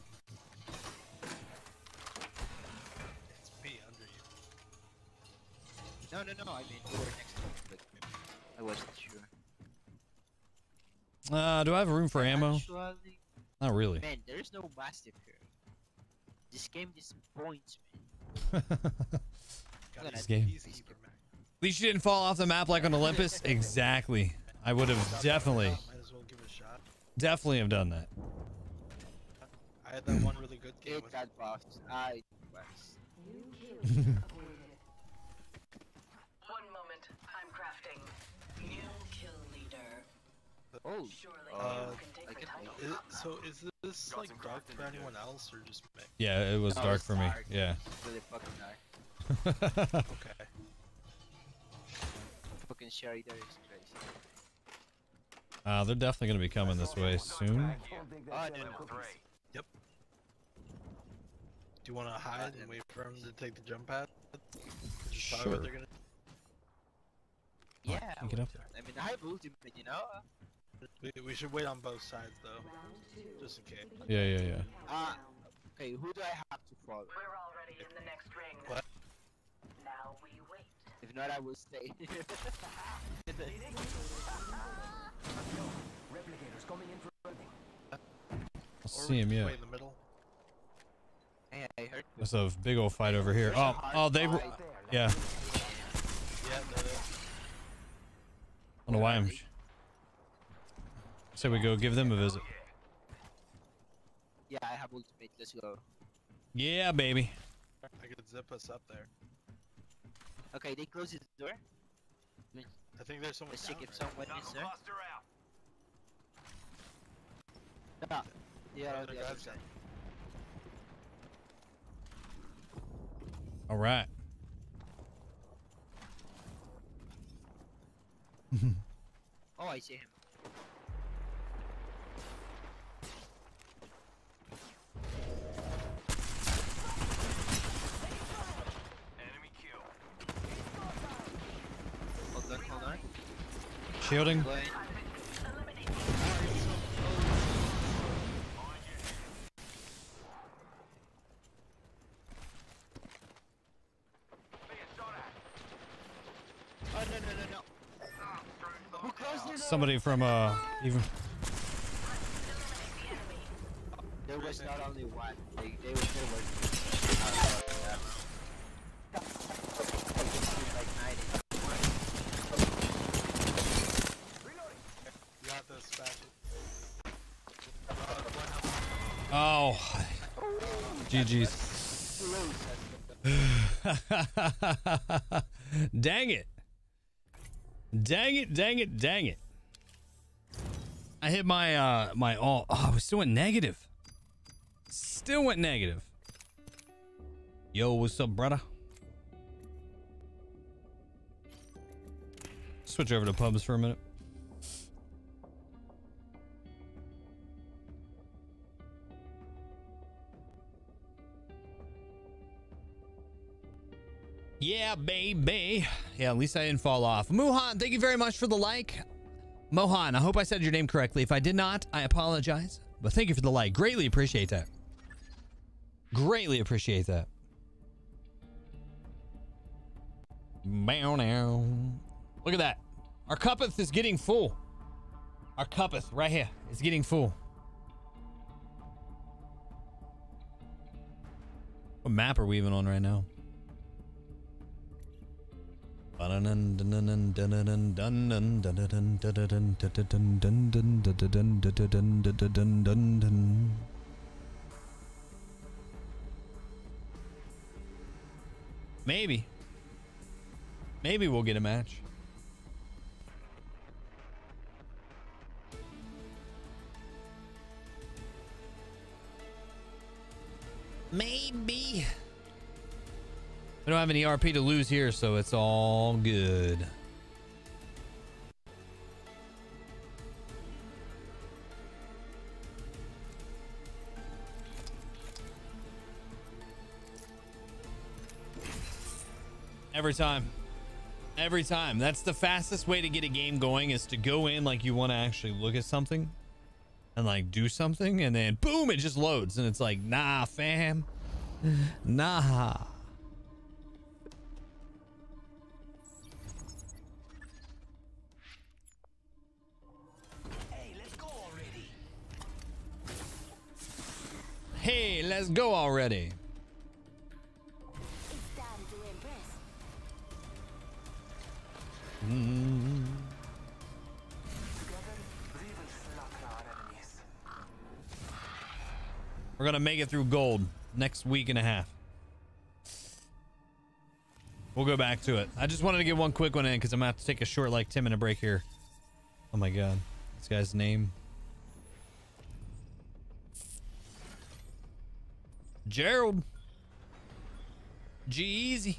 It's me under you. No, no, no. I mean, we were next to me, but I wasn't sure. Uh, do I have room for ammo? Actually, Not really. Man, there's no mastiff here. This game disappoints me. Got This game. Easy, At least you didn't fall off the map like on Olympus. exactly. I would have definitely, Might as well give a shot. definitely have done that. I had that one really good game It with got buffed. I Oh, Uh, can take I can title. So is this like dark for anyone else or just me? Yeah, it was No, dark it's for me. dark. Yeah. Really fucking dark. Okay. Fucking Sherry there is crazy. Uh, they're definitely gonna be coming this way soon. Don't think Oh, that's no, selling no. cookies. Yep. Do you want to hide and wait for them to take the jump pad? Sure. what they're gonna- Yeah. can't get up there. I mean, I have ultimate, you know? We, we should wait on both sides though, just in case. Yeah, yeah, yeah. Ah, okay, who do I have to follow? We're already in the next ring. What? Now we wait. If not, I will stay. Replicators coming in for building. I Or see him yeah. yet. In the middle. hey, I heard. There's a big old fight over here. Oh, oh, they. Right Yeah. I Yeah, no, no. don't know why I'm. Say we go give them a visit. Yeah, I have ultimate. Let's go. Yeah, baby. I could zip us up there. Okay, they close the door. I think there's someone Let's check if right someone is there. Buster out. Ah, yeah, yeah, on the other side. All right. Oh, I see him. Enemy kill. Hold on, hold on. Shielding. Going. Oh no no no no! Who closed the door? Somebody from uh even. There was was not only one. They they were still working. Like 90. You have to dispatch it. Oh. Dang it. Dang it, dang it, dang it. I hit my uh my all oh, I still went negative. Still went negative. Yo, what's up, brother? Switch over to pubs for a minute. Yeah, baby. Yeah, at least I didn't fall off. Muhan, thank you very much for the like. Mohan, I hope I said your name correctly. If I did not, I apologize. But thank you for the like. Greatly appreciate that. Greatly appreciate that. Bow now. Look at that. Our cupeth is getting full. Our cupeth right here is getting full. What map are we even on right now? Maybe. Maybe we'll get a match. Maybe. We don't have any RP to lose here, so it's all good. Every time. Every time. That's the fastest way to get a game going is to go in like you want to actually look at something and like do something and then boom, it just loads and it's like, nah, fam. Nah. Hey, let's go already. Mm. We're gonna make it through gold next week and a half. We'll go back to it. I just wanted to get one quick one in because I'm gonna have to take a short, like 10 minute break here. Oh my god. This guy's name. Gerald. G Easy.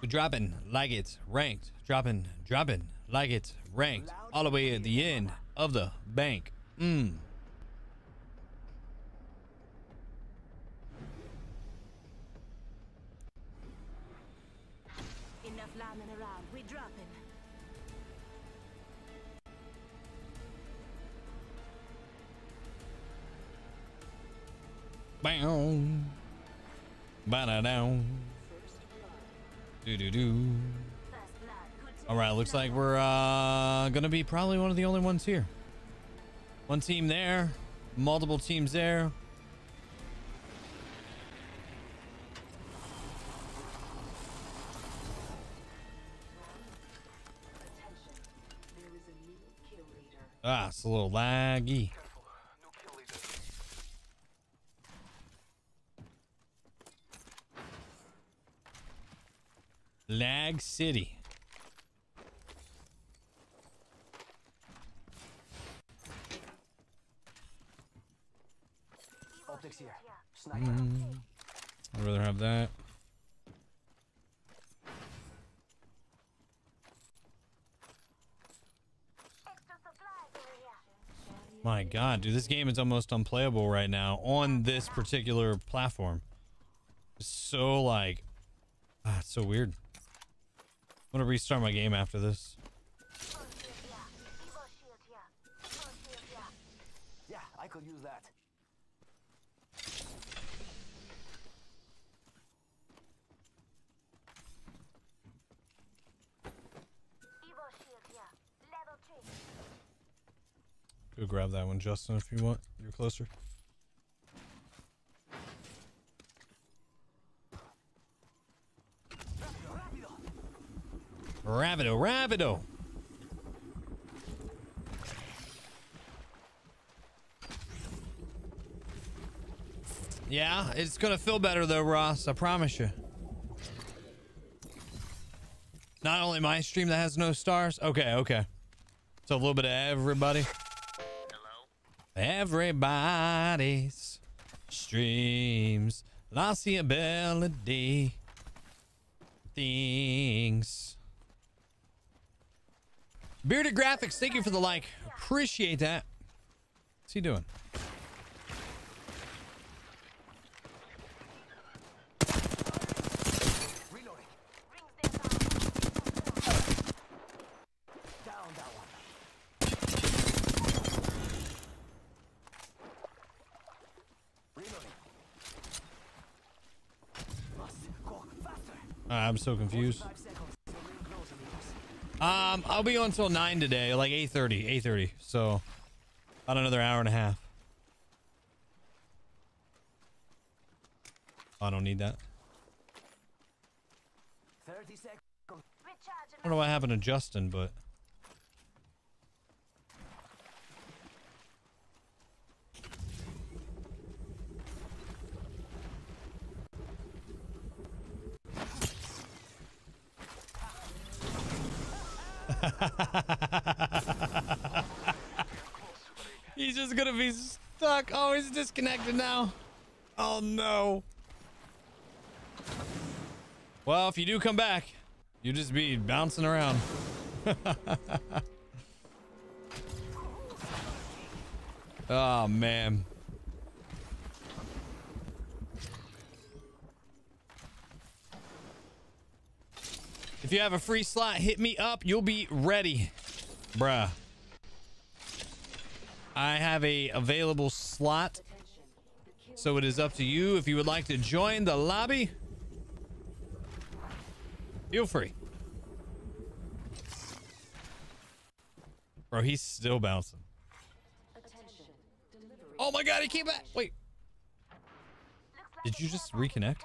We're dropping like it's ranked. Dropping, dropping like it's ranked. All the way at the end of the bank. Mmm. Bow. Ba down. Do do do. All right, looks like we're uh, gonna be probably one of the only ones here. One team there, multiple teams there. Ah, it's a little laggy. Lag City. Optics here. Sniper. Mm, I'd rather have that. My god, dude, this game is almost unplayable right now on this particular platform. It's so like ah, it's so weird. I'm gonna restart my game after this. Yeah, I could use that. Evo shield here. Level 3. Go grab that one, Justin, if you want. You're closer. Rapido, Ravido. Yeah, it's gonna feel better though, Ross. I promise you. Not only my stream that has no stars. Okay, okay. So a little bit of everybody. Hello. Everybody's streams the ability. Things. Bearded Graphics, thank you for the like. Appreciate that. What's he doing? Faster. I'm so confused. Five seconds. The ring close, amigos. Um, I'll be on until nine today, like 8:30, 8:30. So, about another hour and a half. I don't need that. 30 seconds. I don't know what happened to Justin, but he's just gonna be stuck. Oh, he's disconnected now. Oh no. Well, if you do come back, you just be bouncing around. oh man. If you have a free slot, hit me up. You'll be ready. Bruh. I have a available slot. So it is up to you if you would like to join the lobby. Feel free. Bro, he's still bouncing. Oh my god, he came back. Wait. Did you just reconnect?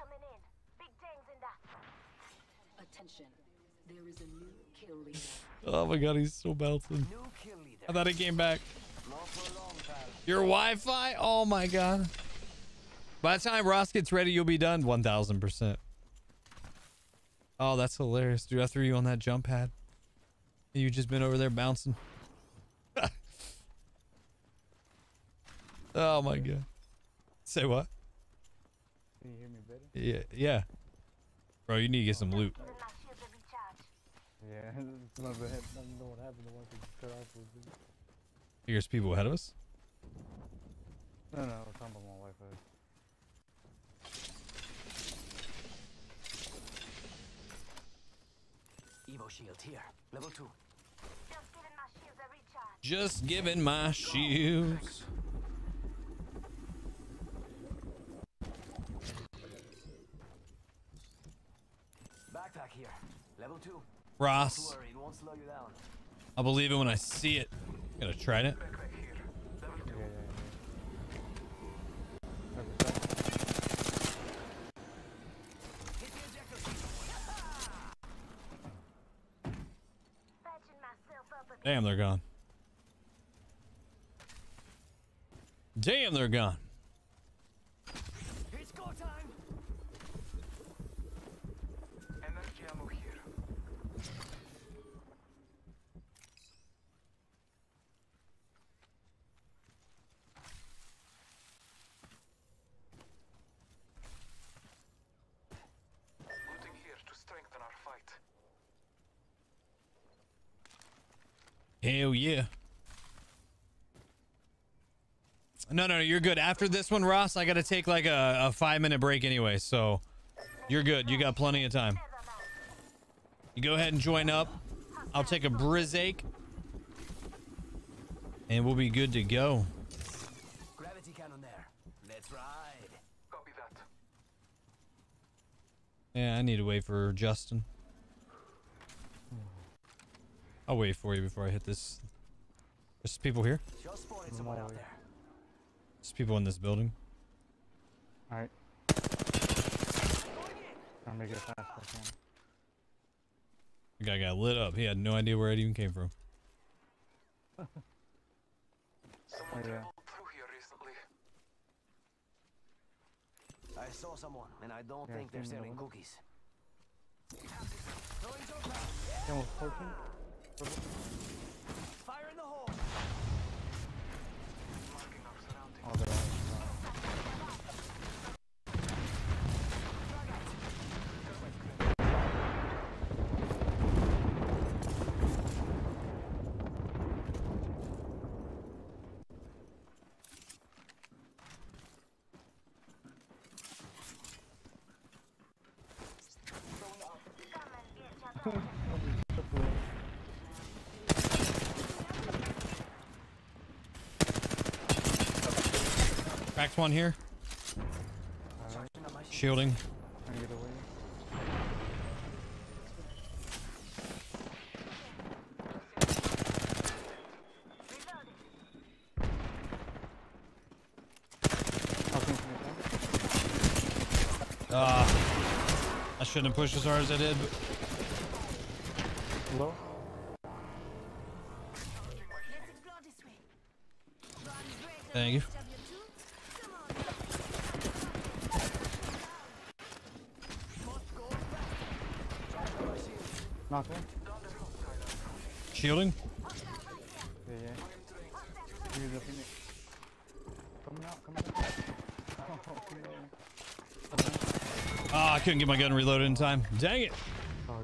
Attention. There is a new kill leader. Oh my god, he's so bouncing. I thought he came back. Your Wi-Fi? Oh my god. By the time Ross gets ready, you'll be done 1000%. Oh, that's hilarious. Dude, I threw you on that jump pad. You've just been over there bouncing. oh my god. Say what? Can you hear me better? Yeah, yeah. Bro, you need to get some loot. Yeah, it's. I don't know what happened. The one that cut off was Here's people ahead of us. No, no, I was talking about my Wi-Fi. Evo shield here. Level 2. Just giving my shoes. Backpack here. Level 2. Ross. I believe it when I see it. Gotta try it. Damn, they're gone. Damn, they're gone. It's go time. Energy ammo here. Looting here to strengthen our fight. Hell yeah. No, no, no, you're good. After this one, Ross, I gotta take like a, a five minute break anyway, so you're good. You got plenty of time. You go ahead and join up. I'll take a brizzake. And we'll be good to go. Grab Confetti cannon there. Let's ride. Copy that. Yeah, I need to wait for Justin. I'll wait for you before I hit this. There's people here. Just spotted someone out there. There's people in this building. Alright. I'll make it as fast as I can. The guy got lit up. He had no idea where it even came from. Oh, Someone yeah. through here recently. I saw someone, and I don't Yeah, think they're seen selling another one. cookies. 14? Fire in the hole. Marking our surroundings. Oh, they're Cracked one here. Shielding. Ah. I shouldn't have pushed as hard as I did. But Low? thank you. Knock one. Shielding. Yeah, yeah. Here's the phoenix. Coming out, coming out. Oh, yeah. Ah, I couldn't get my gun reloaded in time. Dang it. Oh.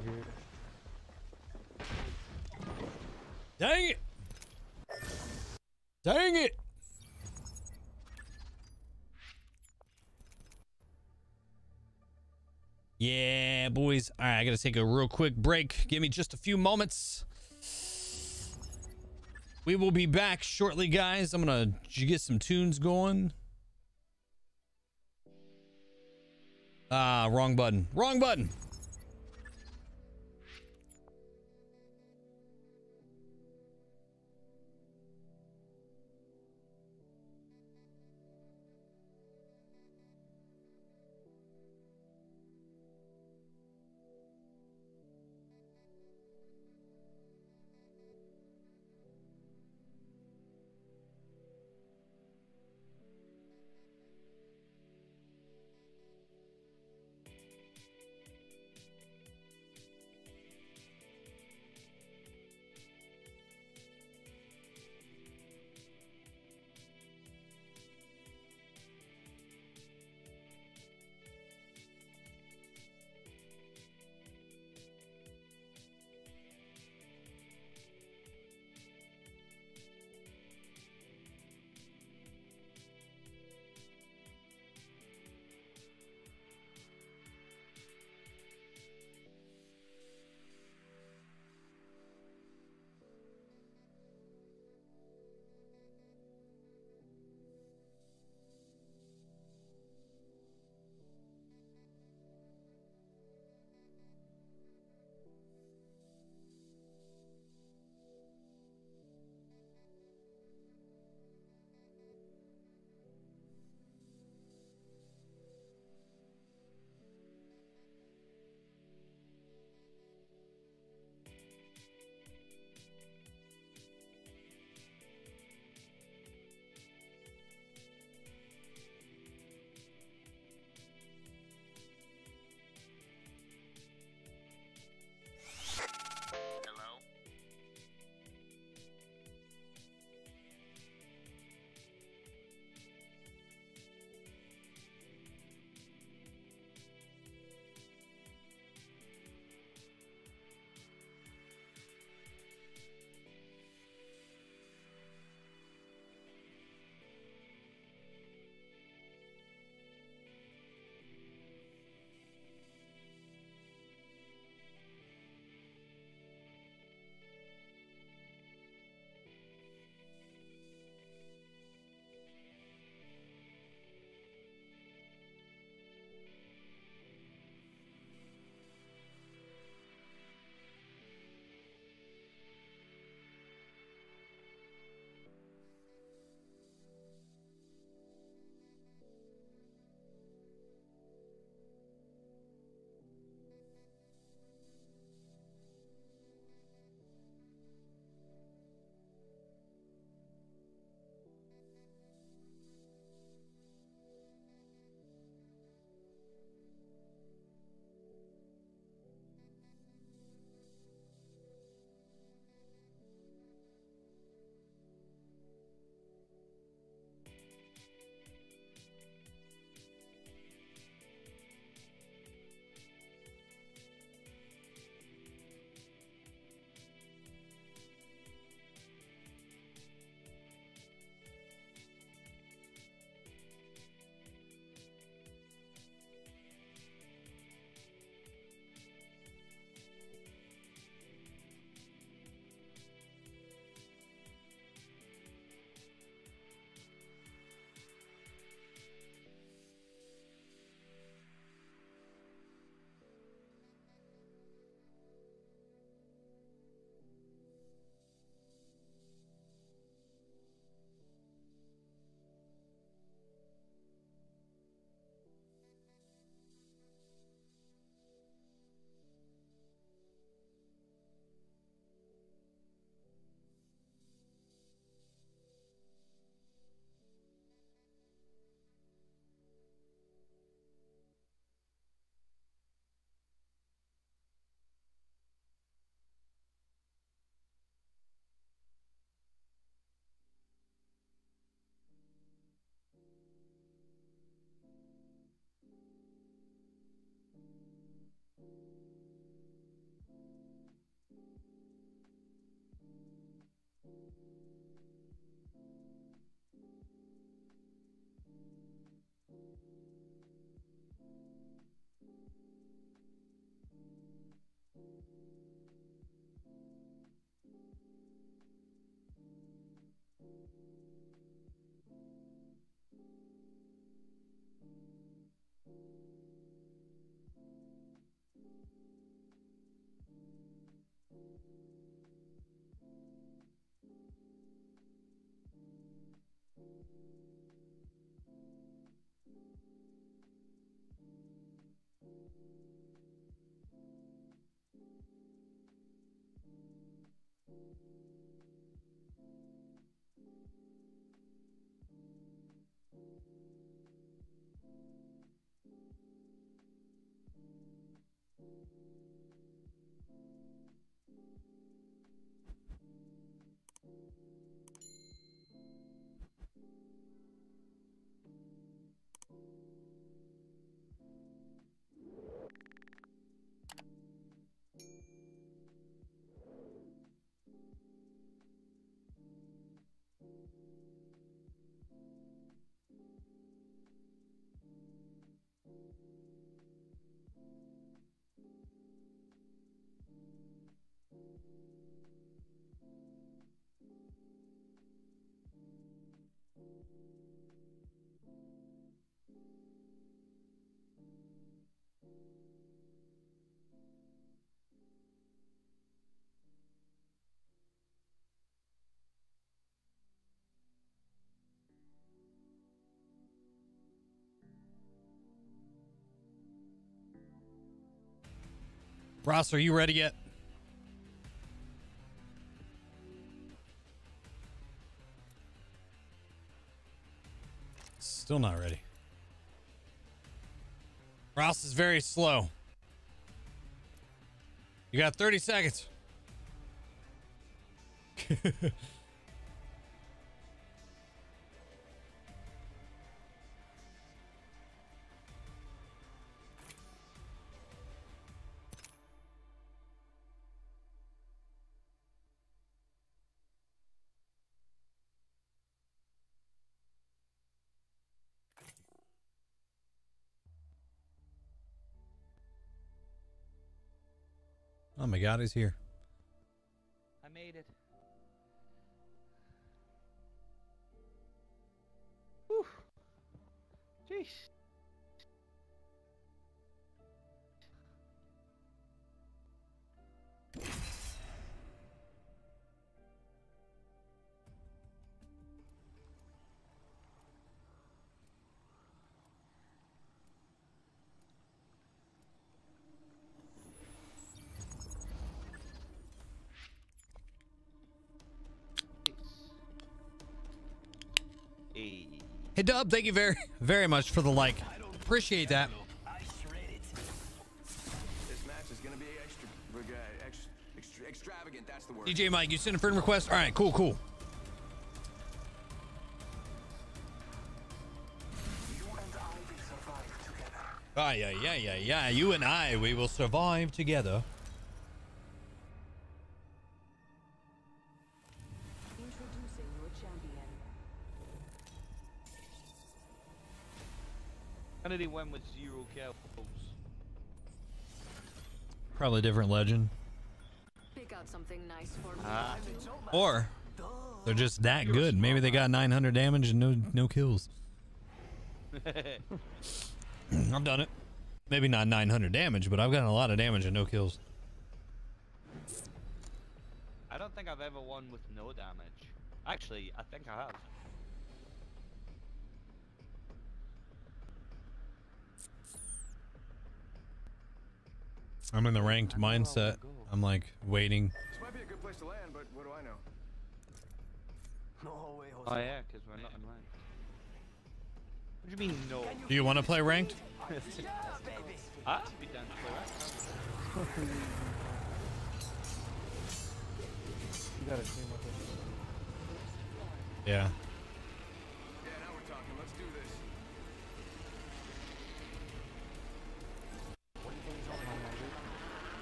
Dang it. Dang it. Yeah, boys. All right, I got to take a real quick break. Give me just a few moments. We will be back shortly, guys. I'm going to get some tunes going. Ah, wrong button. Wrong button. you Ross, are you ready yet? Still not ready. Ross is very slow. You got 30 seconds. my god, he's here. I made it. Whew. Jeez. Hey Dub, thank you very very much for the like. Appreciate that. DJ Mike, you sent a friend request? All right, cool, cool. Ah, yeah, yeah, yeah, yeah. You and I, we will survive together. Kennedy went with zero kills. Probably a different legend. Pick out something nice for me. Ah. Or they're just that good. Maybe they got 900 damage and no no kills. I've done it. Maybe not 900 damage, but I've gotten a lot of damage and no kills. I don't think I've ever won with no damage. Actually, I think I have. I'm in the ranked mindset. I'm like waiting. This might be a good place to land, but what do I know? No way, Oh yeah, because we're not in line. What do you mean no? Do you want to play ranked? I'd be down to play that. You gotta team with us. Yeah.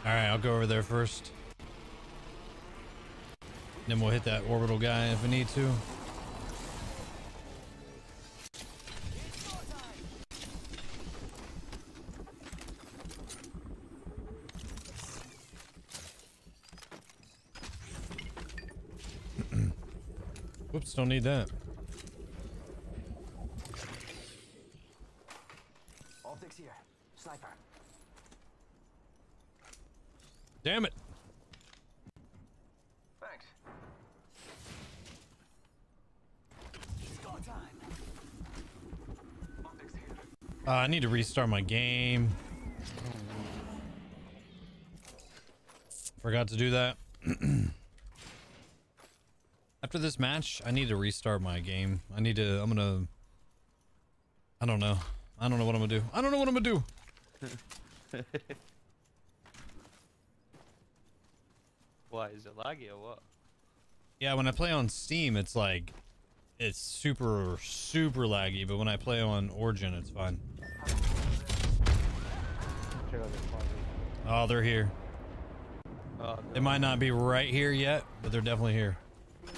Alright, I'll go over there first. Then we'll hit that orbital guy if we need to. Whoops, don't need that. Damn it. Thanks. She's time. Uh, I need to restart my game. Forgot to do that. After this match, I need to restart my game. I need to. I'm gonna. I don't know. I don't know what I'm gonna do. I don't know what I'm gonna do. Why is it laggy or what? Yeah, when I play on Steam, it's like it's super super laggy, but when I play on Origin, it's fine. Check out this closet. Oh, they're here. Oh, They might not be right here yet, but they're definitely here. I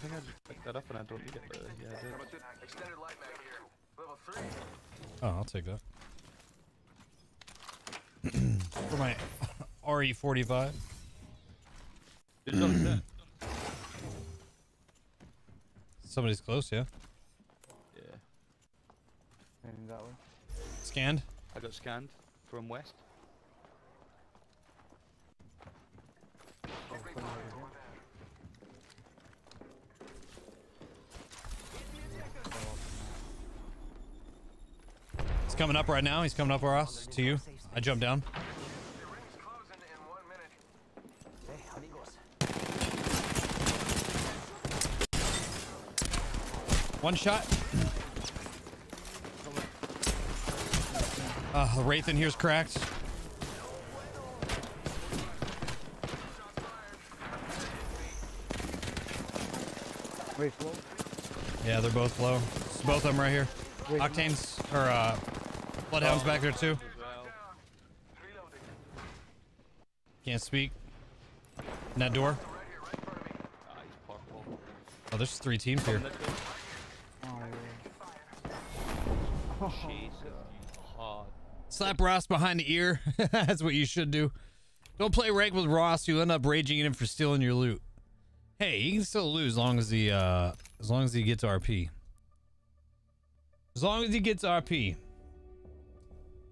think I just picked that up and I don't need it, but yeah, I did. Extended light mag here. Level three. Oh, I'll take that. For my RE45. Who's on set? Somebody's close, yeah. Yeah. Heading that way. Scanned. I got scanned from west. He's coming up right now. He's coming up, for us to you. I jumped down. One shot. Uh, the Wraith in here's cracked. Wait. Yeah, they're both low. It's both of them right here. Wait, Octanes, or uh, Bloodhound's back there too. Can't speak. In that door. Oh, there's three teams here. Oh. Slap Ross behind the ear. That's what you should do. Don't play rank with Ross. You'll end up raging at him for stealing your loot. Hey, he can still lose as long as he uh as long as he gets RP. As long as he gets RP.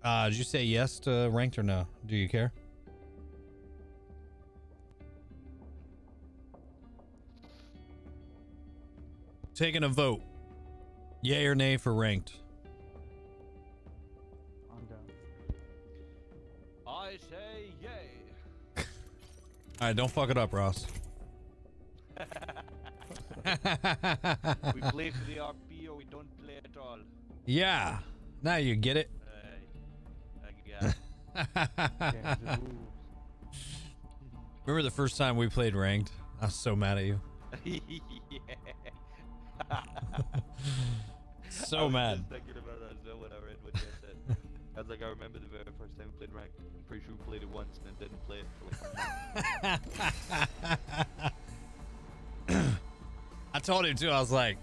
Uh did you say yes to ranked or no? Do you care? Taking a vote. Yay or nay for ranked. I'm down. I say yay. All right, don't fuck it up, Ross. we play for the RP or we don't play at all. Yeah. Now you get it. Uh, I got it. Remember the first time we played ranked? I was so mad at you. yeah. So I mad. Thinking about that as well when I read what you said. I was like, I remember the very first time we played rank. I'm pretty sure we played it once and then didn't play it for like. I told him too. I was like,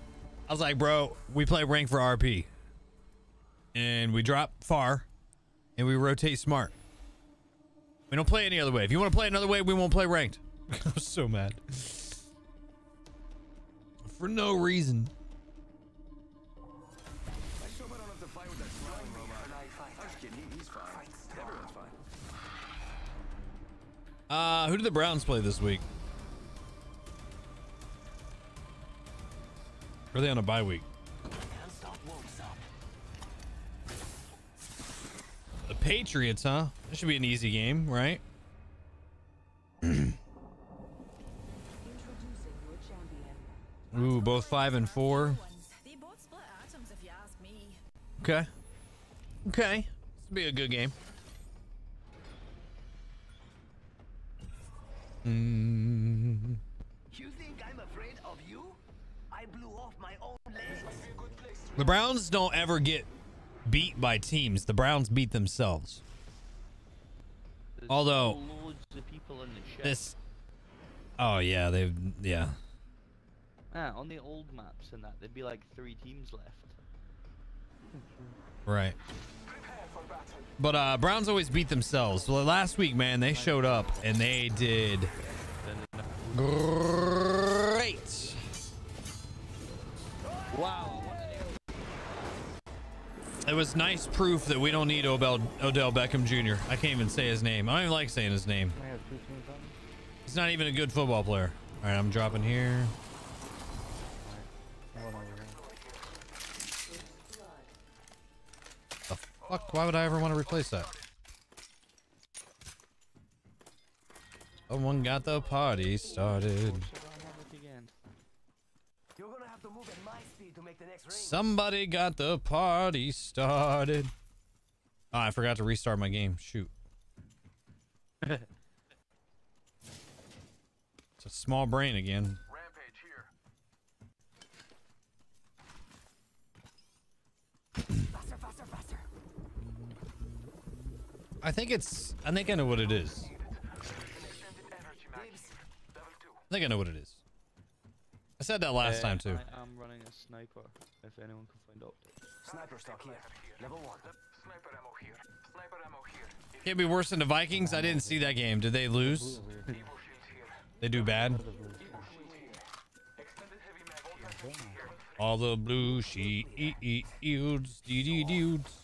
I was like, bro, we play rank for RP, and we drop far, and we rotate smart. We don't play any other way. If you want to play another way, we won't play ranked. I was so mad for no reason. Uh, who did the Browns play this week? Or are they on a bye week? The Patriots, huh? That should be an easy game, right? Ooh, both five and four. They both split atoms if you ask me. Okay. Okay. This will be a good game. Mm. You think I'm afraid of you? I blew off my own legs. The Browns don't ever get beat by teams. The Browns beat themselves. There's Although loads people in the ship. this, oh yeah, they've yeah. Ah, on the old maps and that, there'd be like three teams left. Right. But uh, Browns always beat themselves. So last week, man, they showed up and they did great. Wow. It was nice proof that we don't need Odell, Odell Beckham Jr. I can't even say his name. I don't even like saying his name. We have two teams on. He's not even a good football player. All right, I'm dropping here. Fuck? Why would I ever want to replace that? Someone got the party started. You're gonna have to move at my speed to make the next ring. Somebody got the party started. Oh, I forgot to restart my game. Shoot. it's a small brain again. Faster, faster, I think it's. I think I know what it is. I think I know what it is. I said that last Uh, time too. I am running a sniper. If anyone can find out. Sniper stock here. Level one. Sniper ammo here. Sniper ammo here. Can't be worse than the Vikings. I didn't see that game. Did they lose? they do bad. All the blue sheet e e dudes, dee dee dudes.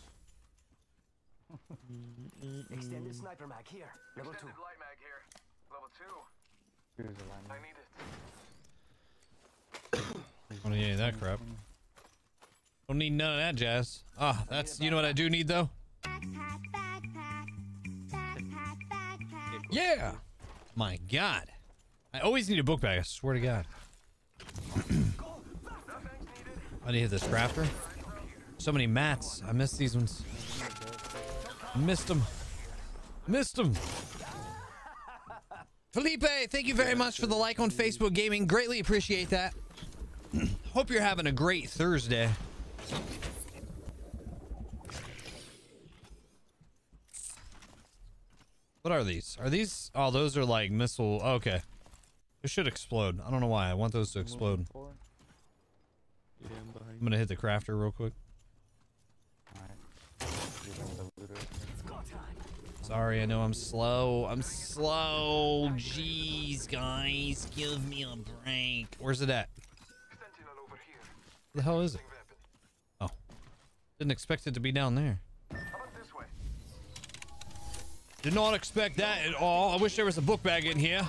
Extended sniper mag here. Level two. Light mag here. Level two. Here's a line. I need it. Don't need any of that crap. Don't need none of that jazz. Ah, that's you know what I do need though. Backpack, backpack, backpack, Yeah. My God. I always need a book bag. I swear to God. I need this crafter. So many mats. I missed these ones. Missed them. Missed them. Felipe, thank you very much for the like on Facebook Gaming. Greatly appreciate that. Hope you're having a great Thursday. What are these? Are these? Oh, those are like missile. Okay. It should explode. I don't know why. I want those to explode. Yeah, I'm behind. I'm gonna hit the crafter real quick. Sorry, I know I'm slow. I'm slow. Jeez, guys, give me a break. Where's it at? the hell is it? Oh, didn't expect it to be down there. Did not expect that at all. I wish there was a book bag in here.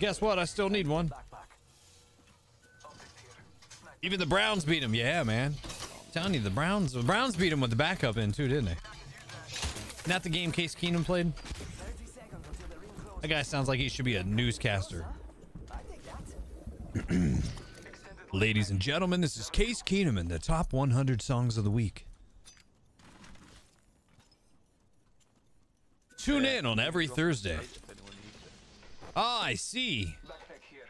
Guess what? I still need one. Even the Browns beat him. Yeah, man. I'm telling you, the Browns, the Browns beat him with the backup in too, didn't they? Not the game Case Keenum played. That guy sounds like he should be a newscaster. Ladies and gentlemen, this is Case Keenum in the top 100 songs of the week. Tune in on every Thursday. Ah, I see. Backpack here.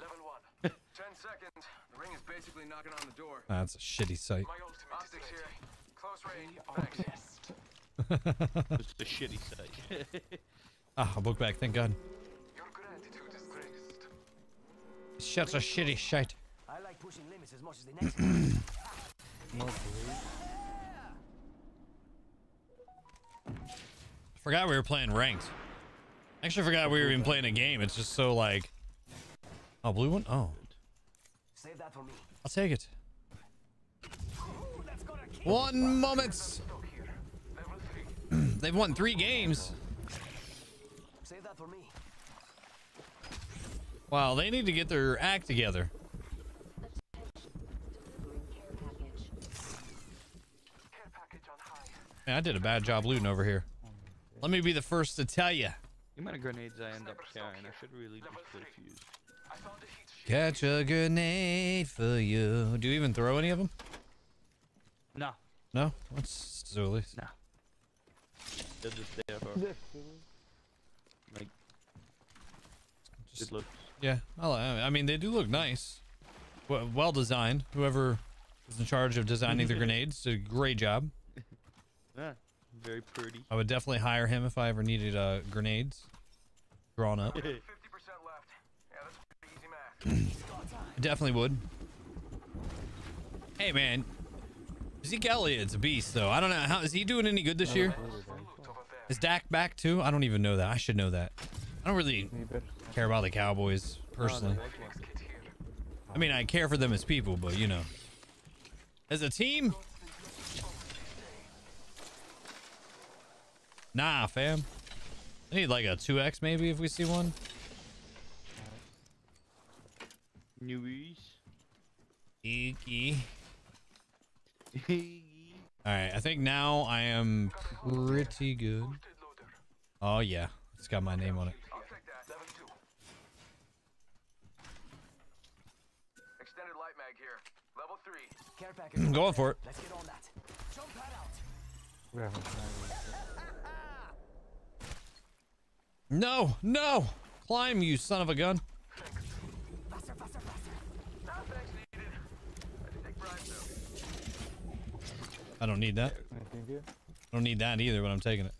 Level one. Ten seconds. The ring is basically knocking on the door. That's a shitty sight. My ultimate Optics here. Close range. Thanks. Just a shitty site. Ah, a book back, thank God. Shit's a shitty shite. I like pushing limits as much as the next one. Forgot we were playing ranked. I actually, forgot we were even playing a game. It's just so like. Oh, blue one. Oh, Save that for me. I'll take it. One moment. Mm. They've won three games. Save that for me. Wow, they need to get their act together. Man, I did a bad job looting over here. Let me be the first to tell you. The amount of grenades I end up carrying, I should really just put a fuse. Catch a grenade for you. Do you even throw any of them? No. No? That's silly. No. They're just there for like Just- good looks. Yeah, I, I mean they do look nice, well, well designed. Whoever is in charge of designing the grenades did a great job. Yeah, very pretty. I would definitely hire him if I ever needed uh, grenades drawn up. Fifty percent left. Yeah, that's pretty easy math. I definitely would. Hey man, Zeke Elliott's a beast, though. I don't know how is he doing any good this year. Is Dak back too? I don't even know that. I should know that. I don't really care about the Cowboys personally. I mean, I care for them as people, but you know, as a team, nah, fam. I need like a 2x maybe if we see one. Newies. Eeky. All right, I think now I am pretty good. Oh yeah, it's got my name on it. Extended light mag here. Level three. I'm mm, going for it. Let's get on that. Jump pad out. We haven't tried No, no, climb you son of a gun. Faster, faster, faster. No thanks needed. I can take bribes though. I don't need that. I don't need that either, but I'm taking it.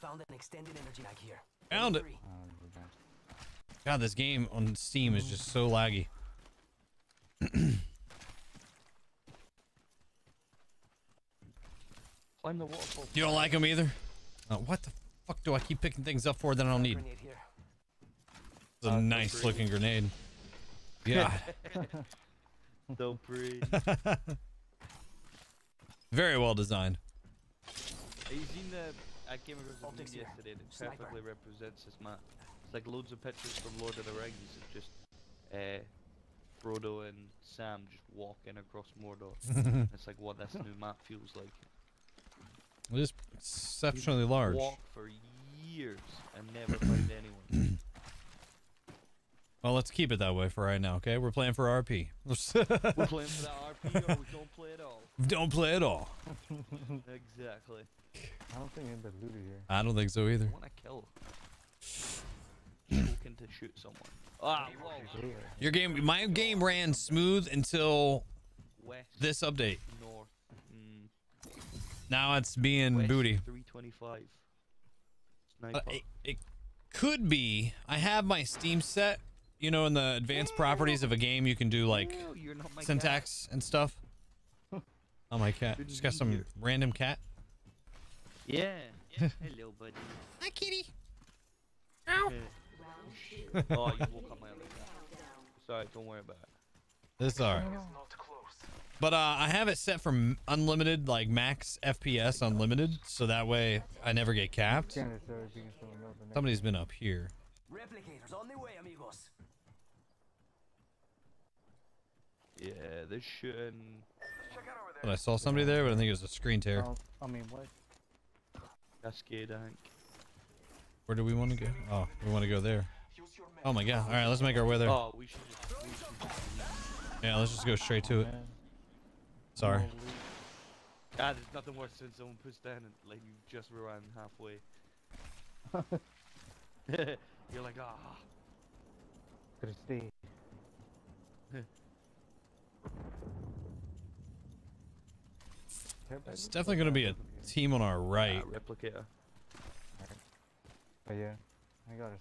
Found an extended energy mag here. Found it. God, this game on Steam is just so laggy. Climb the waterfall. You don't like them either? Uh, what the fuck do I keep picking things up for that I don't need? It's a nice looking grenade. Yeah. so pretty. Very well designed. Have you seen the? I came across a Optics yesterday that Sniper. perfectly represents this map. It's like loads of pictures from Lord of the Rings of just uh, Frodo and Sam just walking across Mordor. it's like what this new map feels like. It is exceptionally large. Walk for years and never find anyone. Well, let's keep it that way for right now, okay? We're playing for RP. We're playing for that RP or we don't play at all. Don't play at all. exactly. I don't think anybody looted here. I don't think so either. I want to kill. Looking to shoot someone. Ah, whoa. Your game, my game ran smooth until West, this update. north, mm, Now it's being west, booty. 325. Uh, it, it could be. I have my Steam set. You know, in the advanced properties of a game, you can do like No, you're syntax and stuff. Oh my cat! Good Just got some here. random cat. Yeah. Hello, buddy. Hi, kitty. Ow. oh, you woke up my other cat. Sorry, don't worry about it. It's alright. But uh, I have it set for unlimited, like max FPS unlimited, so that way I never get capped. Can't necessarily be in someone else the next Somebody's been up here. Replicators on the way, amigos. Yeah, they're shooting. But I saw somebody there, but I think it was a screen tear. Oh, I mean, what? Cascade Hank. Where do we want to go? Oh, we want to go there. Oh my god! All right, let's make our way there. Oh, we should just. We should just Yeah, let's just go straight to it. Sorry. Ah, there's nothing worse than someone puts down and like you just ran halfway. You're like, ah. Could stay. It's definitely going to be a team on our right. Replicator. But yeah, I got a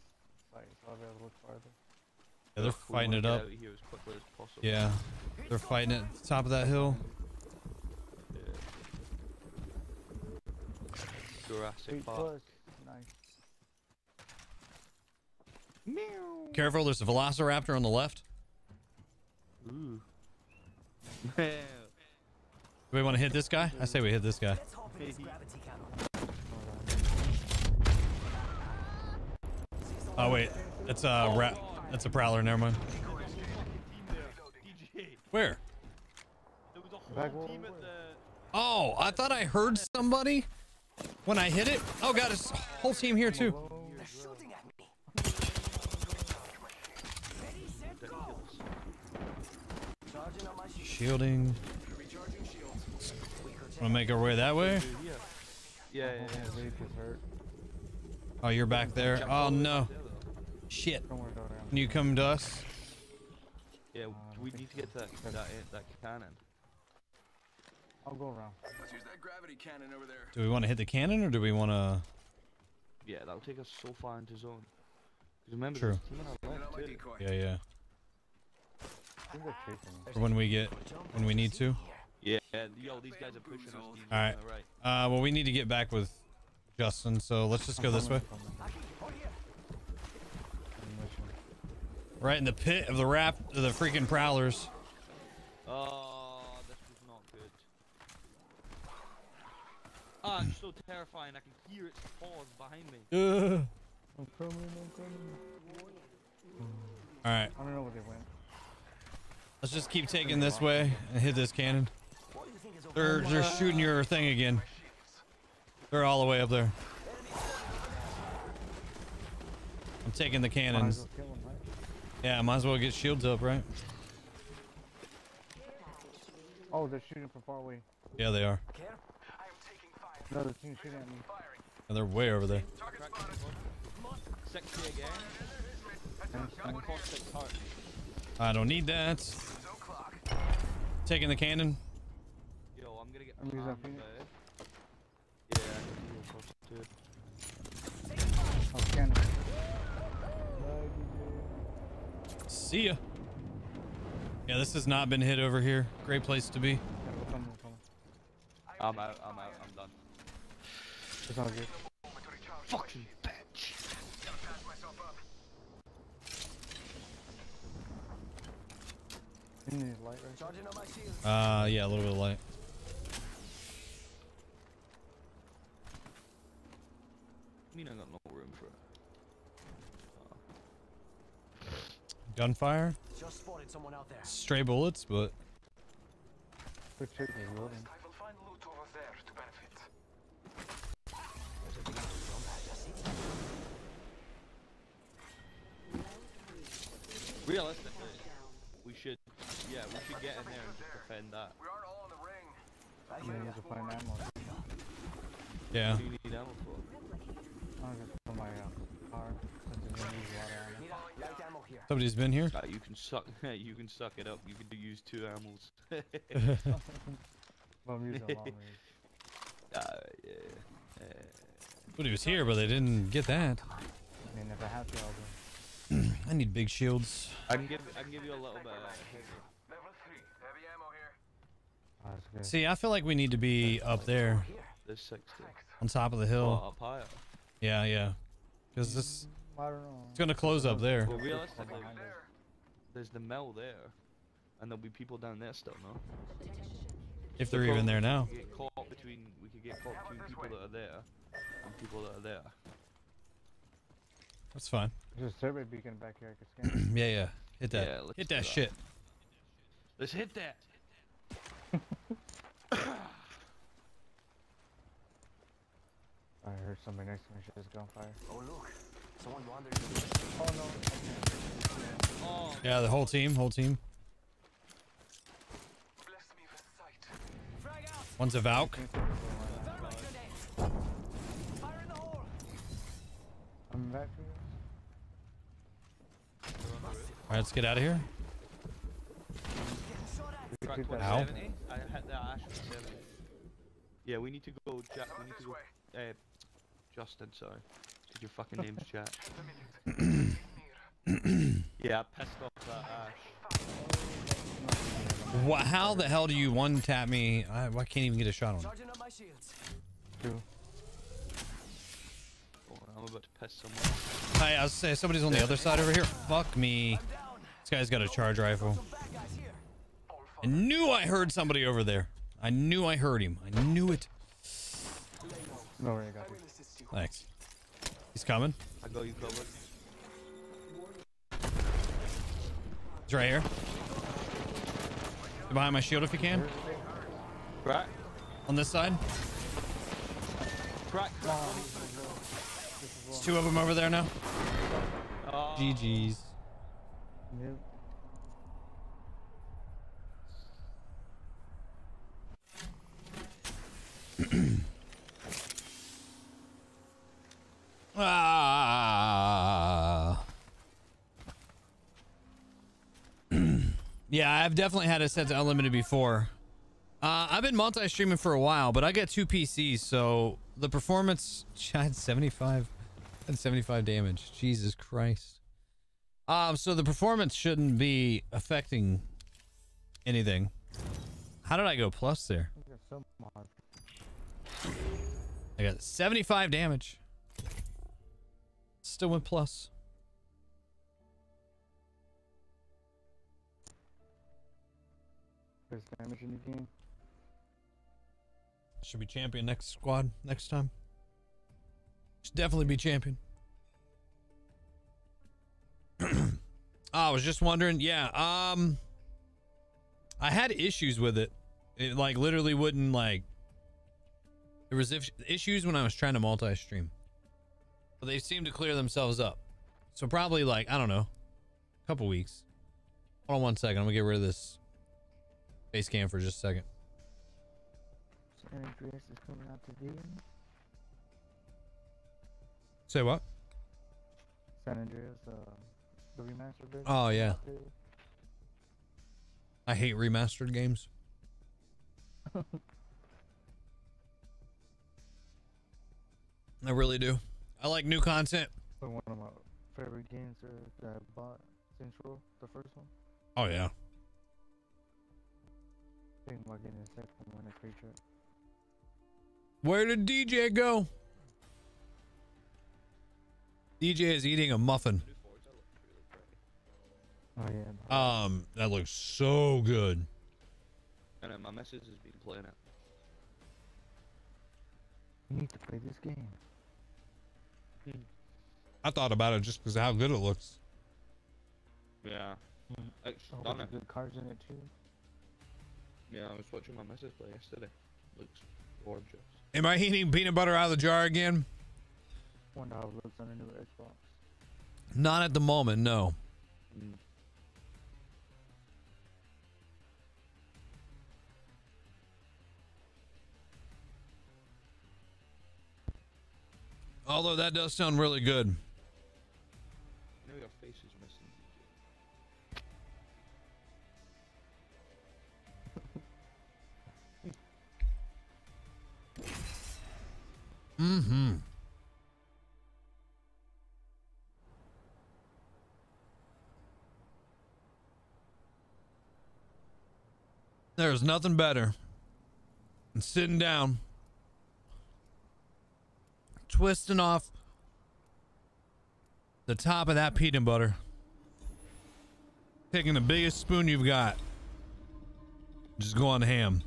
sight, so I'll be able to look farther. Yeah, they're fighting it up. out of here as as. Yeah, they're fighting it at the top of that hill. Jurassic Park. plus. Nice. Careful, there's a velociraptor on the left. Ooh. Do we want to hit this guy? I say we hit this guy. Let's hop in this gravity cannon. Oh wait, that's a rat. That's a prowler. Never mind. Where? There was a Back whole wall, team at where? the. Oh, I thought I heard somebody when I hit it. Oh god, it's a whole team here too. They're shooting at me. Ready, set, go. Charging on my shield. Shielding. Want to make our way that way? Yeah. Yeah, yeah, yeah. Oh, is hurt. Oh, you're back there. Oh no. Shit. Don't worry, don't worry. Can you come to us? Yeah, uh, we need to get that that that cannon. I'll go around. Let's use that gravity cannon over there. Do we want to hit the cannon or do we want to? Yeah, that'll take us so far into zone. remember, True. there's a For when we get, when we need to. Yeah, yo, these guys are pushing us. All right. on the right. Uh, well, we need to get back with Justin, so let's just go this way. Right in the pit of the rap, of the freaking prowlers. Oh, this was not good. Ah, it's so terrifying. I can hear its paws behind me. Ugh. I'm coming, I'm coming. All right, I don't know where they went. Let's just keep taking this way and hit this cannon. They're they're shooting your thing again. They're all the way up there. I'm taking the cannons. well kill 'em. Yeah, might as well get shields up, right? Oh, they're shooting from far away. Yeah, they are. Another team shooting at me. And they're way over there. I don't need that. Taking the cannon. Yo, I'm gonna get I'm using panned Phoenix. Yeah, I can do a too. Oh, cannon. See ya. Yeah, this has not been hit over here. Great place to be. Yeah, we're coming, we're coming. I'm out, I'm out, I'm done. It's all good. Fucking bitch. You need light right Charging on my shields. Uh, yeah, a little bit of light. I mean, I got no room for it. Gunfire. Just spotted someone out there. Stray bullets, but Good chick is loading. I will find loot over there to benefit. Realistically, we should, yeah, we should get in there and just defend that. We aren't all in the ring. You need to find ammo. yeah. Do you need ammo for? I'll just put my uh, car. Since it's gonna use a lot of ammo. Need a light. Somebody's been here. Ah, you can suck, you can suck it up. You can use two ammos. But I'm using long range. Ah, yeah. Uh, But he was here, but they didn't get that. I mean, if I have to, I'll. I need big shields. I can give, I can give you a little bit. Of, Level 3. Heavy ammo here. Oh. See, I feel like we need to be up there there's 60. on top of the Oh, hill. up higher. Yeah, yeah. Because this I don't know. it's gonna close up there. Well, realistically, there's the Mel there, and there'll be people down there still, no? If they're even there now. We could get caught between, we could get caught between people that are there and people that are there. That's fine. There's a survey beacon back here. I can scan. Yeah, yeah. Hit that. Yeah, Hit that that. shit. Let's hit that. I heard somebody next to me. She just fire. Oh look, someone wandered. Oh no. Oh, Yeah, the whole team, whole team. Bless me with sight. One's a Valk. I'm back. All right, let's get out of here. Track Get 170. I hit that ash for 70. Yeah, we need to go, Jack. We need to go. Uh, Justin, sorry. 'Cause your fucking name's Jack. yeah, I pissed off that ash. What? How the hell do you one tap me? I, I can't even get a shot on. Charging up my shields. Two. Oh, I'm about to piss someone. Hi, I was saying somebody's on the other side over here. Fuck me. This guy's got a charge rifle. I knew I heard somebody over there. I knew I heard him. I knew it. No, I got you. Thanks. He's coming. I got you covered. He's right here. Get behind my shield if you can. Crack. On this side. Crack. There's two of them over there now. Oh. GG's. Yep. Ah. yeah, I've definitely had it set to unlimited before. Uh, I've been multi-streaming for a while, but I got two PCs, so the performance I had 75 had 75 damage. Jesus Christ. Um, so the performance shouldn't be affecting anything. How did I go plus there? You got so mod. I got 75 damage. Still went plus. There's damage in the game. Should be champion next squad next time. Should definitely be champion. Ah, I was just wondering. Yeah, um I had issues with it. It like literally wouldn't like there was if- issues when I was trying to multi-stream. But they seem to clear themselves up. So probably like, I don't know, a couple weeks. Hold on one second. I'm going to get rid of this face cam for just a second. San Andreas is coming out to VM. Say what? San Andreas, uh, the remastered version. Oh, yeah. I hate remastered games. I really do. I like new content. But one of my favorite games that I bought since Row, the first one. Oh yeah. Thinking about getting a second one at Creature. Where did DJ go? DJ is eating a muffin. Oh yeah. Um, that looks so good. I know my message is being played out. You need to play this game. I thought about it just because of how good it looks. Yeah. It's Oh, done good cards in it too. Yeah, I was watching my message play yesterday. Looks gorgeous. Am I eating peanut butter out of the jar again? Wonder how it looks on a new Xbox. Not at the moment, no. Mm. Although that does sound really good. You know your face is missing. Mm-hmm. There's nothing better than sitting down, twisting off the top of that peanut butter, taking the biggest spoon you've got, just going ham.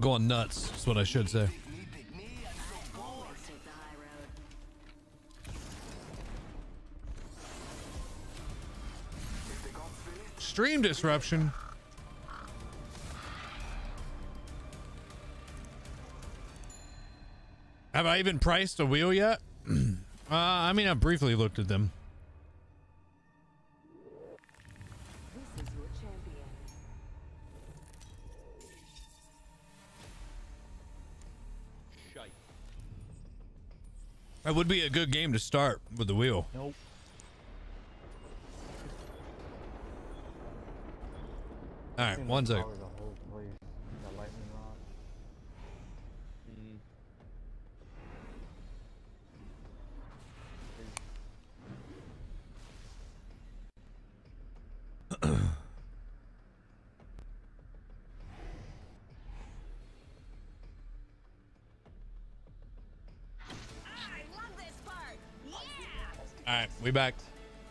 Going nuts, is what I should say. Stream disruption. Have I even priced a wheel yet? uh, I mean, I briefly looked at them. This is your champion. Shite. That would be a good game to start with the wheel. Nope. All right, Seen one the we back.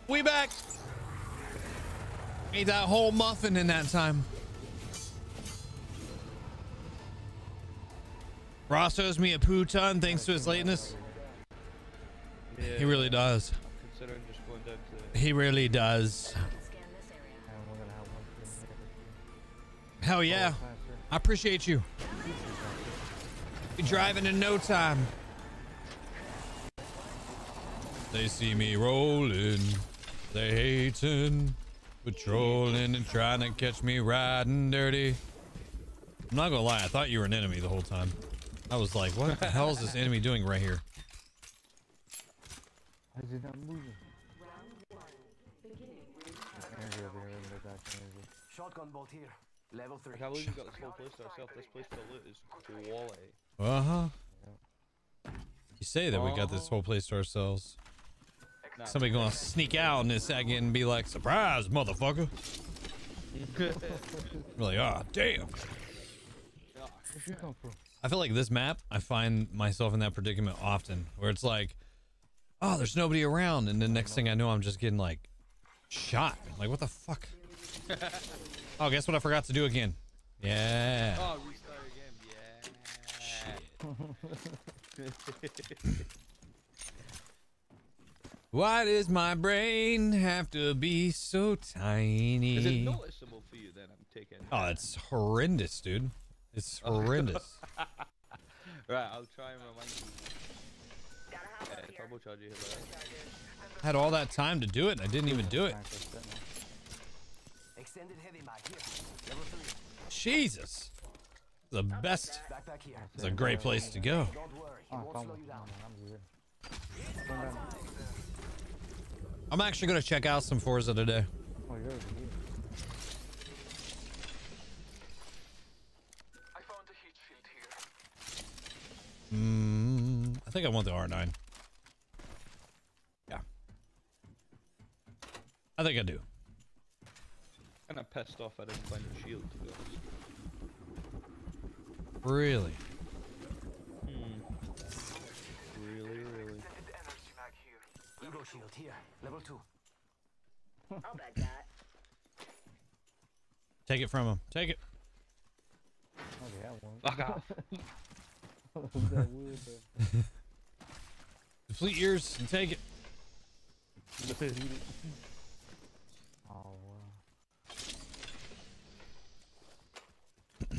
We back. Ate that whole muffin in that time. Ross owes me a poo ton thanks to his lateness. Yeah, He really does. I'm considering just going down to. He really does. And we're gonna have one stream here. Hell yeah. I appreciate you. Be driving in no time. They see me rolling, they hating, patrolling and trying to catch me riding dirty. I'm not gonna lie, I thought you were an enemy the whole time. I was like, what the hell is this enemy doing right here? Why is it not moving? Andrew over here, look at Andrew. Shotgun bolt here. Level 3. I can't believe we got this whole place to ourselves. This place to loot is quality. Uh huh. You say that we got this whole place to ourselves. Somebody gonna sneak out in a second and be like, "Surprise, motherfucker!" Really? Ah, damn. Come from? I feel like this map, I find myself in that predicament often, where it's like, "Oh, there's nobody around," and the next thing I know, I'm just getting like shot. Like, what the fuck? Oh, guess what I forgot to do again? Yeah. Oh, restart again. Yeah. Why does my brain have to be so tiny? Is it noticeable for you then? I'm taking. Oh, it's horrendous, dude. It's horrendous. right, I'll try and remind you. Turbocharge here, bud. Had all that time to do it, and I didn't even do it. Extended heavy mag here. Level three. Jesus. The best. Backpack. It's a great place to go. I'm actually going to check out some Forza today. Oh, you're over here. I found a heat shield here. Mm, I think I want the R9. Yeah. I think I do. Kind of pissed off I didn't find a shield to be honest. Really? Hmm. Really, really. Ego shield here. Level two. I'll bet that. Take it from him. Take it. Oh, yeah, one. Fuck off. that wood, though. Deplete yours and take it. Oh, wow.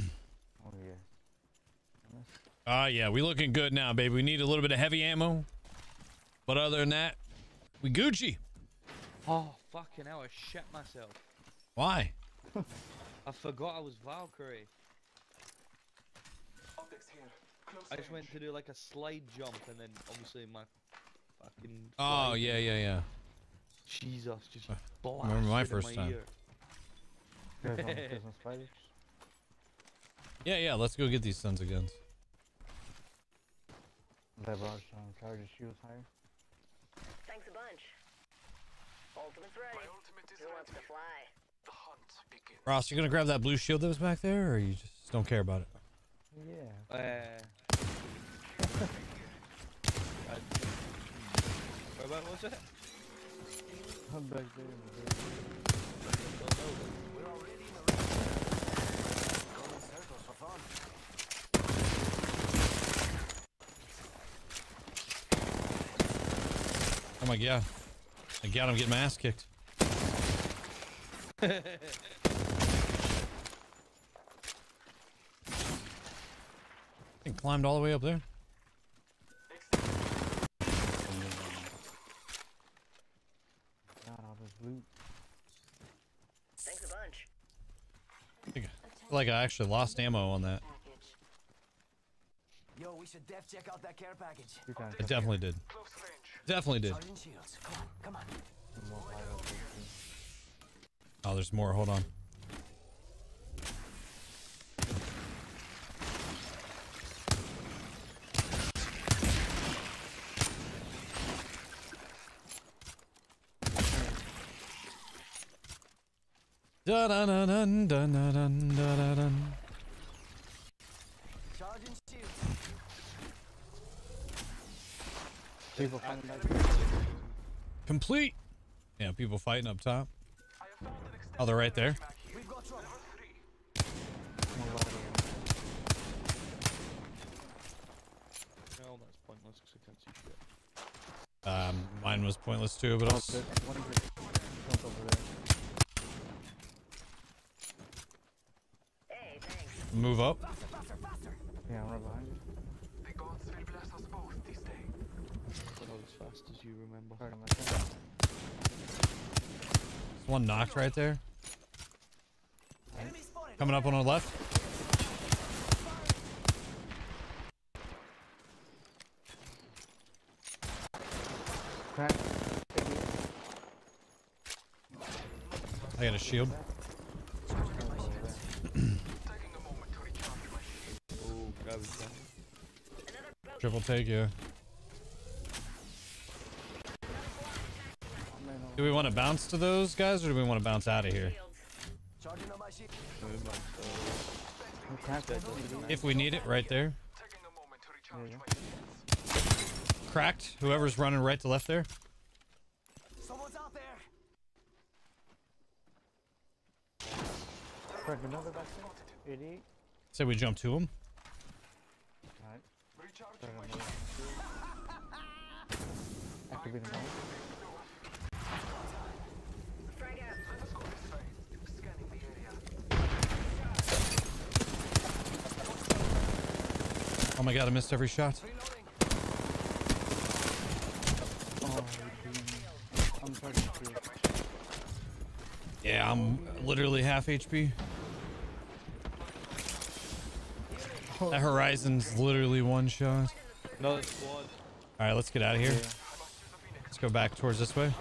oh, yeah. Ah, yeah, we looking good now, baby. We need a little bit of heavy ammo. But other than that, we Gucci. Oh, fucking hell, I shit myself. Why? I forgot I was Valkyrie. Optics here. Close I just range. went to do like a slide jump and then obviously my fucking. Oh, yeah, yeah, yeah. Jesus, just remember my blasted in first time. ear. You guys want to kill some spiders? Yeah, yeah, let's go get these sons of guns. That barge charge shields higher. Thanks a bunch. Ultimate's ready. Who wants to fly? The hunt begins. Ross, you gonna grab that blue shield that was back there, or you just don't care about it? Yeah. Uh, I, where about was it? I'm back there in the We're already in the race. Going circles for fun. Oh my god. I got him getting my ass kicked. And climbed all the way up there. God, all this loot. Thanks a bunch. I think I feel like I actually lost ammo on that. Yo, we should def check out that care package. I definitely did. Definitely did. Sergeant Shields, come on, come on. Some more fire up there, too. Oh, there's more. Hold on. Dun dun dun dun dun. Sergeant Shields. People fighting back. Complete. Yeah, people fighting up top. Oh, they're right there. We've got trouble. More water. No, that's pointless because I can't see shit. Um, mine was pointless too, but also. good. One is it. Jump over there. Hey, thanks. Move up. Yeah, I'm right behind you. The gods will bless us both this day. Not as fast as you remember. Right on my side. There's one knocked right there. Coming up on our left. I got a shield. Oh, gravity gun. Triple take, yeah. Do we want to bounce to those guys or do we want to bounce out of here? If we need it, right there. Cracked. Whoever's running right to left there. Someone's out there. Crack another back there. 88. Say we jump to him. Alright. Crack another. Activate him Oh my god, I missed every shot. Oh, dude. I'm trying to kill. Yeah, I'm literally half HP. That horizon's literally one shot. Another squad. All right, let's get out of here. Let's go back towards this way.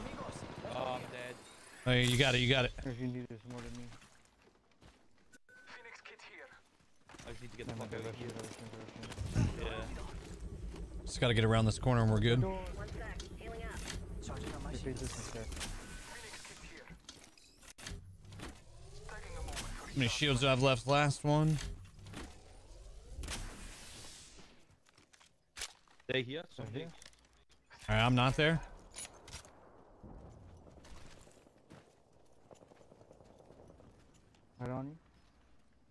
Oh, I'm dead. Oh, you got it. You got it. If you need this more than me. I just need to get the I'm fuck not out of gonna here. rush into rush Yeah. Just got to get around this corner and we're good. in. If they just instead. How many shields do I have left? Last one. They here? Something. All right, I'm not there. Right on you.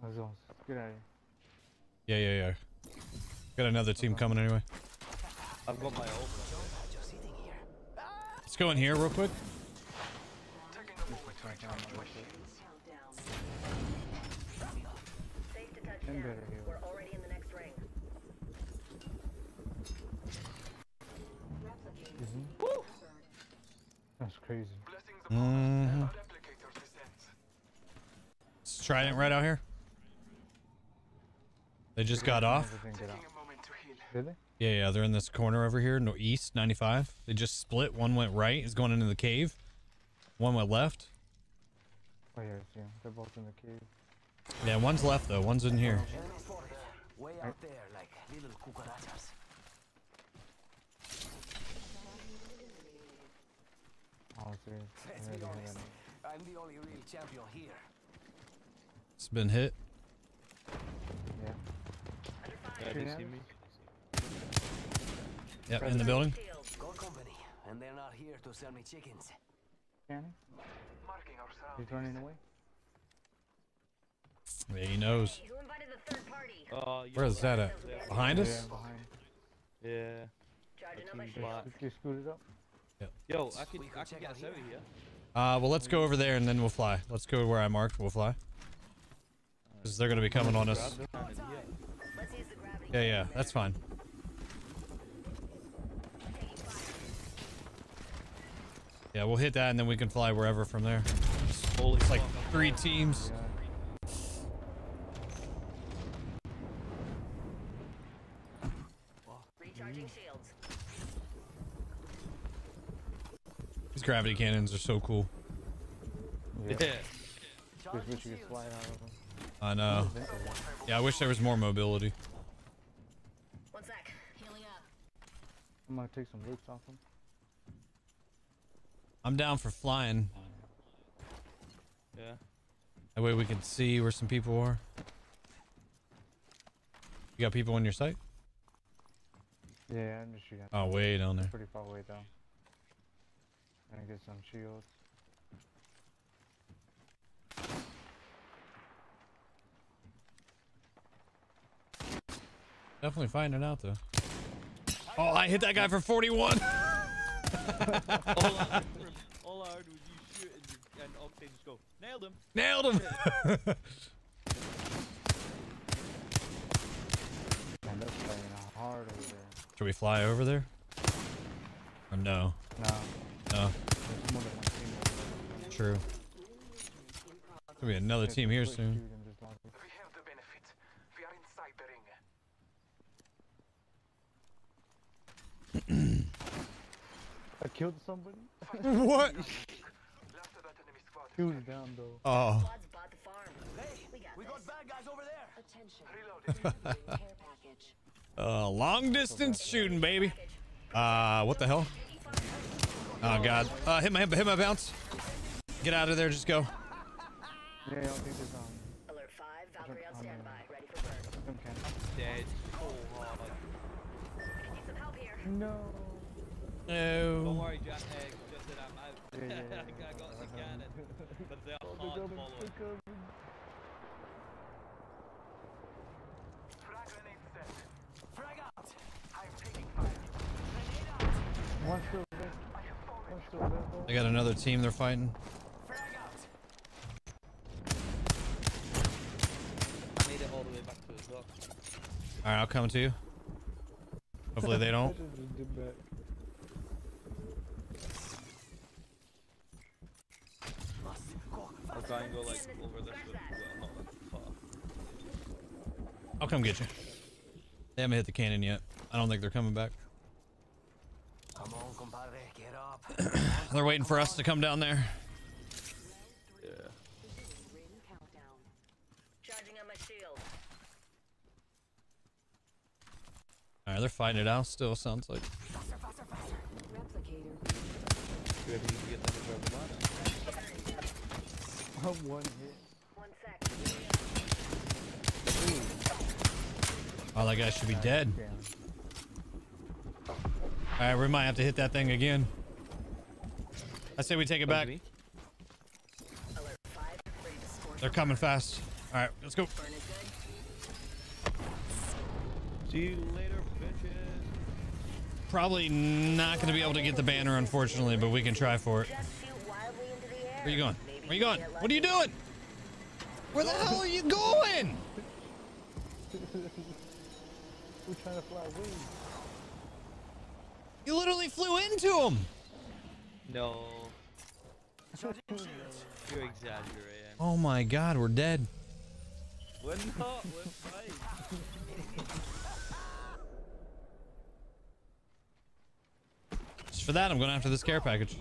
Let's go. Get out of here. Yeah, yeah, yeah. Got another team coming anyway. I've got my ult. Let's go in here real quick. And better here. We're already in the. That's crazy. Mhm. It's Trident right out here. They just got off. Everything. Did they? Yeah, yeah, they're in this corner over here, no east 95. They just split. One went right, is going into the cave. One went left. Oh yeah, yeah. They're both in the cave. Yeah, one's left though. One's in here. Way out there, like little cucarachas. Oh, serious. Let's be honest. I'm the only real champion here. It's been hit. Yeah. Yeah, they see me. Yep, in the building. Gold company, and they're not here to sell me chickens. Can he? He's running away. Yeah, he knows. Who invited the third party? Oh, Where is that at? Behind us? Yeah, behind. Yeah. Charging up my team's shield. black. Just get scooted up. Yo, I can, I can get us out of here. Uh, well, let's go over there and then we'll fly. Let's go where I marked. We'll fly. Because they're going to be coming on us. Let's use the gravity. Yeah, yeah, that's fine. Yeah, we'll hit that and then we can fly wherever from there. Holy It's like three teams. Recharging shields. These gravity cannons are so cool. Yeah. Just wish you could slide out of them. I know. Yeah, I wish there was more mobility. One sec. Healing up. I'm gonna take some loops off them. I'm down for flying. Yeah. That way we can see where some people are. You got people on your site? Yeah, I'm just shooting. Oh, way down there. Pretty far away though. Gonna get some shields. Definitely finding out though. Oh, I hit that guy for 41. all, I heard from, all I heard was you shoot and, you- and Octane just go, nailed him. Nailed him. Man, that's playing hard over there. Should we fly over there? Or no? No. No. More than one team. True. There'll be another team here soon. shoot and just lock it. We have the benefit. We are inside the ring. I killed somebody. what? He down though. Oh. Squad's bought the farm. Hey, We got we this. got bad guys over there. Attention. Care package. Uh, long distance shooting, baby. Uh, what the hell? Oh god. Uh, hit my hit my bounce. Get out of there. Just go. Yeah, I don't think there's um. Alert 5, Valkyrie on on standby, the- ready for burn. Some can. Dead. Oh, hard. Need some help here. No. Don't No. worry, Jack. Uh, just that I'm out. Yeah, yeah, yeah, I got the cannon. But they're coming, following. they're coming. Frag grenade set. Frag out. I'm taking fire. Grenade out. One still there. One still there. They got another team they're fighting. Frag out. I made it all the way back to the dock. All right, I'll come to you. Hopefully they don't. And go like over. I'll come get you. They haven't hit the cannon yet. I don't think they're coming back. Come on, compadre, get up. They're waiting for us to come down there. Yeah. Charging on my shield. All right, they're fighting it out. Still sounds like. Replicator. Do you ever need to get them to grab the banner? One hit. One sec. Oh, that guy should be dead. All right, we might have to hit that thing again. I say we take it back. Alert 5, ready to score. They're coming fast. All right, let's go. Burn is good. See you later, bitches. Probably not going to be able to get the banner, unfortunately, but we can try for it. Just shoot wildly into the air. Where you going? Maybe Where you going? What are you doing? Where the hell are you going? We're trying to fly wings. You literally flew into him. No. You're exaggerating. Oh my god, we're dead. We're not. We're fine. Just for that, I'm going after this care package.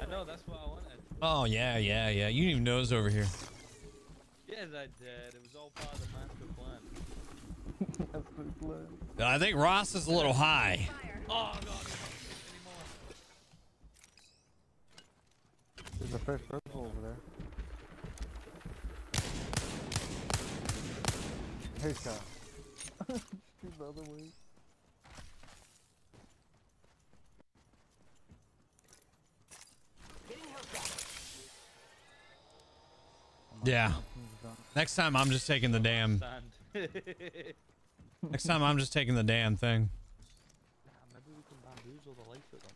I know. That's what I wanted. Oh, yeah, yeah, yeah. You didn't even know it was over here. Yes, I did. It was all part of the master plan. That's the plan. I think Ross is a little high. Oh god. There's a first purple over there. Hey, Scott. He's the other way. Yeah. Next time, I'm just taking the damn. Next time, I'm just taking the damn thing. Maybe we can bamboozle the life of them.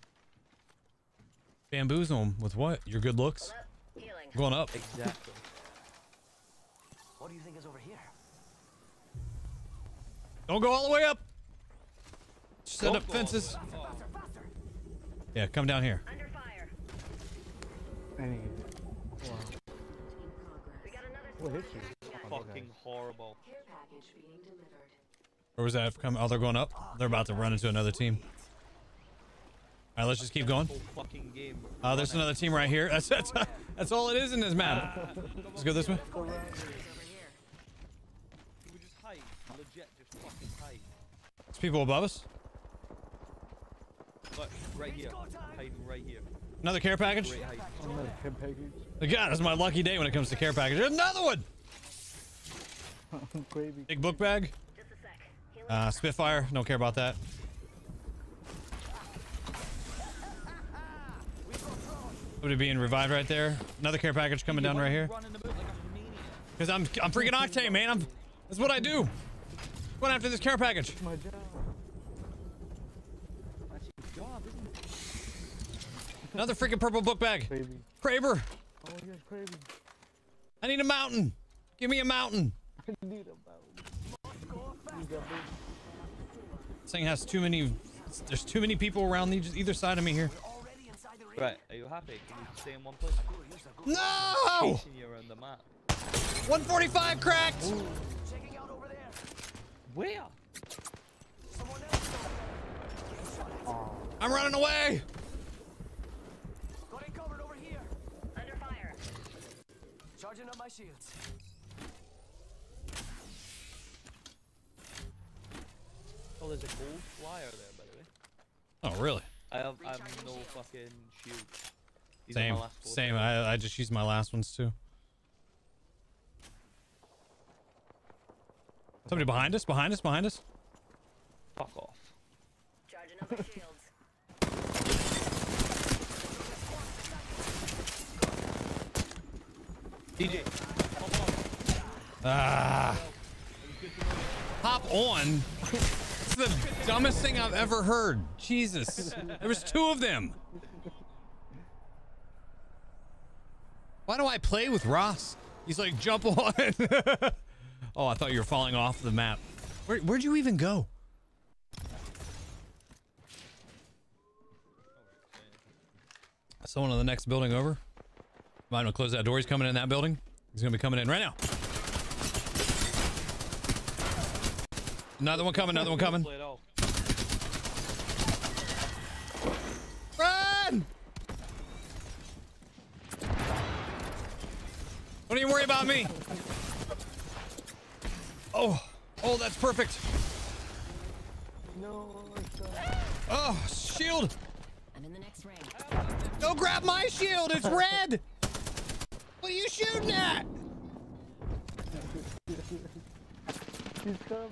Bamboozle them with what? Your good looks? Healing. Going up. Exactly. What do you think is over here? Don't go all the way up. Set Don't up fences. all the way- oh. Yeah, come down here. Under fire. Any. Wow. We got another What hit you? Fucking horrible. Care package being delivered. Where was that? Come. Oh, they're going up. They're about to run into another team. All right, let's just keep going. Whole. Uh, there's another team right here. That's that's, that's all it is in this map. Let's go this way. You would just hide. Legit, just fucking hide. There's people above us. Look, right here. Hiding right here. Another care package. Another kid package. God, that's my lucky day when it comes to care package. There's another one. Gravy. Big book bag. Just a sec. Uh, Spitfire. Don't care about that. Somebody being revived right there. Another care package coming down right here. Running about like a maniac. Cause I'm I'm freaking octane, man. I'm that's what I do. Going after this care package. My job. That's your job, isn't it? Another freaking purple book bag. Baby. Kraber. Oh, yes, crazy. I need a mountain. Give me a mountain. I need a mountain. Use that big. This thing has too many. There's too many people around each, either side of me here. Right, are you happy? Can you stay in one place? No! Chasing you around the map. 145 cracked. Checking out over there. Where? Someone else. I'm running away. Got it covered over here. Under fire. Charging up my shields. Oh, there's a gold flyer there, by the way. Oh, really? I have I'm no fucking shield. These Same, same. I, I just used my last ones too. Somebody behind us, behind us, behind us. Fuck off. Charging up my shields. DJ, Ah. Hop on. It's the dumbest thing I've ever heard. Jesus. There was two of them. Why do I play with Ross? He's like, jump on. oh, I thought you were falling off the map. Where, where'd you even go? Someone in the next building over. Might want to close that door. He's coming in that building. He's going to be coming in right now. Another one coming, another one coming. play it out. Run! Don't even worry about me. Oh, oh, that's perfect. No, Oh, shield. I'm in the next ring. Go grab my shield. It's red. What are you shooting at? He's coming.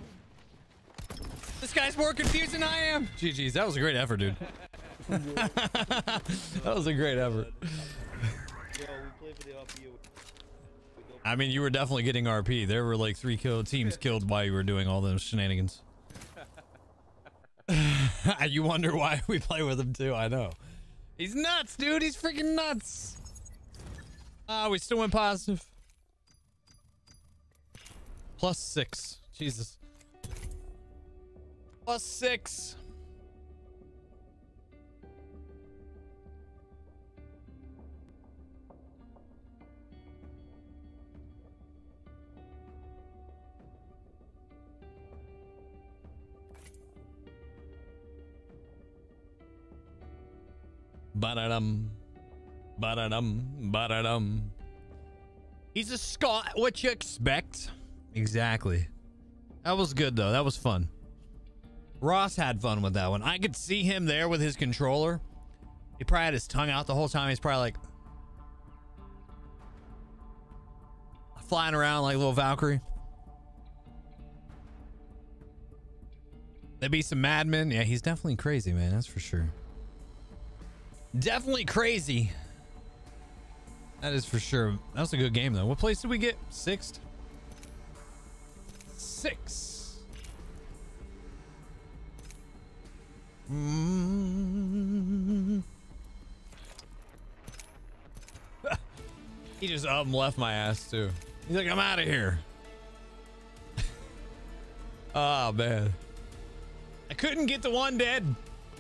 This guy's more confused than I am. GG's. That was a great effort, dude. that was a great effort. Yo, we play for the RPU. I mean, you were definitely getting RP. There were like three kill teams killed while you were doing all those shenanigans. you wonder why we play with him too. I know. He's nuts, dude. He's freaking nuts. Ah, we still went positive. Plus six. Jesus. Plus six. Ba-da-dum. Ba-da-dum. Ba-da-dum. He's a Scot. What you expect? Exactly. That was good, though. That was fun. Ross had fun with that one. I could see him there with his controller. He probably had his tongue out the whole time. He's probably like flying around like a little Valkyrie. There'd be some madmen. Yeah, he's definitely crazy, man. That's for sure. Definitely crazy. That is for sure. That was a good game, though. What place did we get? Sixth? Six. Mm. he just up and left my ass, too. He's like, I'm out of here. oh, man. I couldn't get the one dead.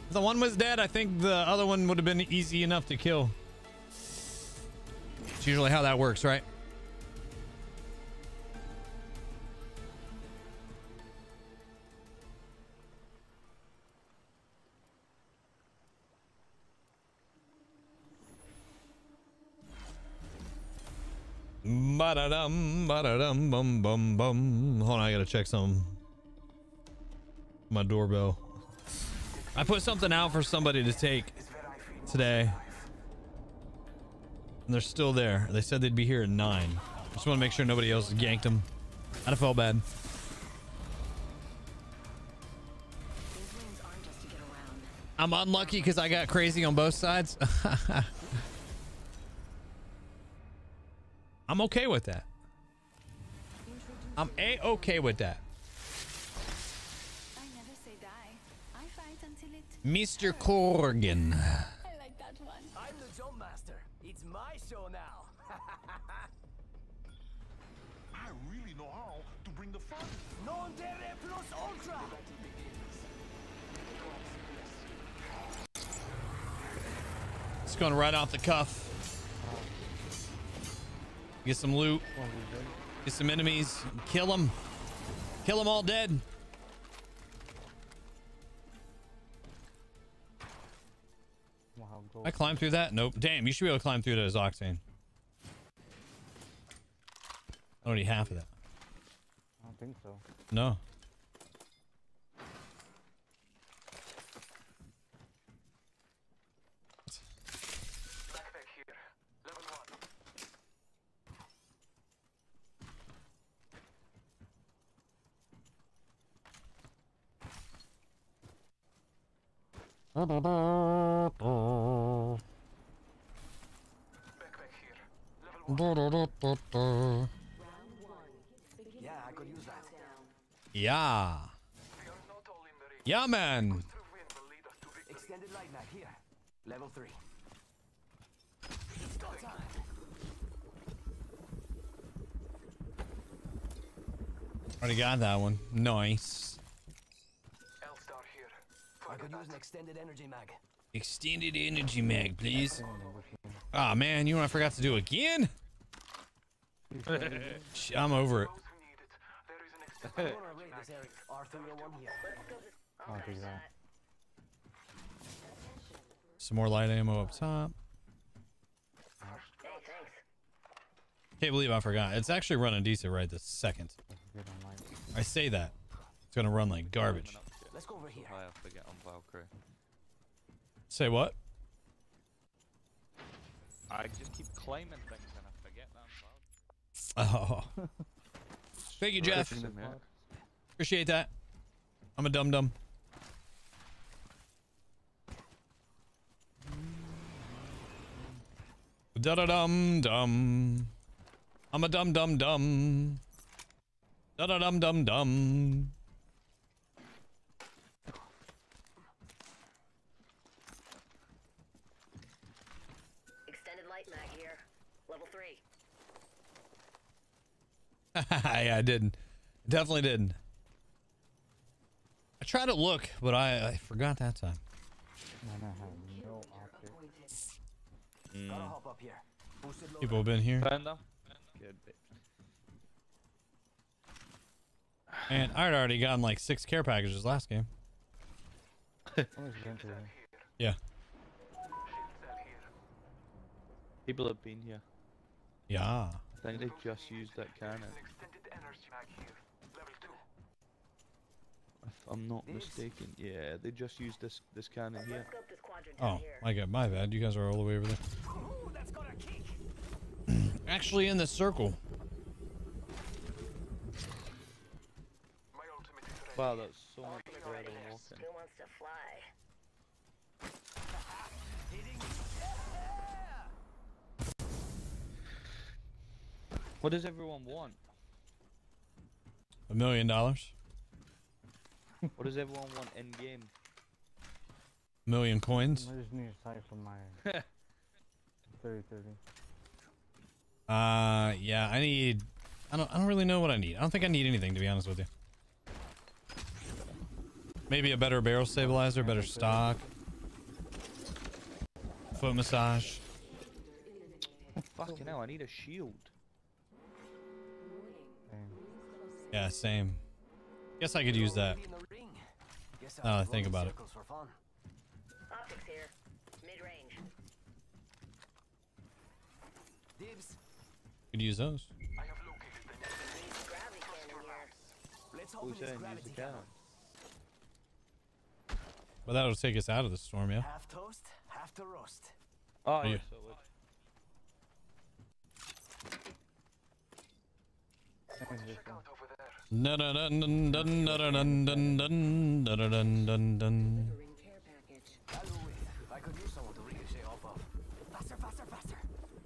If the one was dead, I think the other one would have been easy enough to kill. It's usually how that works, right? Ba-da-dum, ba-da-dum, bum, bum, bum. Hold on, I gotta check some. My doorbell. I put something out for somebody to take today. And they're still there. They said they'd be here at 9. Just want to make sure nobody else yanked them. I'd have felt bad. I'm unlucky because I got crazy on both sides. I'm okay with that. I'm a-okay with that. I never It's going right off the cuff. Get some loot. Get some enemies. Kill them. Kill them all dead. I climb through that? Nope. Damn, you should be able to climb through as Octane. I half of that. I don't think so. No. Yeah, I could use that. Yeah. Yeah, man. Extended light here. Level three. Already got that one. Nice. I could use an extended energy mag. Extended energy mag, please. Ah, man, you know what I forgot to do again? I'm over it. I wanna raid this area. R301 here. I'll. Some more light ammo up top. Can't believe I forgot. It's actually running decent right this second. I say that. It's gonna run like garbage. Let's go over here. I have to get on Valkyrie. Say what? I just keep claiming things and I forget that I'm Valkyrie. Oh. Thank you, Jeff. Appreciate that. I'm a dum dum. Da da dum dum. I'm a dum dum dum. Da da dum dum dum. Extended light mag here. Level three. yeah, I didn't. Definitely didn't. I tried to look, but I, I forgot that time. Man, I have no optics. Gotta hop up here. Boosted low People have been here. Found them? Good bitch. And I'd already gotten like six care packages last game. Someone's been through here. Yeah. People have been here. Yeah. I think they just used that cannon. If I'm not mistaken, yeah, they just used this this cannon here. Oh, my God, my bad. You guys are all the way over there. Ooh, that's got a kick. Actually, in the circle. Wow, that's so much better than walking. What does everyone want? A million dollars. What does everyone want in game? A million coins. I just need a sight for my 30 30. Uh, yeah, I need. I don't. I don't really know what I need. I don't think I need anything to be honest with you. Maybe a better barrel stabilizer, better stock, foot massage. Oh, fucking hell, I need a shield. Yeah, same. Guess I could use that. Guess Now I think about it. circles for fun. Optics here. Mid range. Could use those. Gravity cannon here. Let's Who open this said use the cannon. cannon? That'll take us out of the storm, yeah. Half toast, half to roast. Oh, oh Yeah. yeah. so it would.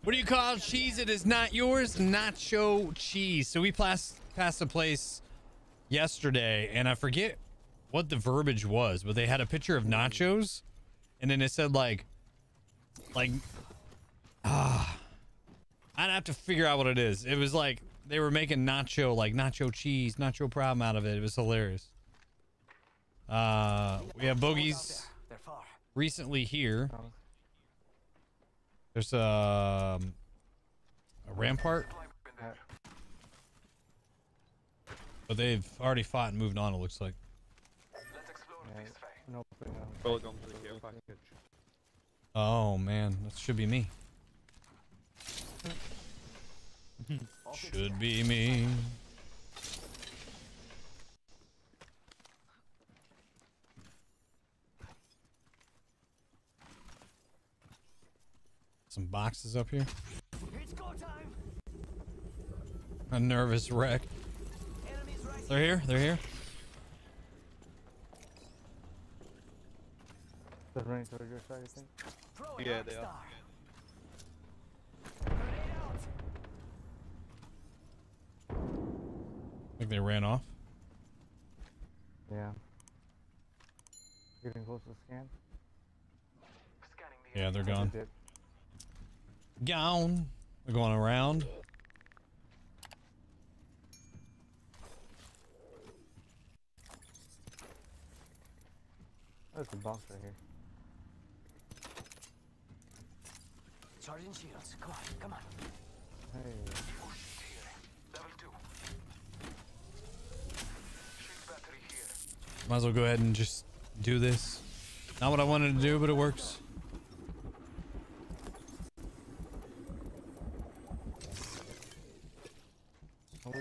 What do you call cheese that is not yours? Nacho cheese. So we passed passed a place yesterday, and I forget what the verbiage was, but they had a picture of nachos, and then it said like, like, ah, I'd have to figure out what it is. It was like they were making nacho, like nacho cheese, nacho problem out of it. It was hilarious. Uh, we have bogeys recently here. There's um, a rampart, but they've already fought and moved on. It looks like. Oh man, that should be me. should be me. Some boxes up here. It's go time. A nervous wreck. They're here. They're here. They're running towards your side, I think. Yeah, they are. I think they ran off. Yeah. Getting close to scan. Yeah, they're gone. Gone. They're going around. Oh, there's a box right here. Sergeant Shields, come on, come on. Hey. Level two. Shield battery here. Might as well go ahead and just do this. Not what I wanted to do, but it works. Oh.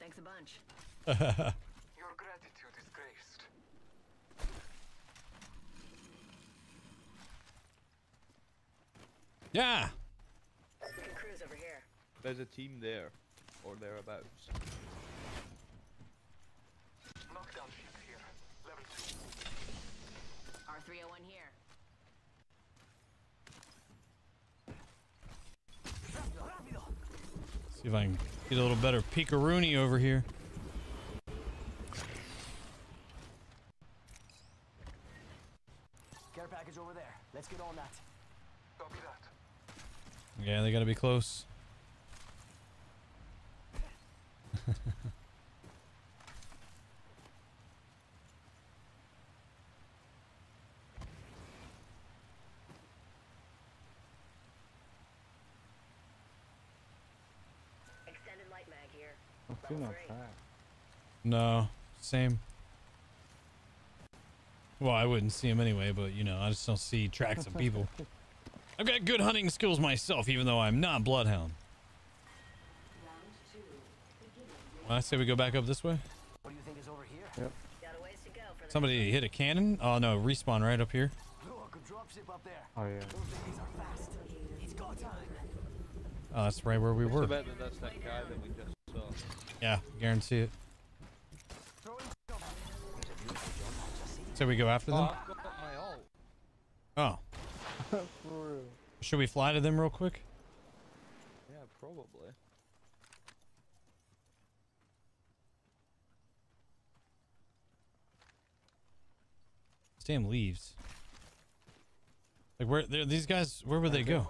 Thanks a bunch. Your gratitude is graced. Yeah. We over here. There's a team there, or thereabouts. Knockdown shield here. Level two. R301 here. See if I can get a little better peekaroonie over here. Care package over there. Let's get on that. Copy that. Yeah, they gotta be close. Extended light mag here. I'm seeing no same. Well, I wouldn't see them anyway, but you know, I just don't see tracks of people. I've got good hunting skills myself, even though I'm not bloodhound. I say we go back up this way. What do you think is over here? Yep. Got a ways to go for the Somebody hit a cannon. Oh no, respawn right up here. Look, a dropship up there. Oh, yeah. Those are fast. It's go time. Oh, that's right where we I were. Bet that that's that guy that we just saw. Yeah, guarantee it. So we go after Oh, them. I've got my ult. Oh, should we fly to them real quick? Yeah, probably. This damn leaves. Like where? they're- These guys? Where would they go?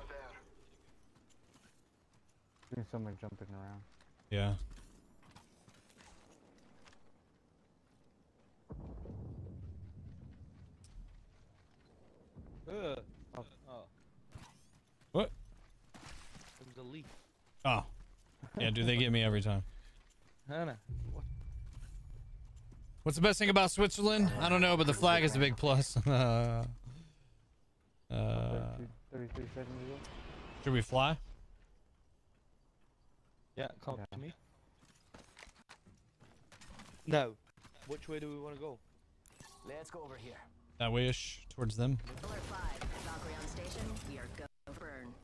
Seeing someone jumping around. Yeah. Uh, oh. What? It was a leaf. Oh. Yeah, do they get me every time. Hannah. What? What's the best thing about Switzerland? I don't know, but the flag is a big plus. uh, uh, 33 seconds ago. should we fly? Yeah, come Yeah. to me. Now, which way do we want to go? Let's go over here. That way-ish towards them. Alert 5, Valkyrie on station. We are go for burn.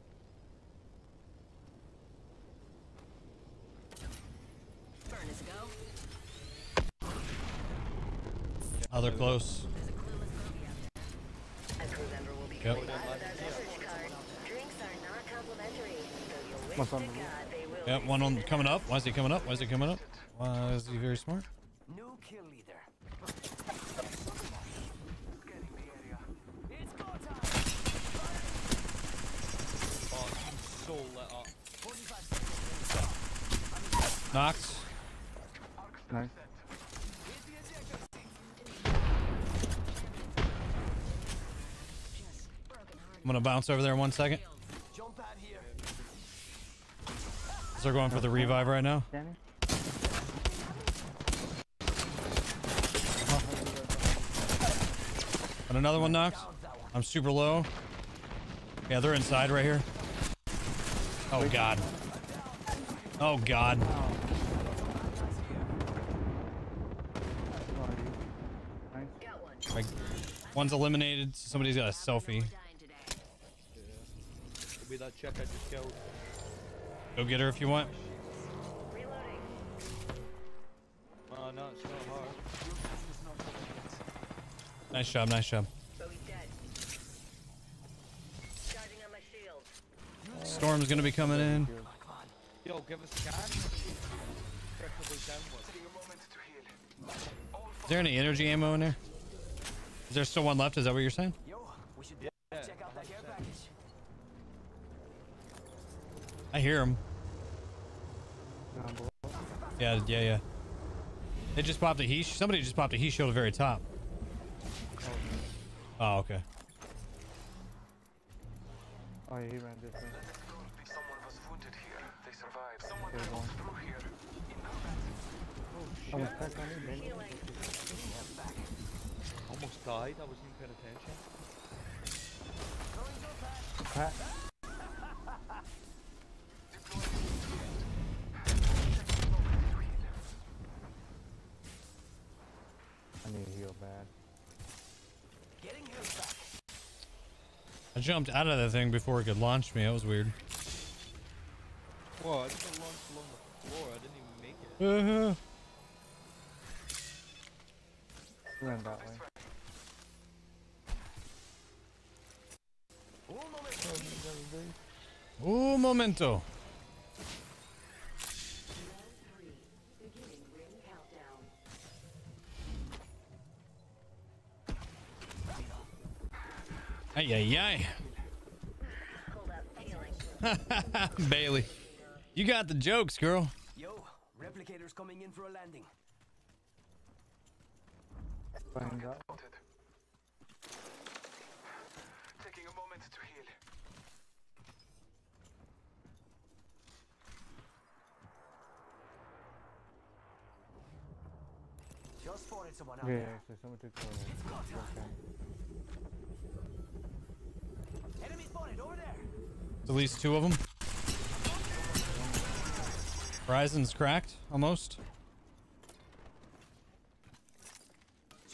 Burn is a go. Oh, they're close. A crew member will be Yep. coming by with our beverage card. Drinks are not complimentary, so you'll wish What's to on the God they will Yep, one on coming up. Why is he coming up? Why is he coming up? Why is he very smart? New kill leader. Scanning the area. It's go time. Oh, I'm so lit up. 45 Knox. Nice. Hit the ejector seat. I'm gonna bounce over there in one second. They're going for the revive right now. And another one knocks. I'm super low. Yeah, they're inside right here. Oh god. Oh god. Nice. Got one. Like, one's eliminated. Somebody's got a selfie. Dying be that chick I just killed. Go get her if you want. Oh, no, it's not hard. Nice job, nice job. Bowie's dead. Charging on my shield. Storm's gonna be coming in. Yo, give us a gun. Is there any energy ammo in there? Is there still one left? Is that what you're saying? Yo, we should Yeah, check out that care package. I hear him. Yeah, yeah, yeah. They just popped a heat. Somebody just popped a heat shield at the very top. Oh, okay. Oh, yeah, he ran this way. Survived. Someone one. Oh, it's back on me, baby. Almost died. I wasn't even paying attention. Pat. I need to heal bad. Getting back. I jumped out of that thing before it could launch me. That was weird. Whoa, I just got launched along the floor. I didn't even make it. Uh-huh. Ran that way. Un momento. Ay, ay, ay. Bailey. You got the jokes, girl. Yo, replicators coming in for a landing. Taking a moment to heal. Just spotted someone out Yeah, there. actually, someone took the okay. Enemy spotted over there. At least two of them. Horizon's cracked, almost.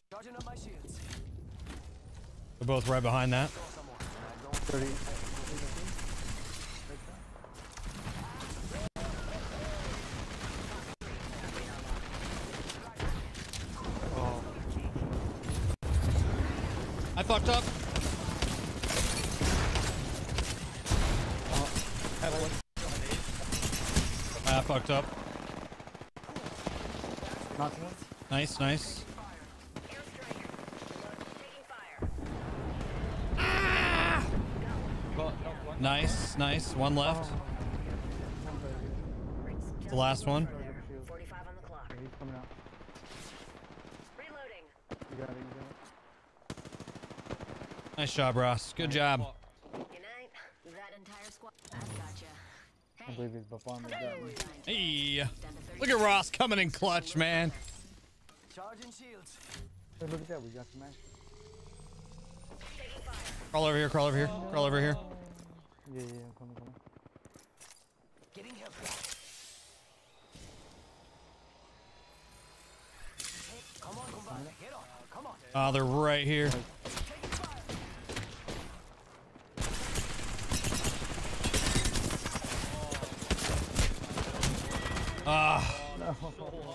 Charging up my shields. They're both right behind that. 30. I fucked up. I fucked up. Knocked one. Nice, nice. Nice, nice. One left. The last one. 45 on the clock. Yeah, he's coming out. Reloading. You got it, you got it. Nice job, Ross. Good job. Good night. That entire squad. I've gotcha. I believe he's before me. Got me. Hey, look at Ross coming in clutch, man. Charging shields. Hey, look at that. We got some action. Crawl over here, crawl over here, crawl over here. Yeah, yeah, I'm coming, coming. Getting healed back. Come on, come on. Get on. Come on. Oh, they're right here. Ah,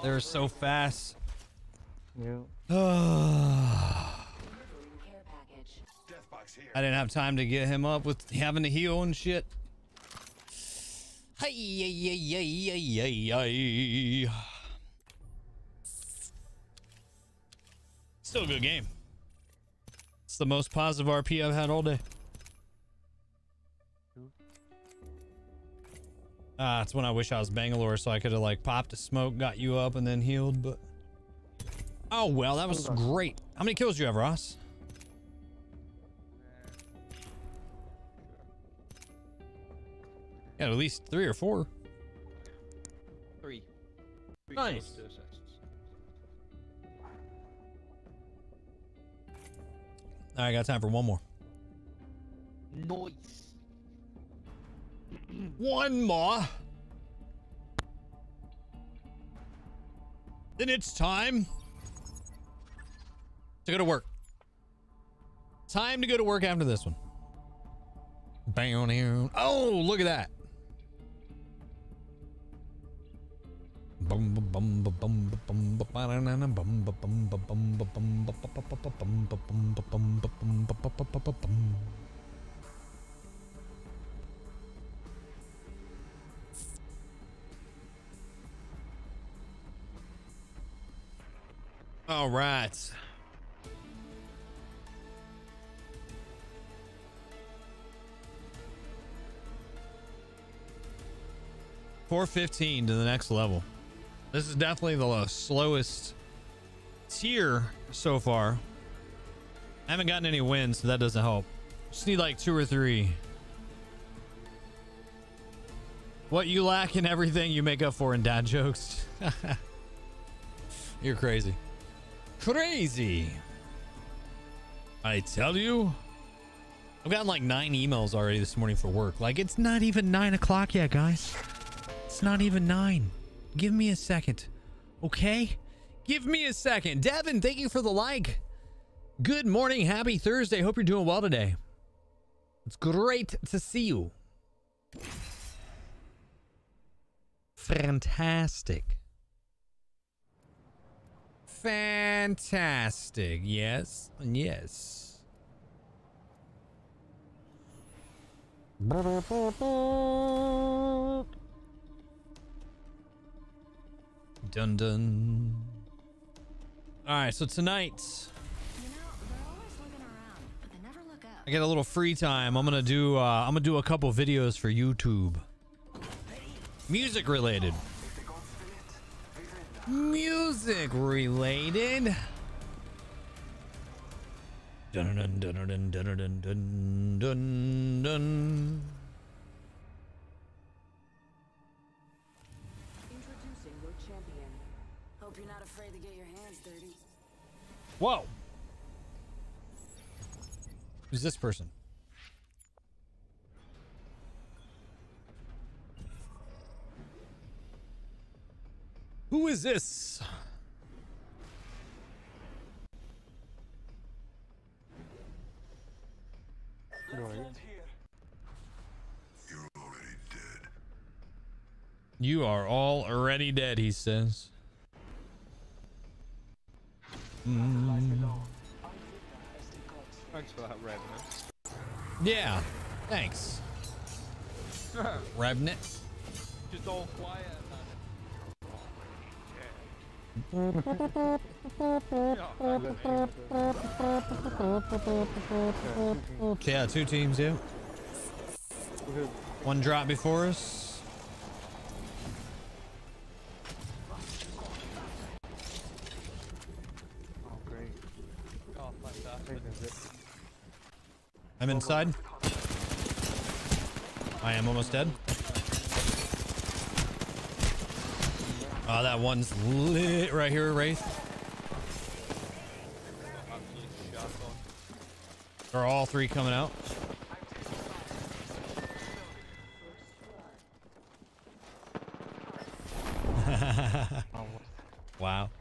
they're so fast. Yeah. I didn't have time to get him up with having to heal and shit. Hey, yeah, yeah, yeah, yeah, yeah, yeah. Still a good game. It's the most positive RP I've had all day. Ah, it's when I wish I was Bangalore so I could have like popped a smoke, got you up, and then healed, but. Oh well, that was great. How many kills do you have, Ross? Yeah, at least three or four. Three. Three Nice. kills, two. All right, got time for one more. Nice. One more. Then it's time to go to work. Time to go to work after this one. Bam. Oh, look at that. All right. Four fifteen to the next level. This is definitely the slowest tier so far. I haven't gotten any wins, so that doesn't help. Just need like two or three. What you lack in everything you make up for in dad jokes. You're crazy. Crazy. I tell you. I've gotten like nine emails already this morning for work. Like, it's not even nine o'clock yet, guys. It's not even nine. Give me a second. Okay? Give me a second. Devin, thank you for the like. Good morning. Happy Thursday. Hope you're doing well today. It's great to see you. Fantastic. Fantastic. Yes. Yes. Dun dun. All right, so tonight I get a little free time. I'm gonna do uh, I'm gonna do a couple videos for YouTube, music related. Music related. Dun dun dun dun dun dun dun dun dun dun. Introducing your champion. Hope you're not afraid to get your hands dirty. Whoa. Who's this person? Who is this? You are all already dead, he says. Mm. Thanks for that, Revenant. Yeah, thanks. Revenant. Just all quiet. Yeah, two teams, yeah. One drop before us. I'm inside. I am almost dead. Oh, that one's lit right here, Wraith. Are all three coming out? wow.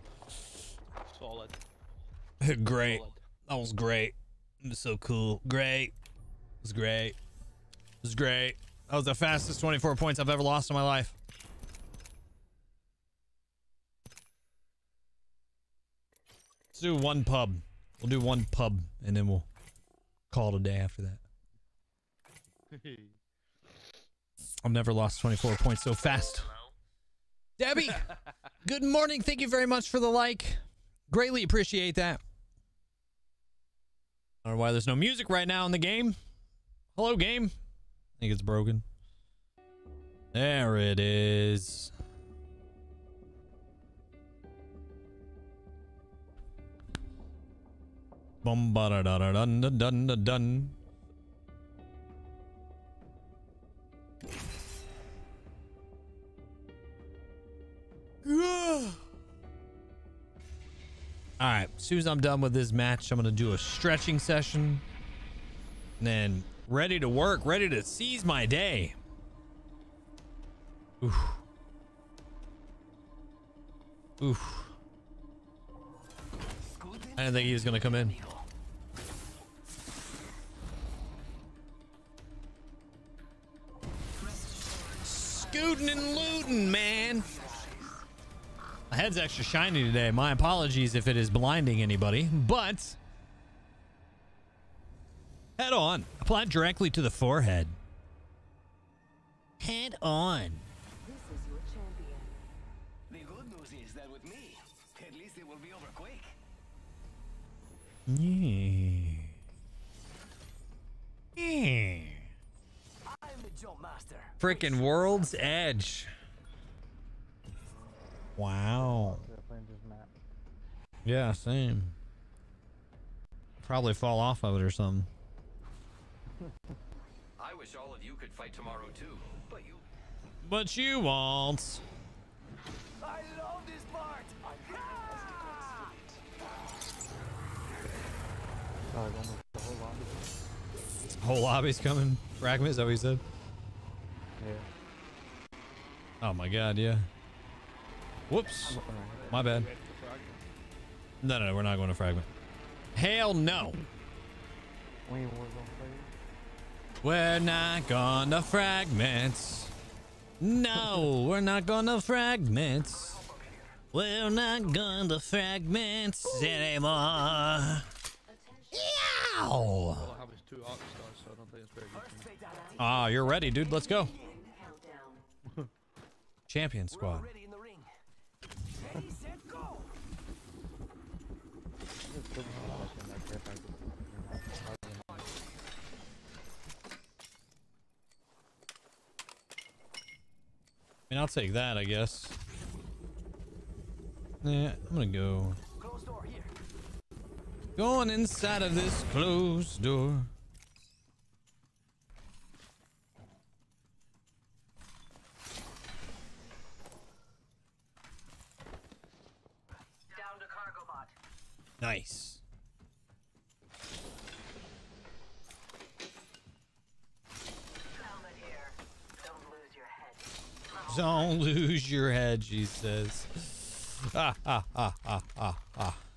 Solid. great. That was great. It was so cool. Great. It was great. It was great. That was the fastest 24 points I've ever lost in my life. Let's do one pub. We'll do one pub and then we'll call it a day after that. I've never lost 24 points so fast. Debbie, good morning. Thank you very much for the like. Greatly appreciate that. I don't know why there's no music right now in the game. Hello, game. I think it's broken. There it is. Bum ba da da da dun dun dun dun dun. All right, as soon as I'm done with this match, I'm gonna do a stretching session, and then ready to work, ready to seize my day. Oof. Oof. I didn't think he was gonna come in. Scooting and looting, man. I head's extra shiny today. My apologies if it is blinding anybody, but head on. Apply it directly to the forehead. Head on. This is your champion. The good news is that with me, at least it will be over quick. Yeah. Yeah. I'm the jump master. Freaking World's Edge. Wow. playing this map. Yeah, same. Probably fall off of it or something. I wish all of you could fight tomorrow too, but you But you won't. I love this part. Oh, almost the whole lobby. Whole lobby's coming. Fragment, is that what he said? Oh my god, yeah. Whoops. My bad. No, no, no, we're not going to fragment. Hell no. We ain't Warzone players. We're not gonna fragments. No, we're not gonna fragments. We're not gonna fragments anymore. Yow! All I have is two arc stars, so I don't think it's very good. for me. Ah, you're ready, dude. Let's go. Champion squad. Ready in the ring. Ready, set, go. Just put me on that thing like that, squad. I mean, I'll take that, I guess. Yeah, I'm gonna go. Closed door here. Going inside of this closed door. Down to cargo bot. Nice. Don't lose your head. She says. Ah, ah, ah, ah, ah.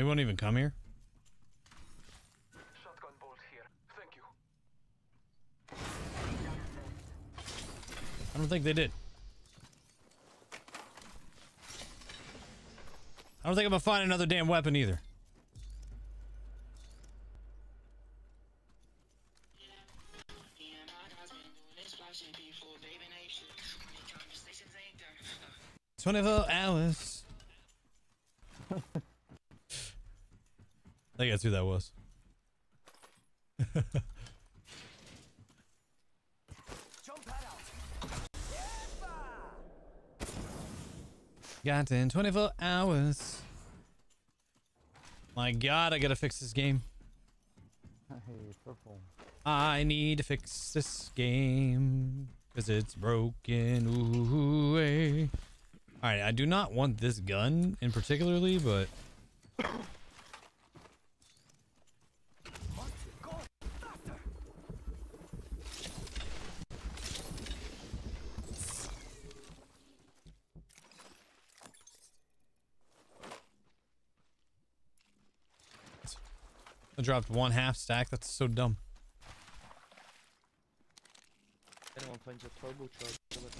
They won't even come here. Shotgun bolt here. Thank you. I don't think they did. I don't think I'm gonna find another damn weapon either. Twenty-four hours. I think that's who that was. Got in 24 hours. My god, I gotta fix this game. Hey, purple. I need to fix this game. Because it's broken. Ooh, eh. Alright, I do not want this gun in particularly, but... I dropped one half stack. That's so dumb. Anyone finds a turbocharger, let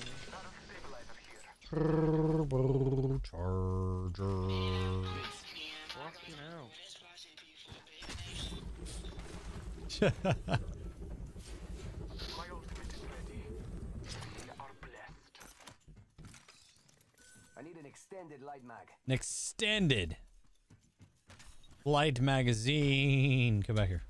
Turbocharger. Fucking hell. My ultimate is ready. We are blessed. I need an extended light mag. An extended light magazine. Come back here.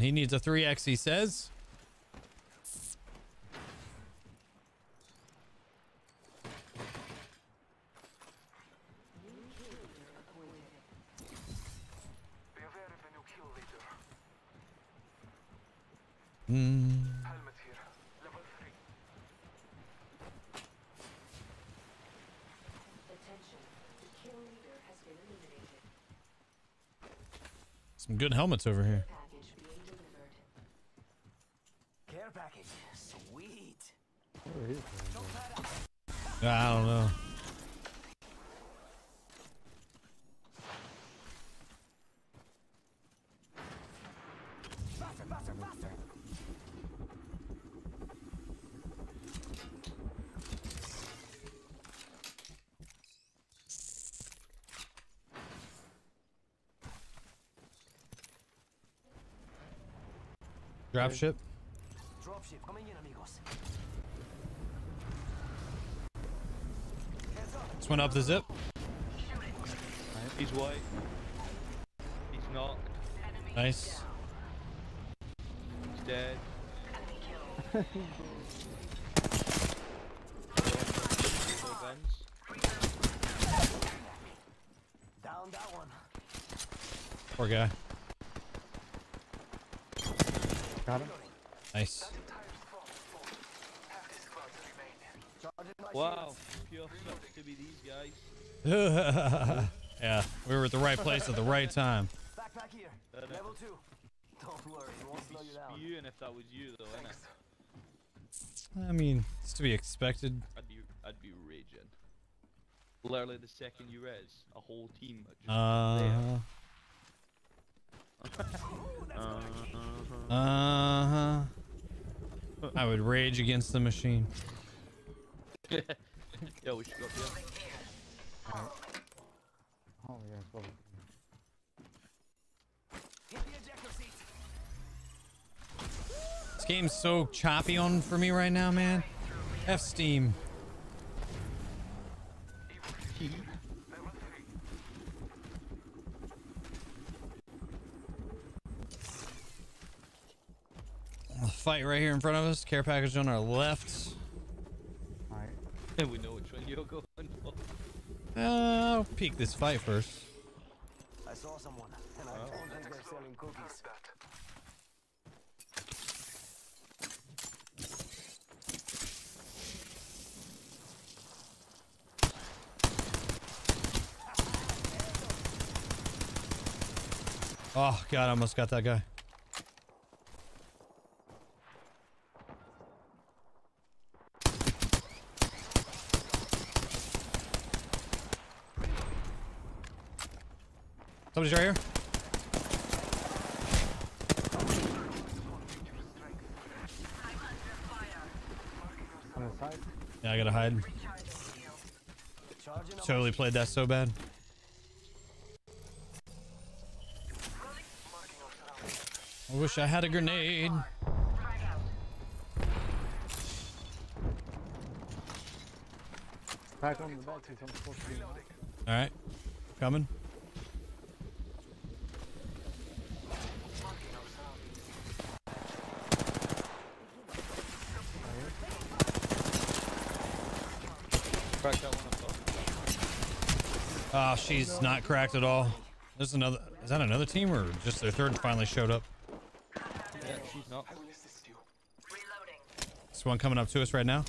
He needs a 3x, he says. Beware Some good helmets over here. Care package. Sweet. I don't know. Dropship. Dropship coming in, amigos. This went up the zip. He's white. He's not. Nice. He's dead. Down that one. Poor guy. Got him. Nice. Wow, pure sucks to be these guys. yeah, we were at the right place at the right time. Backpack here. Level two. Don't worry, it won't slow you down. Spewing if that was you though, innit? I mean, it's to be expected. I'd be, I'd be raging. Literally the second you res, a whole team. Just Uh Uh-huh. Uh huh. I would rage against the machine. Yo, we should go up here. Oh yeah, it's probably. Hit the ejector seat. This game's so choppy on for me right now, man. F Steam. Fight right here in front of us. Care package on our left. Alright. And we know which one you're going for. Uh, I'll peek this fight first. I saw someone, and I don't think they're selling cookies. Oh god, I almost got that guy. Somebody's right here. On the side. Yeah, I gotta hide. Totally played that so bad. I wish I had a grenade. Alright. on the back to some supposed to be. All right, coming. Crack that one up top. Oh, she's not cracked at all. There's another. Is that another team or just their third finally showed up? Yeah, she's not. This one coming up to us right now.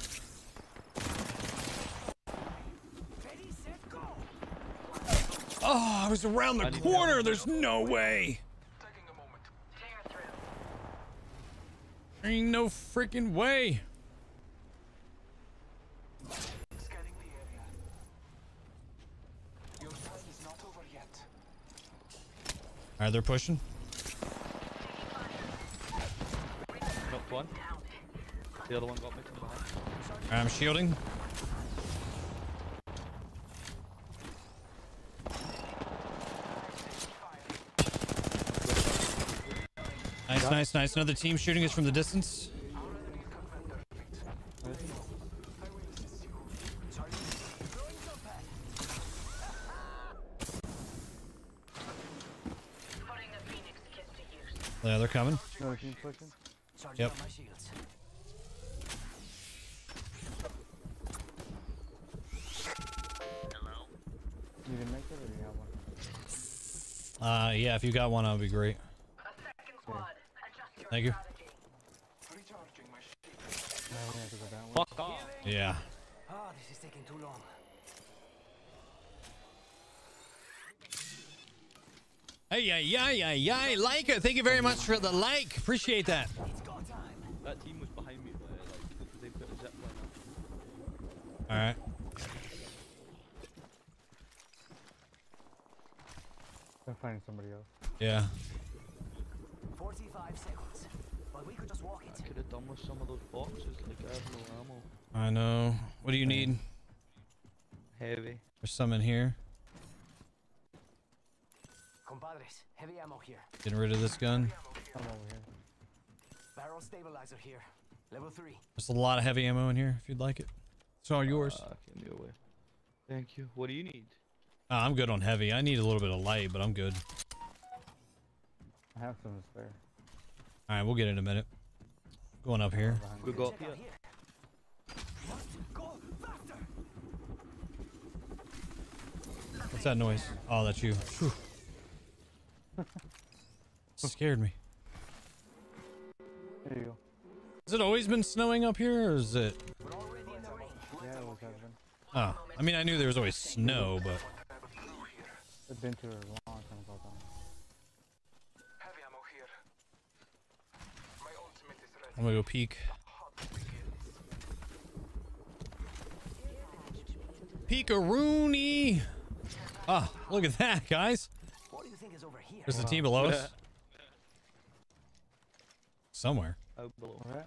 Oh, I was around the corner. There's no way. Ain't no freaking way. Scanning the area. Your time is not over yet. All right, they're pushing. Knocked one. The other one got me from behind. Right, I'm shielding. Nice, nice, nice. Another team shooting us from the distance. Yeah, they're coming. Another pushing. Charging Yep. my shields. You didn't make it or you have one? Uh, yeah, if you got one, that would be great. Thank you. Recharging my shield. No, we have to go that way. Fuck off. Yeah. ay, ay, ay, ay. it. thank you very much for the like. Appreciate that. That team was behind me Alright. I'm finding somebody else. Yeah. 45 seconds. But we could just walk it. I could have done with some of those boxes. Like, I have no ammo. I know. What do you need? Heavy. There's some in here. Compadres, heavy ammo here. Getting rid of this gun. I'm over here. Barrel stabilizer here. Level 3. There's a lot of heavy ammo in here if you'd like it. It's all yours. Uh, give me away. Thank you. What do you need? Uh, I'm good on heavy. I need a little bit of light, but I'm good. I have some to spare. All right, we'll get it in a minute. Going up here. We go up here. What's that noise? Oh, that's you. Phew. Scared me. There you go. Has it always been snowing up here, or is it? Yeah, it was has been. Oh, I mean, I knew there was always snow, but I've been to a long time ago. Though. Heavy ammo here. My ultimate is ready. I'm gonna go peek. Peekaroonie! Ah, look at that, guys. What do you think is over here? There's a team below us. Somewhere. Out below. Alright.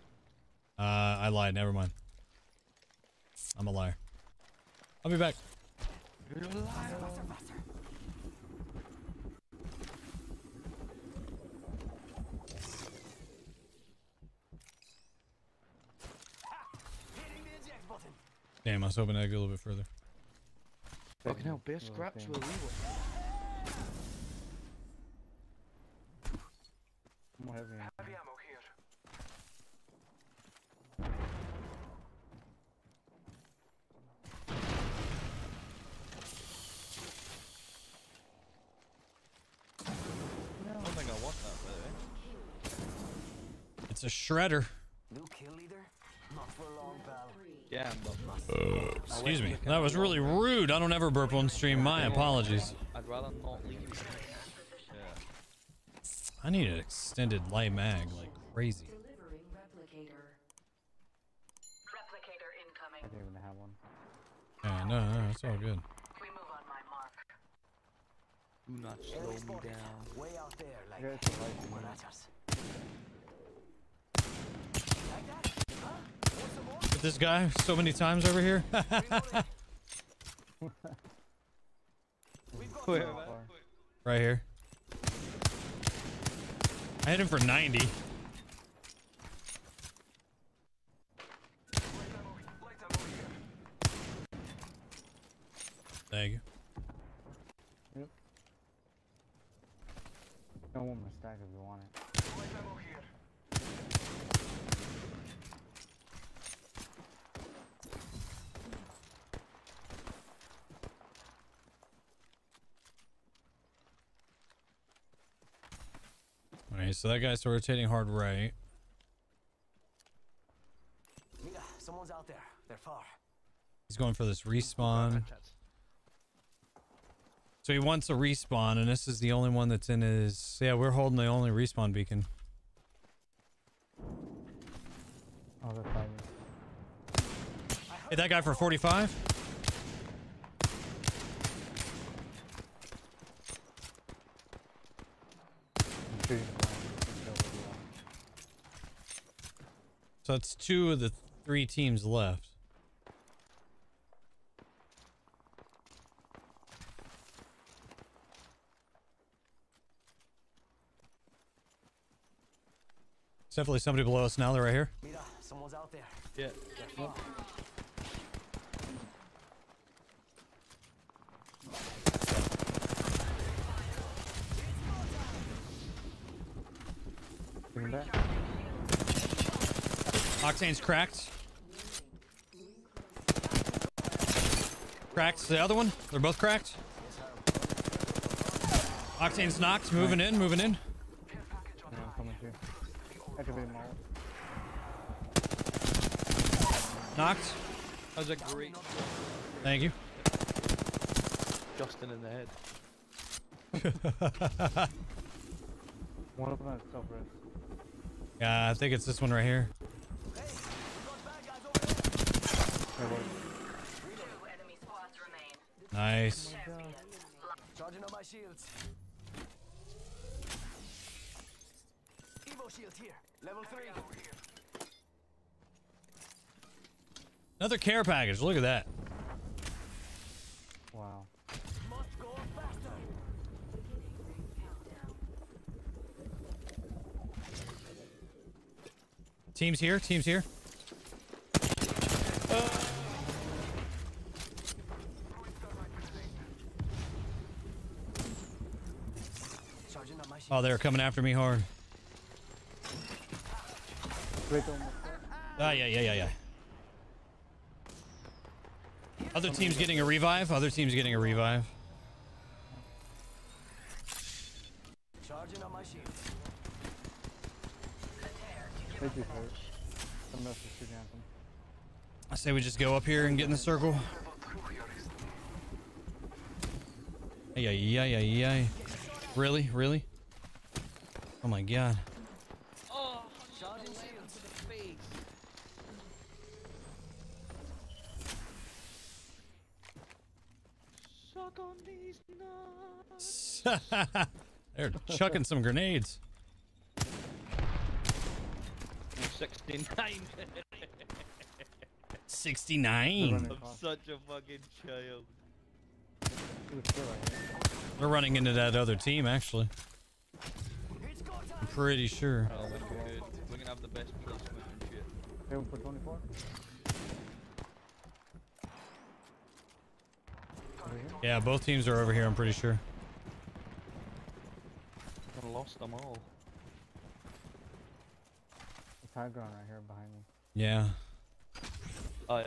Uh, I lied. Never mind. I'm a liar. I'll be back. Hitting the eject button. Damn, I was hoping I'd go a little bit further. Fucking hell, best scraps thing. where we were. More heavy ammo. Heavy ammo here. I don't think I want that, by the way. It's a shredder. New kill leader? Not for long, pal. Yeah, but Excuse me. That was really rude. I don't ever burp on stream. My apologies. I'd rather not leave. Yeah. I need an extended light mag like crazy. Delivering replicator. Replicator incoming. I didn't even have one. Yeah, no, no, it's all good. We move on my mark. Do not slow me down. Way out there, like Yeah, it's a light we're ammo. at us. Like that? Huh? Want some more? With this guy so many times over here. We've got Wait, some. wait, Far. right here. I hit him for 90. Light ammo, light ammo here. Thank you. I want my stack if you want it. Alright, so that guy's rotating hard right. Mira, someone's out there. They're far. He's going for this respawn. So he wants a respawn, and this is the only one that's in his. Yeah, we're holding the only respawn beacon. Oh, they're fighting. Hit that guy for 45. I'm shooting the ground. It's over the wall. So that's two of the three teams left. It's definitely somebody below us now. They're right here. Mira, someone's out there. Yeah. They're. Bring him back. Octane's cracked. Cracked. The other one. They're both cracked. Octane's knocked. Moving in. Moving in. Yeah, I'm coming too. Activate them all. Knocked. That was a great Thank you. Justin in the head. One of them has self rest. Yeah, I think it's this one right here. Hey, what? Nice. Charging on my shields. Evo shield here. Level three. Another care package. Look at that. Wow. Must go faster. Teams here. Teams here. Charging on my shield. Oh, they're coming after me hard. Ah, yeah, yeah, yeah, yeah. Other team's getting a revive. Other team's getting a revive. Charging on my shields. Thank you, else is shooting at them. I say we just go up here and get in the circle. Yeah, yeah, yeah, yeah. Really? Really? Oh my god. Oh, Charging shields shields. the face. Suck on these nuts. They're chucking some grenades. 69. 69. I'm such a fucking child. They're running into that other team, actually. I'm pretty sure. Oh, we're. We're gonna have the best placement and shit. Table for 24. Over here. Yeah, both teams are over here, I'm pretty sure. I lost them all. It's high ground right here behind me. Yeah. Oh, yeah.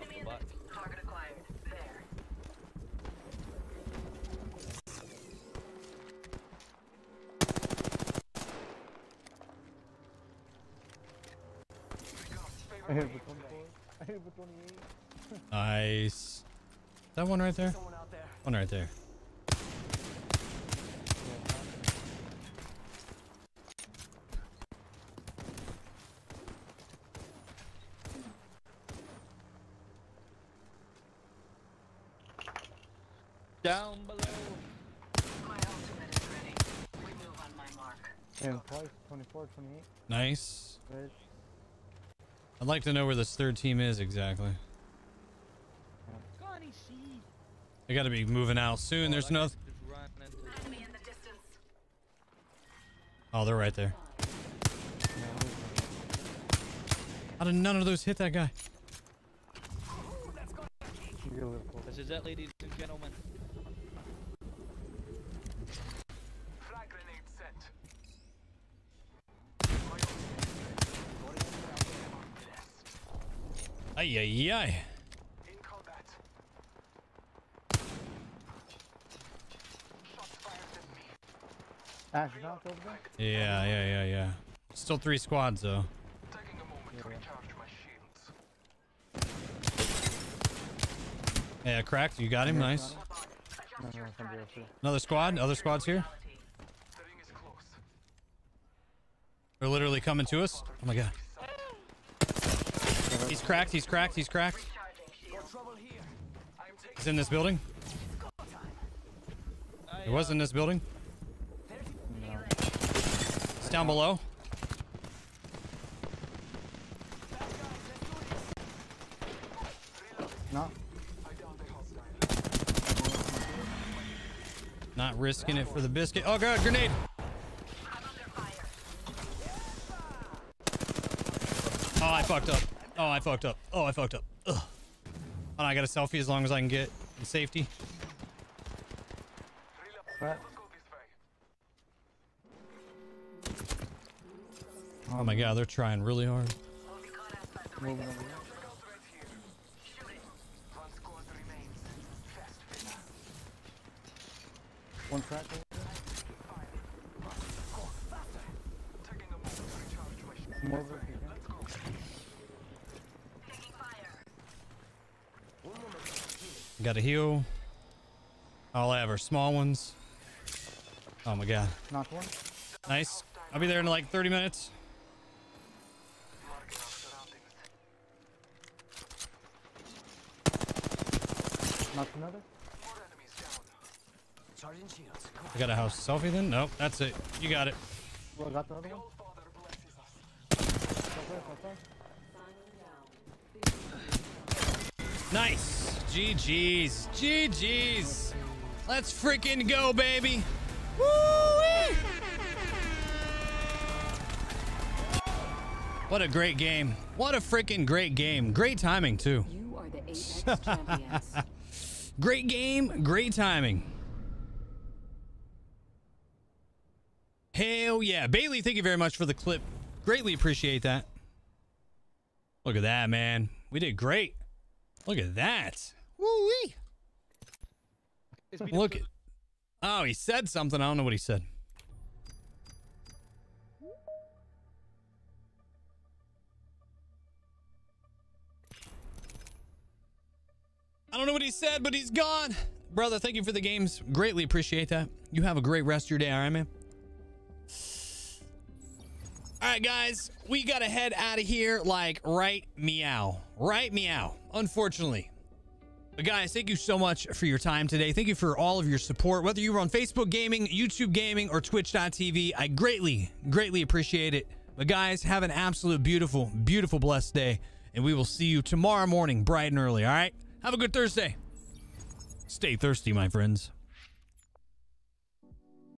Enemy in Back. the target acquired. There. I hit for 24. I hit for 28. Nice. That one right there? There. One right there. Down below. My ultimate is ready. We move on my mark. And twice, 24, 28. Nice. Red. I'd like to know where this third team is exactly. They gotta be moving out soon. There's no. Just ran into Enemy in the distance. Oh, they're right there. How did none of those hit that guy? This is it, ladies and gentlemen. Ay, ay, ay. In combat. Shots fired at me. Ash knocked over there? Yeah, yeah, yeah, yeah. Still three squads though. Taking a moment to Yeah. recharge my shields. Yeah, cracked. You got him. Nice. No, no, somebody else here. Another squad. Other squads here. The ring is close. They're literally coming to us. Oh my god. He's cracked. He's cracked. He's cracked. Got trouble here. I'm taking He's in this building. He was in this building. No. It's down below. No. Not risking it for the biscuit. Oh god, grenade. Oh, I fucked up. Oh, I fucked up. Oh, I fucked up. Ugh. I got a selfie as long as I can get in safety. Right. Oh my god, they're trying really hard. One squad remains. Fast finish. One track over Taking a moment to recharge my shields. there. More over here. Got a heal. All I have are small ones. Oh my god. Knocked one. Nice. I'll be there in like 30 minutes. Marking our surroundings. Knocked another. Charging shields. I got a house selfie then? Nope, that's it. You got it. Well, got the other one? Nice. GG's. GG's. Let's freaking go, baby. Woo! What a great game. What a freaking great game. Great timing, too. You are the Apex champions. Great game, great timing. Hell yeah. Bailey, thank you very much for the clip. Greatly appreciate that. Look at that, man. We did great. Look at that. Woo wee. Look at. Oh, he said something. I don't know what he said. I don't know what he said, but he's gone. Brother, thank you for the games. Greatly appreciate that. You have a great rest of your day, all right, man? All right, guys, we got to head out of here like right meow. Right meow, unfortunately. But guys, thank you so much for your time today. Thank you for all of your support, whether you were on Facebook Gaming, YouTube Gaming, or Twitch.tv. I greatly, greatly appreciate it. But guys, have an absolute beautiful, beautiful, blessed day. And we will see you tomorrow morning, bright and early, all right? Have a good Thursday. Stay thirsty, my friends.